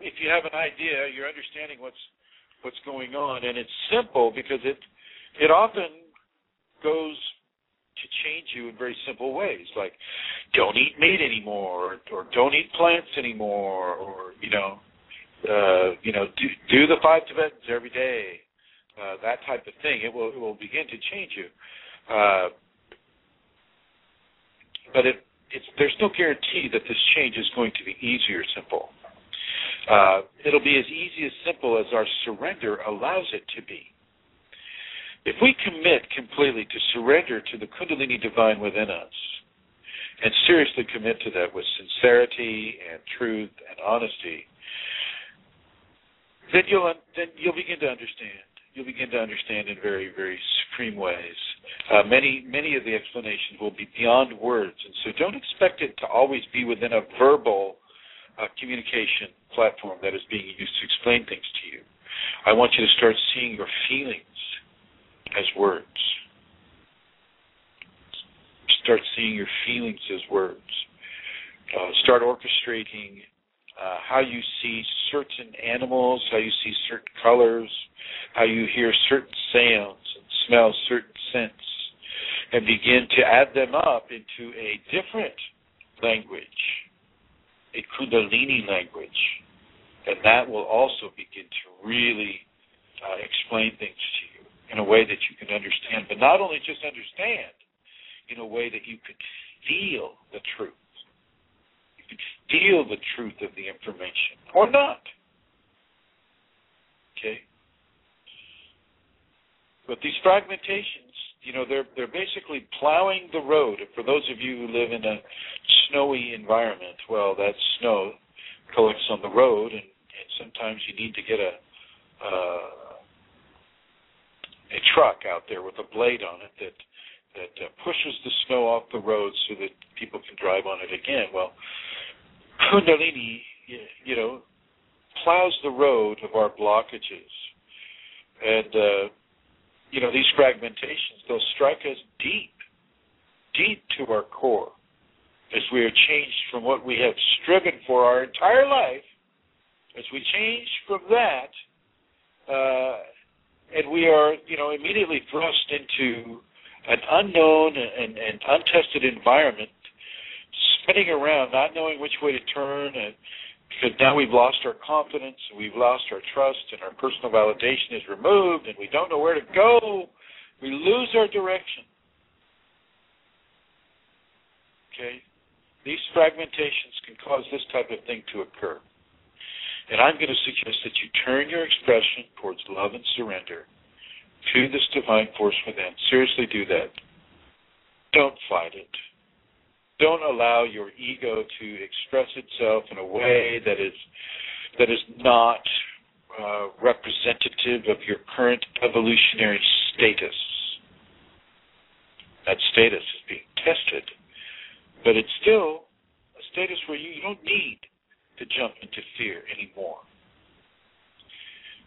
if you have an idea, you're understanding what's what's going on, and it's simple because it it often goes to change you in very simple ways, like don't eat meat anymore, or, or don't eat plants anymore, or you know, uh, you know, do, do the five Tibetans every day, uh, that type of thing. It will it will begin to change you. Uh, but it, it's, there's no guarantee that this change is going to be easy or simple. Uh, it'll be as easy as simple as our surrender allows it to be. If we commit completely to surrender to the Kundalini divine within us, and seriously commit to that with sincerity and truth and honesty, then you'll then you'll begin to understand. You'll begin to understand in very very supreme ways. Uh, many many of the explanations will be beyond words, and so don't expect it to always be within a verbal uh, communication platform that is being used to explain things to you. I want you to start seeing your feelings as words. Start seeing your feelings as words. Uh, start orchestrating uh, how you see certain animals, how you see certain colors, how you hear certain sounds and smell certain scents, and begin to add them up into a different language, a Kundalini language. And that will also begin to really uh, explain things to you in a way that you can understand, but not only just understand, in a way that you could feel the truth. You could feel the truth of the information, or not. Okay? But these fragmentations, you know, they're they're basically plowing the road. For those of you who live in a snowy environment, well, that snow collects on the road, and, and sometimes you need to get a uh, a truck out there with a blade on it that that uh, pushes the snow off the road so that people can drive on it again. Well, Kundalini, you know, plows the road of our blockages, and uh, you know these fragmentations they'll strike us deep, deep to our core, as we are changed from what we have striven for our entire life. As we change from that. Uh, and we are, you know, immediately thrust into an unknown and, and untested environment, spinning around, not knowing which way to turn, and because now we've lost our confidence, we've lost our trust, and our personal validation is removed, and we don't know where to go. We lose our direction. Okay? These fragmentations can cause this type of thing to occur. And I'm going to suggest that you turn your expression towards love and surrender to this divine force within. Seriously do that. Don't fight it. Don't allow your ego to express itself in a way that is that is not uh, representative of your current evolutionary status. That status is being tested, but it's still a status where you, you don't need to jump into fear anymore.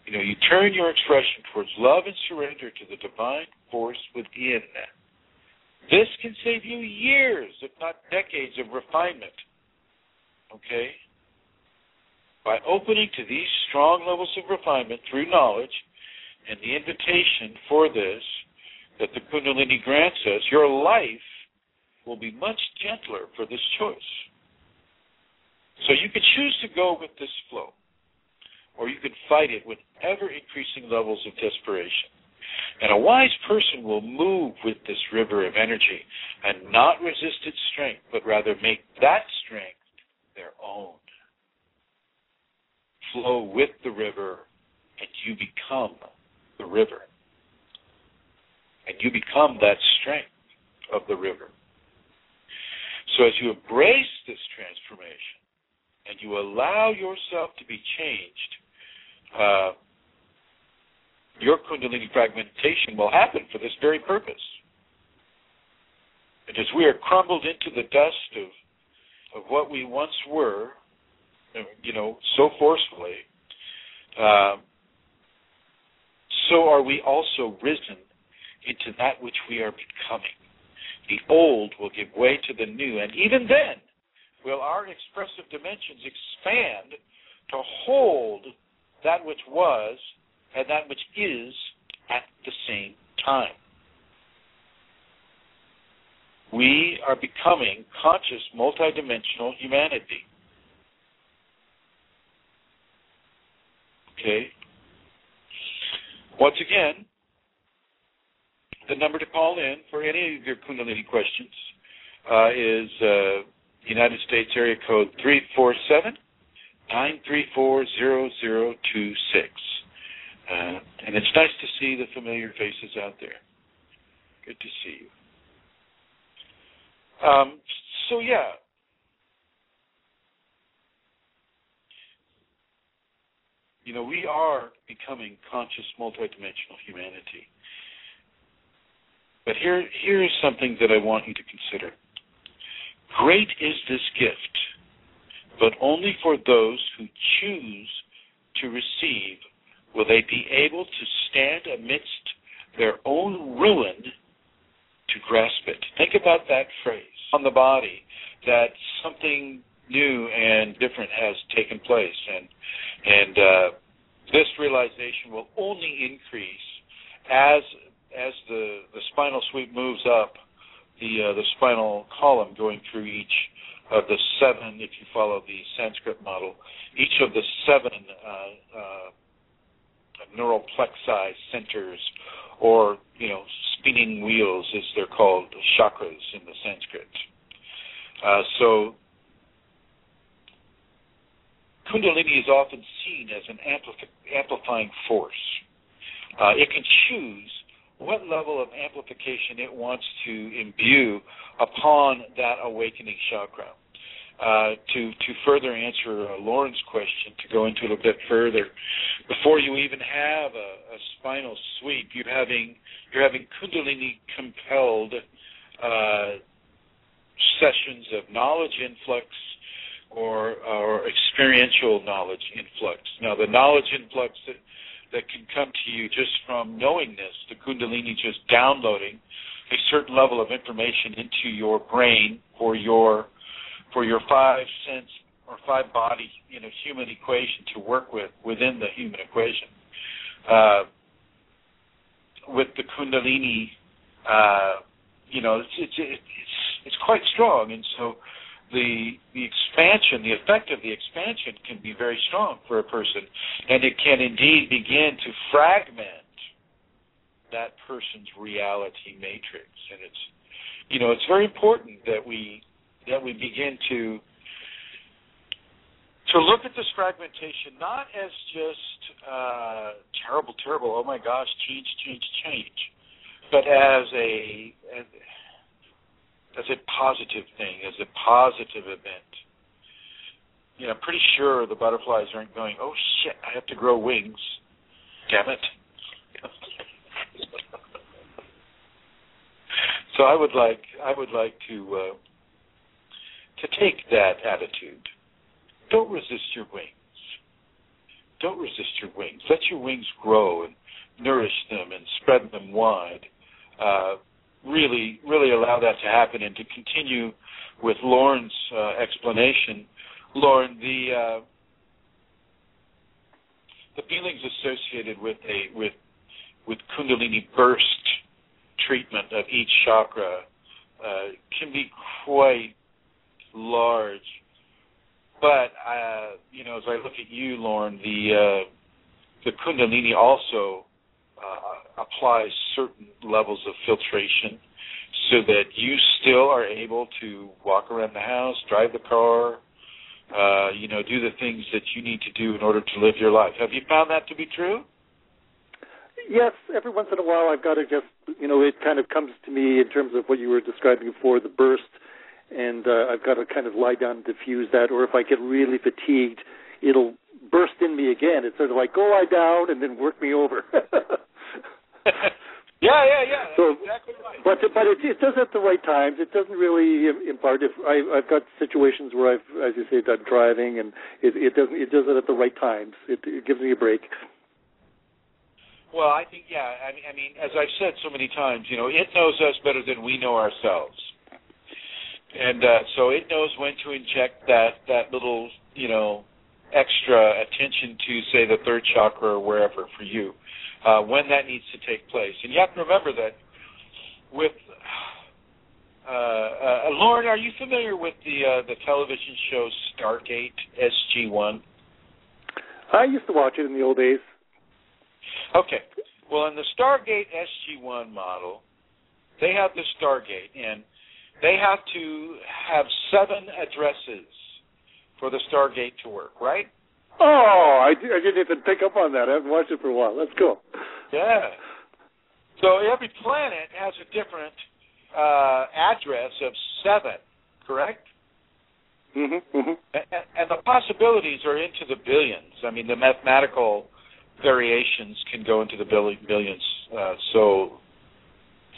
You know, you turn your expression towards love and surrender to the divine force within. This can save you years, if not decades, of refinement. Okay? By opening to these strong levels of refinement through knowledge and the invitation for this that the Kundalini grants us, your life will be much gentler for this choice. So you could choose to go with this flow, or you could fight it with ever increasing levels of desperation. And a wise person will move with this river of energy and not resist its strength, but rather make that strength their own. Flow with the river, and you become the river. And you become that strength of the river. So as you embrace this transformation, and you allow yourself to be changed, uh, your Kundalini fragmentation will happen for this very purpose. And as we are crumbled into the dust of, of what we once were, you know, so forcefully, uh, so are we also risen into that which we are becoming. The old will give way to the new, and even then, will our expressive dimensions expand to hold that which was and that which is at the same time. We are becoming conscious, multidimensional humanity. Okay? Once again, the number to call in for any of your Kundalini questions uh, is uh, United States area code 347 934 0026. Uh, and it's nice to see the familiar faces out there. Good to see you. Um, so, yeah. You know, we are becoming conscious multidimensional humanity. But here, here is something that I want you to consider. Great is this gift, but only for those who choose to receive will they be able to stand amidst their own ruin to grasp it. Think about that phrase on the body that something new and different has taken place, and and uh, this realization will only increase as as the the spinal sweep moves up the uh, the spinal column going through each of the seven, if you follow the Sanskrit model, each of the seven uh, uh, neural plexi centers, or you know, spinning wheels, as they're called, chakras in the Sanskrit. Uh, so, Kundalini is often seen as an amplif- amplifying force. Uh, it can choose what level of amplification it wants to imbue upon that awakening chakra. Uh, to to further answer uh, Lauren's question, to go into it a bit further, before you even have a, a spinal sweep, you're having you're having Kundalini compelled uh, sessions of knowledge influx or or experiential knowledge influx. Now, the knowledge influx that that can come to you just from knowing this, the Kundalini just downloading a certain level of information into your brain for your for your five sense or five body you know human equation to work with within the human equation. Uh, with the Kundalini, uh, you know, it's, it's it's it's quite strong, and so the the expansion, the effect of the expansion can be very strong for a person, and it can indeed begin to fragment that person's reality matrix. And it's you know it's very important that we that we begin to to look at this fragmentation not as just uh, terrible, terrible. Oh my gosh, change, change, change, but as a as a positive thing, as a positive event. You know, I'm pretty sure the butterflies aren't going, oh shit, I have to grow wings. Damn it. so I would like I would like to uh, to take that attitude. Don't resist your wings. Don't resist your wings. Let your wings grow and nourish them and spread them wide. Uh, really, really allow that to happen and to continue with Lauren's uh, explanation. Lauren, the uh, the feelings associated with a with with Kundalini burst treatment of each chakra uh, can be quite large. But uh, you know, as I look at you, Lauren, the uh, the Kundalini also uh, applies certain levels of filtration so that you still are able to walk around the house, drive the car, uh, you know, do the things that you need to do in order to live your life. Have you found that to be true? Yes, every once in a while I've got to just, you know, it kind of comes to me in terms of what you were describing before, the burst, and uh, I've got to kind of lie down and diffuse that, or if I get really fatigued, it'll burst in me again. It's sort of like go lie down and then work me over. yeah, yeah, yeah. So, exactly right. But but it, it does at the right times. It doesn't really impart. If I, I've got situations where I've, as you say, done driving, and it, it doesn't. It does it at the right times. It, it gives me a break. Well, I think yeah. I mean, I mean, as I've said so many times, you know, it knows us better than we know ourselves, and uh, so it knows when to inject that that little, you know, extra attention to say the third chakra or wherever for you. Uh, when that needs to take place. And you have to remember that with uh, uh, Lauren, are you familiar with the uh, the television show Stargate SG One? I used to watch it in the old days. Okay. Well, in the Stargate SG One model, they have the Stargate, and they have to have seven addresses for the Stargate to work, right? Oh, I, I didn't even pick up on that. I haven't watched it for a while. That's cool. Yeah. So every planet has a different uh, address of seven, correct? Mm-hmm, mm-hmm. And, and the possibilities are into the billions. I mean, the mathematical variations can go into the billions. Uh, so,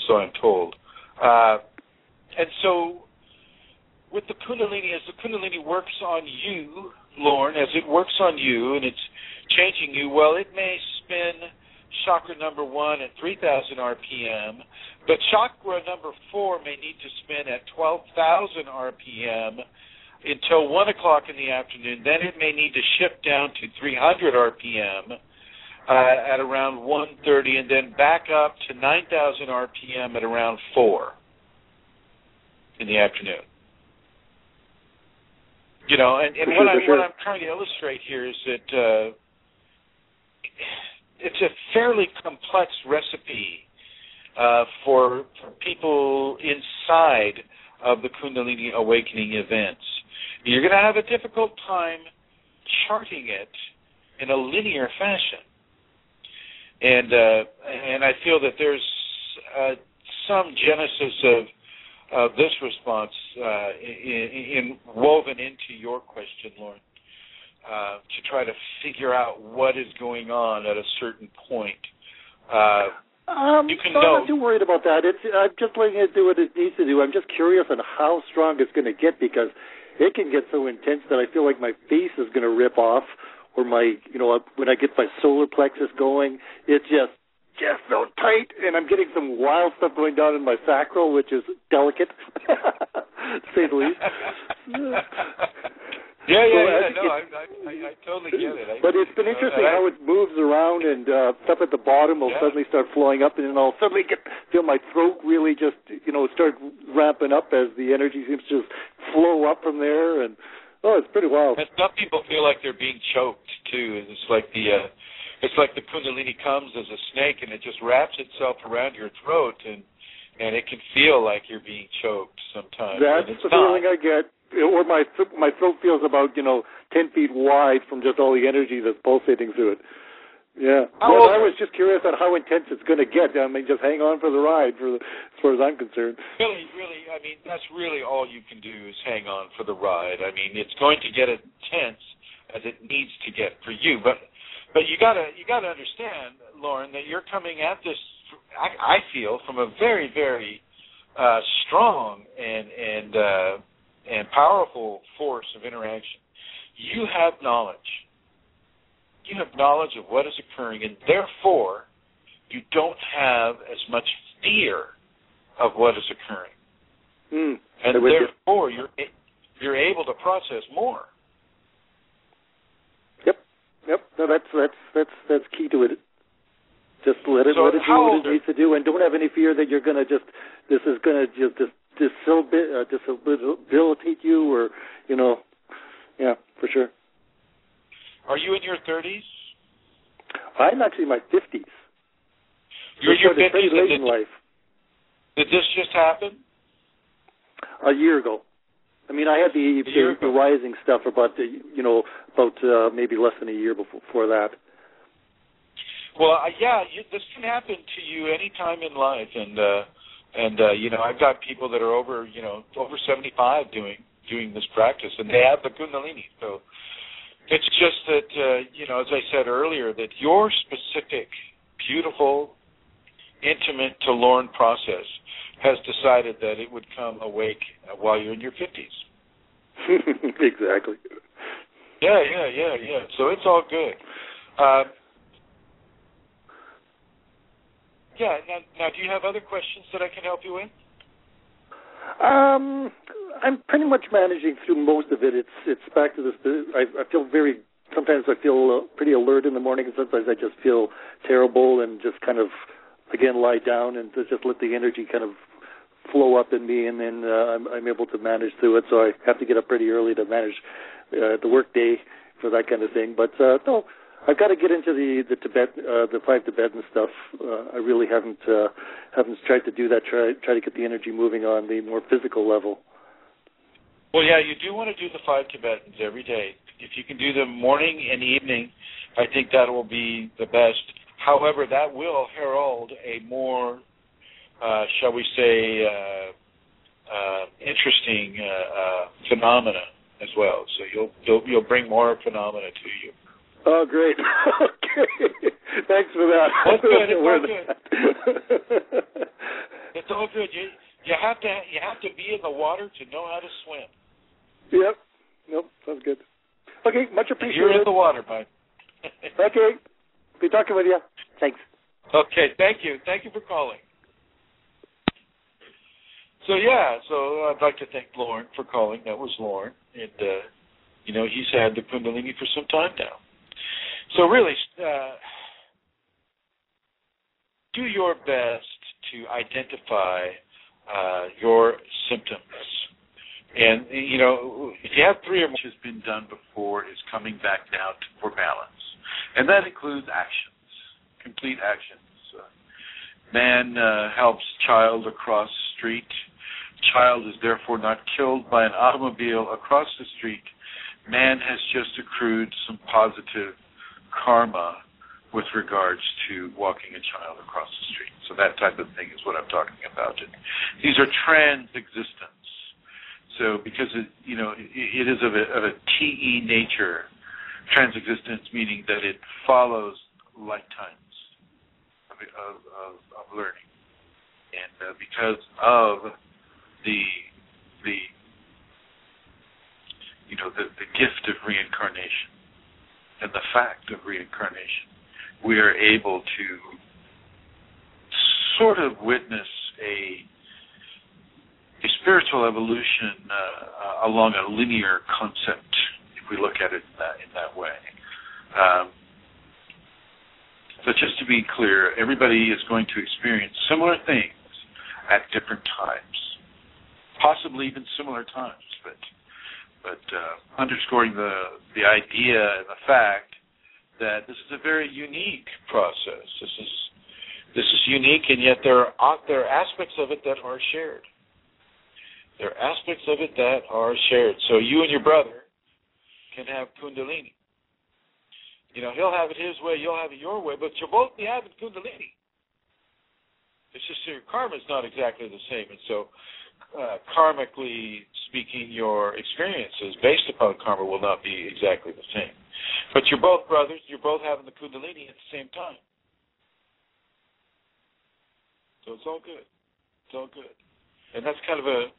so I'm told. Uh, and so, with the Kundalini, as the Kundalini works on you, Lauren, as it works on you and it's changing you, well, it may spin chakra number one at 3,000 RPM, but chakra number four may need to spin at 12,000 RPM until 1 o'clock in the afternoon. Then it may need to shift down to 300 RPM uh, at around 1.30 and then back up to 9,000 RPM at around 4 in the afternoon. You know, and, and what, I, what I'm trying to illustrate here is that uh, it's a fairly complex recipe uh, for, for people inside of the Kundalini awakening events. You're going to have a difficult time charting it in a linear fashion, and uh, and I feel that there's uh, some genesis of of this response uh, in, in woven into your question, Lauren uh, to try to figure out what is going on at a certain point. Uh, um, you can no, know. I'm not too worried about that. It's I'm just letting it do what it needs to do. I'm just curious on how strong it's going to get because it can get so intense that I feel like my face is going to rip off, or my you know when I get my solar plexus going, it just just so tight, and I'm getting some wild stuff going down in my sacral, which is delicate, to say the least. Yeah, yeah, I yeah. No, I, I, I, I totally get it. I, But it's been interesting I- how it moves around and uh, stuff at the bottom will Yeah. suddenly start flowing up, and then I'll suddenly get feel my throat really just you know start ramping up as the energy seems to just flow up from there, and oh, it's pretty wild. And some people feel like they're being choked too. It's like the uh it's like the kundalini comes as a snake and it just wraps itself around your throat and and it can feel like you're being choked sometimes. That's the not. feeling I get, or my th- my throat feels about you know ten feet wide from just all the energy that's pulsating through it. Yeah, old I was just curious on how intense it's going to get. I mean, just hang on for the ride, for the, as far as I'm concerned. Really, really, I mean, that's really all you can do is hang on for the ride. I mean, it's going to get as intense as it needs to get for you, but but you gotta you gotta understand, Lauren, that you're coming at this. I, I feel from a very very uh, strong and and uh, and powerful force of interaction. You have knowledge. You have knowledge of what is occurring, and therefore, you don't have as much fear of what is occurring Mm. and I'm with you. therefore you're you're able to process more. Yep. No, that's that's that's that's key to it. Just let it So let it do what it needs to do, and don't have any fear that you're going to just this is going to just dis, uh, disabilitate you, or you know, yeah, for sure. Are you in your 30s? I'm actually in my fifties. You're in your 50s. late and in life. did this just happen? A year ago. I mean, I had the the, the rising stuff about the, you know about uh, maybe less than a year before, before that. Well, uh, yeah, you, this can happen to you any time in life, and uh, and uh, you know, I've got people that are over, you know, over 75 doing doing this practice, and they have the Kundalini. So it's just that, uh, you know, as I said earlier, that your specific, beautiful, intimate to Lauren process has decided that it would come awake while you're in your 50s. exactly. Yeah, yeah, yeah, yeah. So it's all good. Uh, yeah. Now, now, do you have other questions that I can help you with? Um, I'm pretty much managing through most of it. It's it's back to this. I, I feel very sometimes I feel pretty alert in the morning, and sometimes I just feel terrible and just kind of again lie down and just let the energy kind of flow up in me, and then uh, I'm, I'm able to manage through it. So I have to get up pretty early to manage uh, the work day for that kind of thing. But uh, no, I've got to get into the the Tibet, uh, the five Tibetan stuff. Uh, I really haven't uh, haven't tried to do that. Try try to get the energy moving on the more physical level. Well, yeah, you do want to do the five Tibetans every day. If you can do them morning and evening, I think that will be the best. However, that will herald a more, uh, shall we say, uh, uh, interesting uh, uh, phenomena as well. So you'll, you'll you'll bring more phenomena to you. Oh, great! okay, thanks for that. That's good. It's all good. it's all good. You you have to you have to be in the water to know how to swim. Yep. Nope. Sounds good. Okay. Much appreciated. You're in the water, bud. okay. Be talking with you. Thanks. Okay. Thank you. Thank you for calling. So yeah, so I'd like to thank Lauren for calling. That was Lauren, and uh, you know he's had the Kundalini for some time now. So really, uh, do your best to identify uh, your symptoms. And you know, if you have three or more, which has been done before, is coming back now to, for balance, and that includes actions, complete actions. Uh, man uh, helps child across street. Child is therefore not killed by an automobile across the street. Man has just accrued some positive karma with regards to walking a child across the street. So that type of thing is what I'm talking about. And these are trans existence. So because it, you know, it, is of a, of a TE nature, trans existence meaning that it follows lifetimes of, of, of, of learning. And uh, because of the the you know the, the gift of reincarnation and the fact of reincarnation, we are able to sort of witness a a spiritual evolution uh, along a linear concept, if we look at it in that, in that way. Um, so just to be clear, everybody is going to experience similar things at different times, possibly even similar times, but but uh, underscoring the the idea and the fact that this is a very unique process. This is this is unique, and yet there are there are aspects of it that are shared. There are aspects of it that are shared. So you and your brother can have Kundalini. You know, he'll have it his way, you'll have it your way, but you'll both be having Kundalini. It's just your karma is not exactly the same, and so uh, karmically speaking, your experiences based upon karma will not be exactly the same. But you're both brothers. You're both having the kundalini at the same time. So it's all good. It's all good. And that's kind of a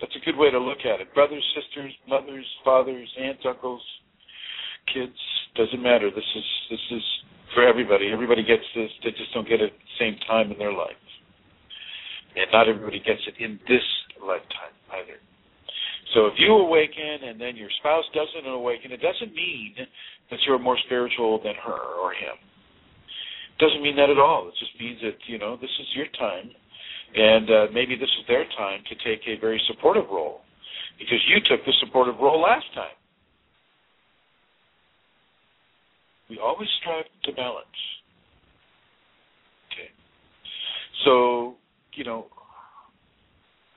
that's a good way to look at it. Brothers, sisters, mothers, fathers, aunts, uncles, kids, doesn't matter. This is this is for everybody. Everybody gets this. They just don't get it at the same time in their life. And not everybody gets it in this lifetime either. So if you awaken and then your spouse doesn't awaken, it doesn't mean that you're more spiritual than her or him. It doesn't mean that at all. It just means that, you know, this is your time and uh, maybe this is their time to take a very supportive role because you took the supportive role last time. We always strive to balance. Okay. So, you know,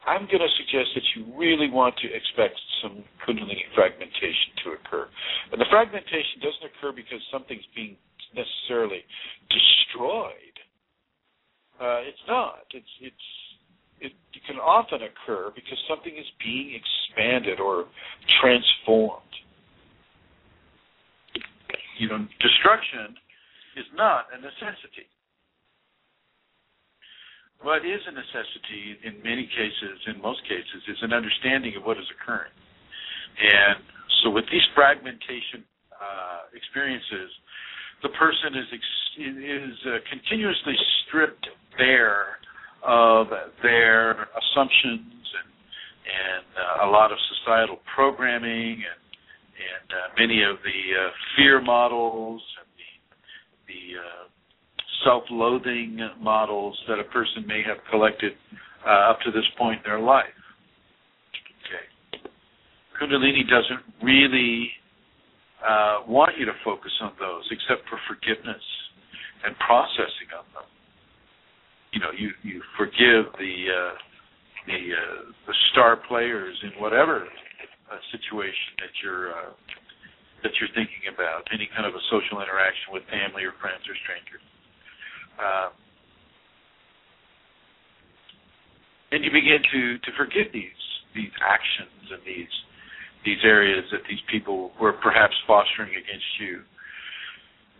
I'm going to suggest that you really want to expect some Kundalini fragmentation to occur. And the fragmentation doesn't occur because something's being necessarily destroyed. Uh, it's not. It's it's it, it can often occur because something is being expanded or transformed. You know, destruction is not a necessity. What is a necessity in many cases, in most cases, is an understanding of what is occurring. And so, with these fragmentation uh, experiences, the person is ex- is uh, continuously stripped bare of their assumptions and and uh, a lot of societal programming and and uh, many of the uh, fear models and the, the uh, self-loathing models that a person may have collected uh, up to this point in their life. Okay. Kundalini doesn't really uh, want you to focus on those except for forgiveness and processing of them. You know, you you forgive the uh, the uh, the star players in whatever uh, situation that you're uh, that you're thinking about, any kind of a social interaction with family or friends or strangers. Uh, and you begin to to forgive these these actions and these these areas that these people were perhaps fostering against you.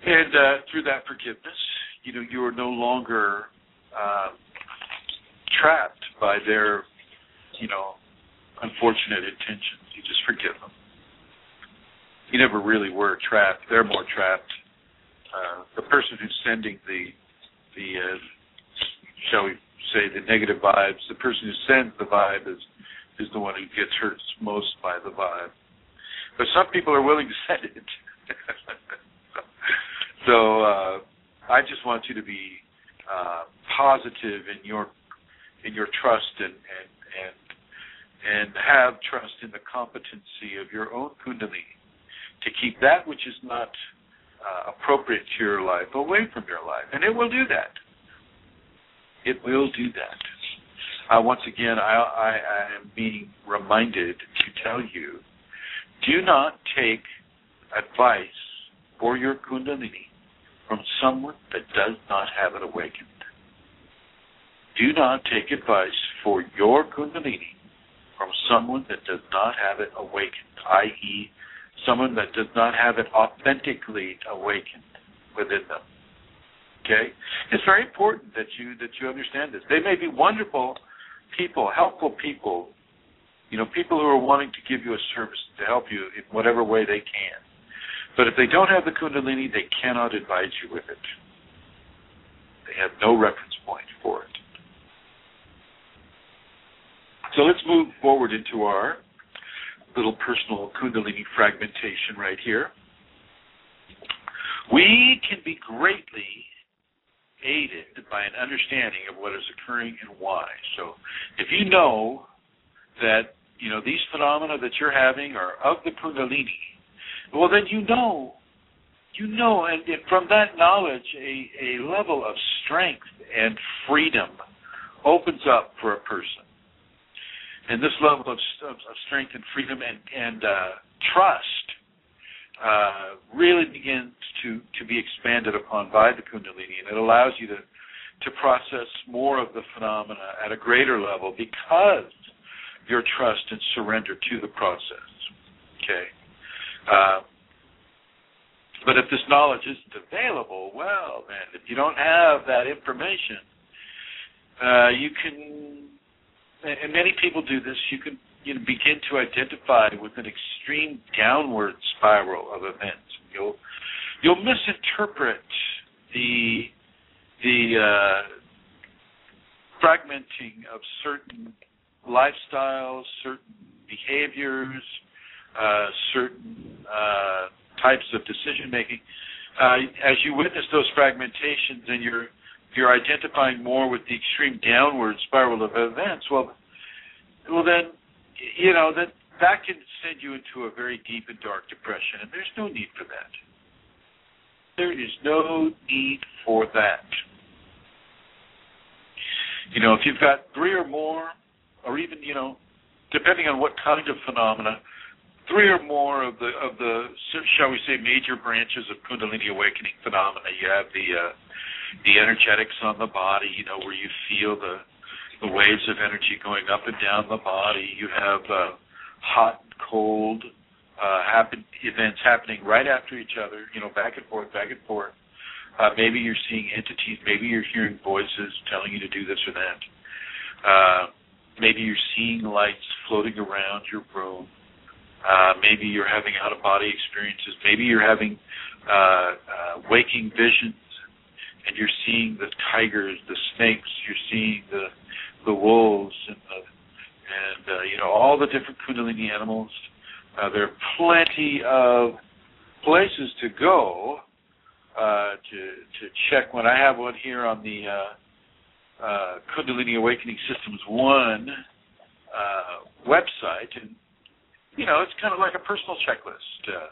And uh, through that forgiveness, you know, you are no longer uh, trapped by their, you know, unfortunate intentions. You just forgive them. You never really were trapped. They're more trapped. Uh, the person who's sending the the uh, shall we say the negative vibes, the person who sends the vibe is is the one who gets hurt most by the vibe. But some people are willing to send it. so uh, I just want you to be uh, positive in your in your trust and and and and have trust in the competency of your own kundalini to keep that which is not uh, appropriate to your life away from your life, and it will do that. It will do that. Uh, once again, I, I, I am being reminded to tell you: do not take advice for your kundalini from someone that does not have it awakened. Do not take advice for your Kundalini from someone that does not have it awakened, i.e., someone that does not have it authentically awakened within them. Okay? It's very important that you that you understand this. They may be wonderful people, helpful people, you know, people who are wanting to give you a service to help you in whatever way they can. But if they don't have the Kundalini, they cannot advise you with it. They have no reference point for it. So let's move forward into our little personal Kundalini fragmentation right here. We can be greatly aided by an understanding of what is occurring and why. So if you know that you know these phenomena that you're having are of the Kundalini, well then you know you know and from that knowledge a, a level of strength and freedom opens up for a person and this level of, of, of strength and freedom and, and uh, trust uh, really begins to, to be expanded upon by the Kundalini, and it allows you to to process more of the phenomena at a greater level because your trust and surrender to the process. Okay. Uh, but if this knowledge isn't available, well, then, if you don't have that information, uh, you can and many people do this, you can you know, begin to identify with an extreme downward spiral of events. You'll you'll misinterpret the the uh, fragmenting of certain lifestyles, certain behaviors, uh, certain uh, types of decision making. Uh, as you witness those fragmentations and you're you're identifying more with the extreme downward spiral of events, well, well then, you know that that can send you into a very deep and dark depression, and there's no need for that. There is no need for that. You know, if you've got three or more, or even you know, depending on what kind of phenomena, three or more of the of the shall we say major branches of Kundalini awakening phenomena. You have the uh, the energetics on the body, you know, where you feel the the waves of energy going up and down the body. You have uh, hot, cold uh, happen events happening right after each other, you know, back and forth, back and forth. Uh, maybe you're seeing entities. Maybe you're hearing voices telling you to do this or that. Uh, maybe you're seeing lights floating around your room. Uh, maybe you're having out of body experiences. Maybe you're having uh, uh, waking visions and you're seeing the tigers, the snakes, you're seeing the the wolves and the and uh, you know all the different kundalini animals Uh, there are plenty of places to go uh, to to check one. I have one here on the uh, uh, Kundalini Awakening Systems One uh, website, and you know it's kind of like a personal checklist. Uh,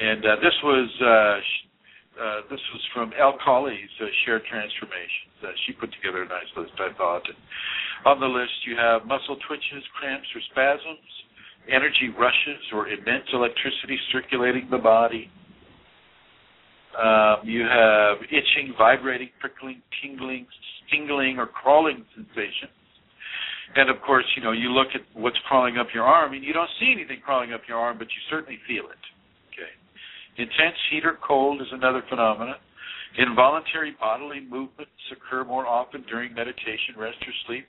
and uh, this was uh, uh, this was from El Collie's uh, Shared Transformations. Uh, she put together a nice list, I thought. And on the list, you have muscle twitches, cramps, or spasms, energy rushes, or immense electricity circulating the body. Um, you have itching, vibrating, prickling, tingling, tingling, or crawling sensations. And of course, you know, you look at what's crawling up your arm, and you don't see anything crawling up your arm, but you certainly feel it. Intense heat or cold is another phenomenon. Involuntary bodily movements occur more often during meditation, rest, or sleep.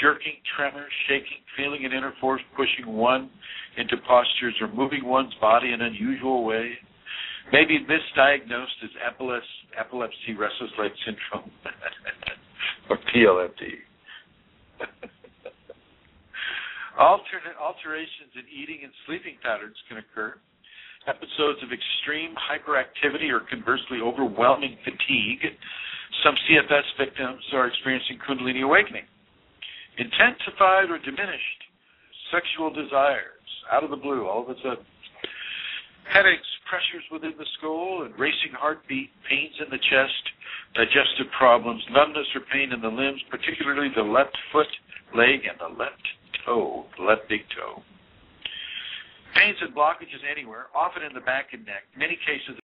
Jerking, tremors, shaking, feeling an inner force pushing one into postures or moving one's body in an unusual ways. Maybe misdiagnosed as epilepsy, epilepsy restless leg syndrome, or PLMD. Alternate alterations in eating and sleeping patterns can occur episodes of extreme hyperactivity or conversely overwhelming fatigue. Some CFS victims are experiencing Kundalini awakening. Intensified or diminished sexual desires out of the blue, all of a sudden. Headaches, pressures within the skull, and racing heartbeat, pains in the chest, digestive problems, numbness or pain in the limbs, particularly the left foot, leg, and the left toe, the left big toe. Pains and blockages anywhere, often in the back and neck, many cases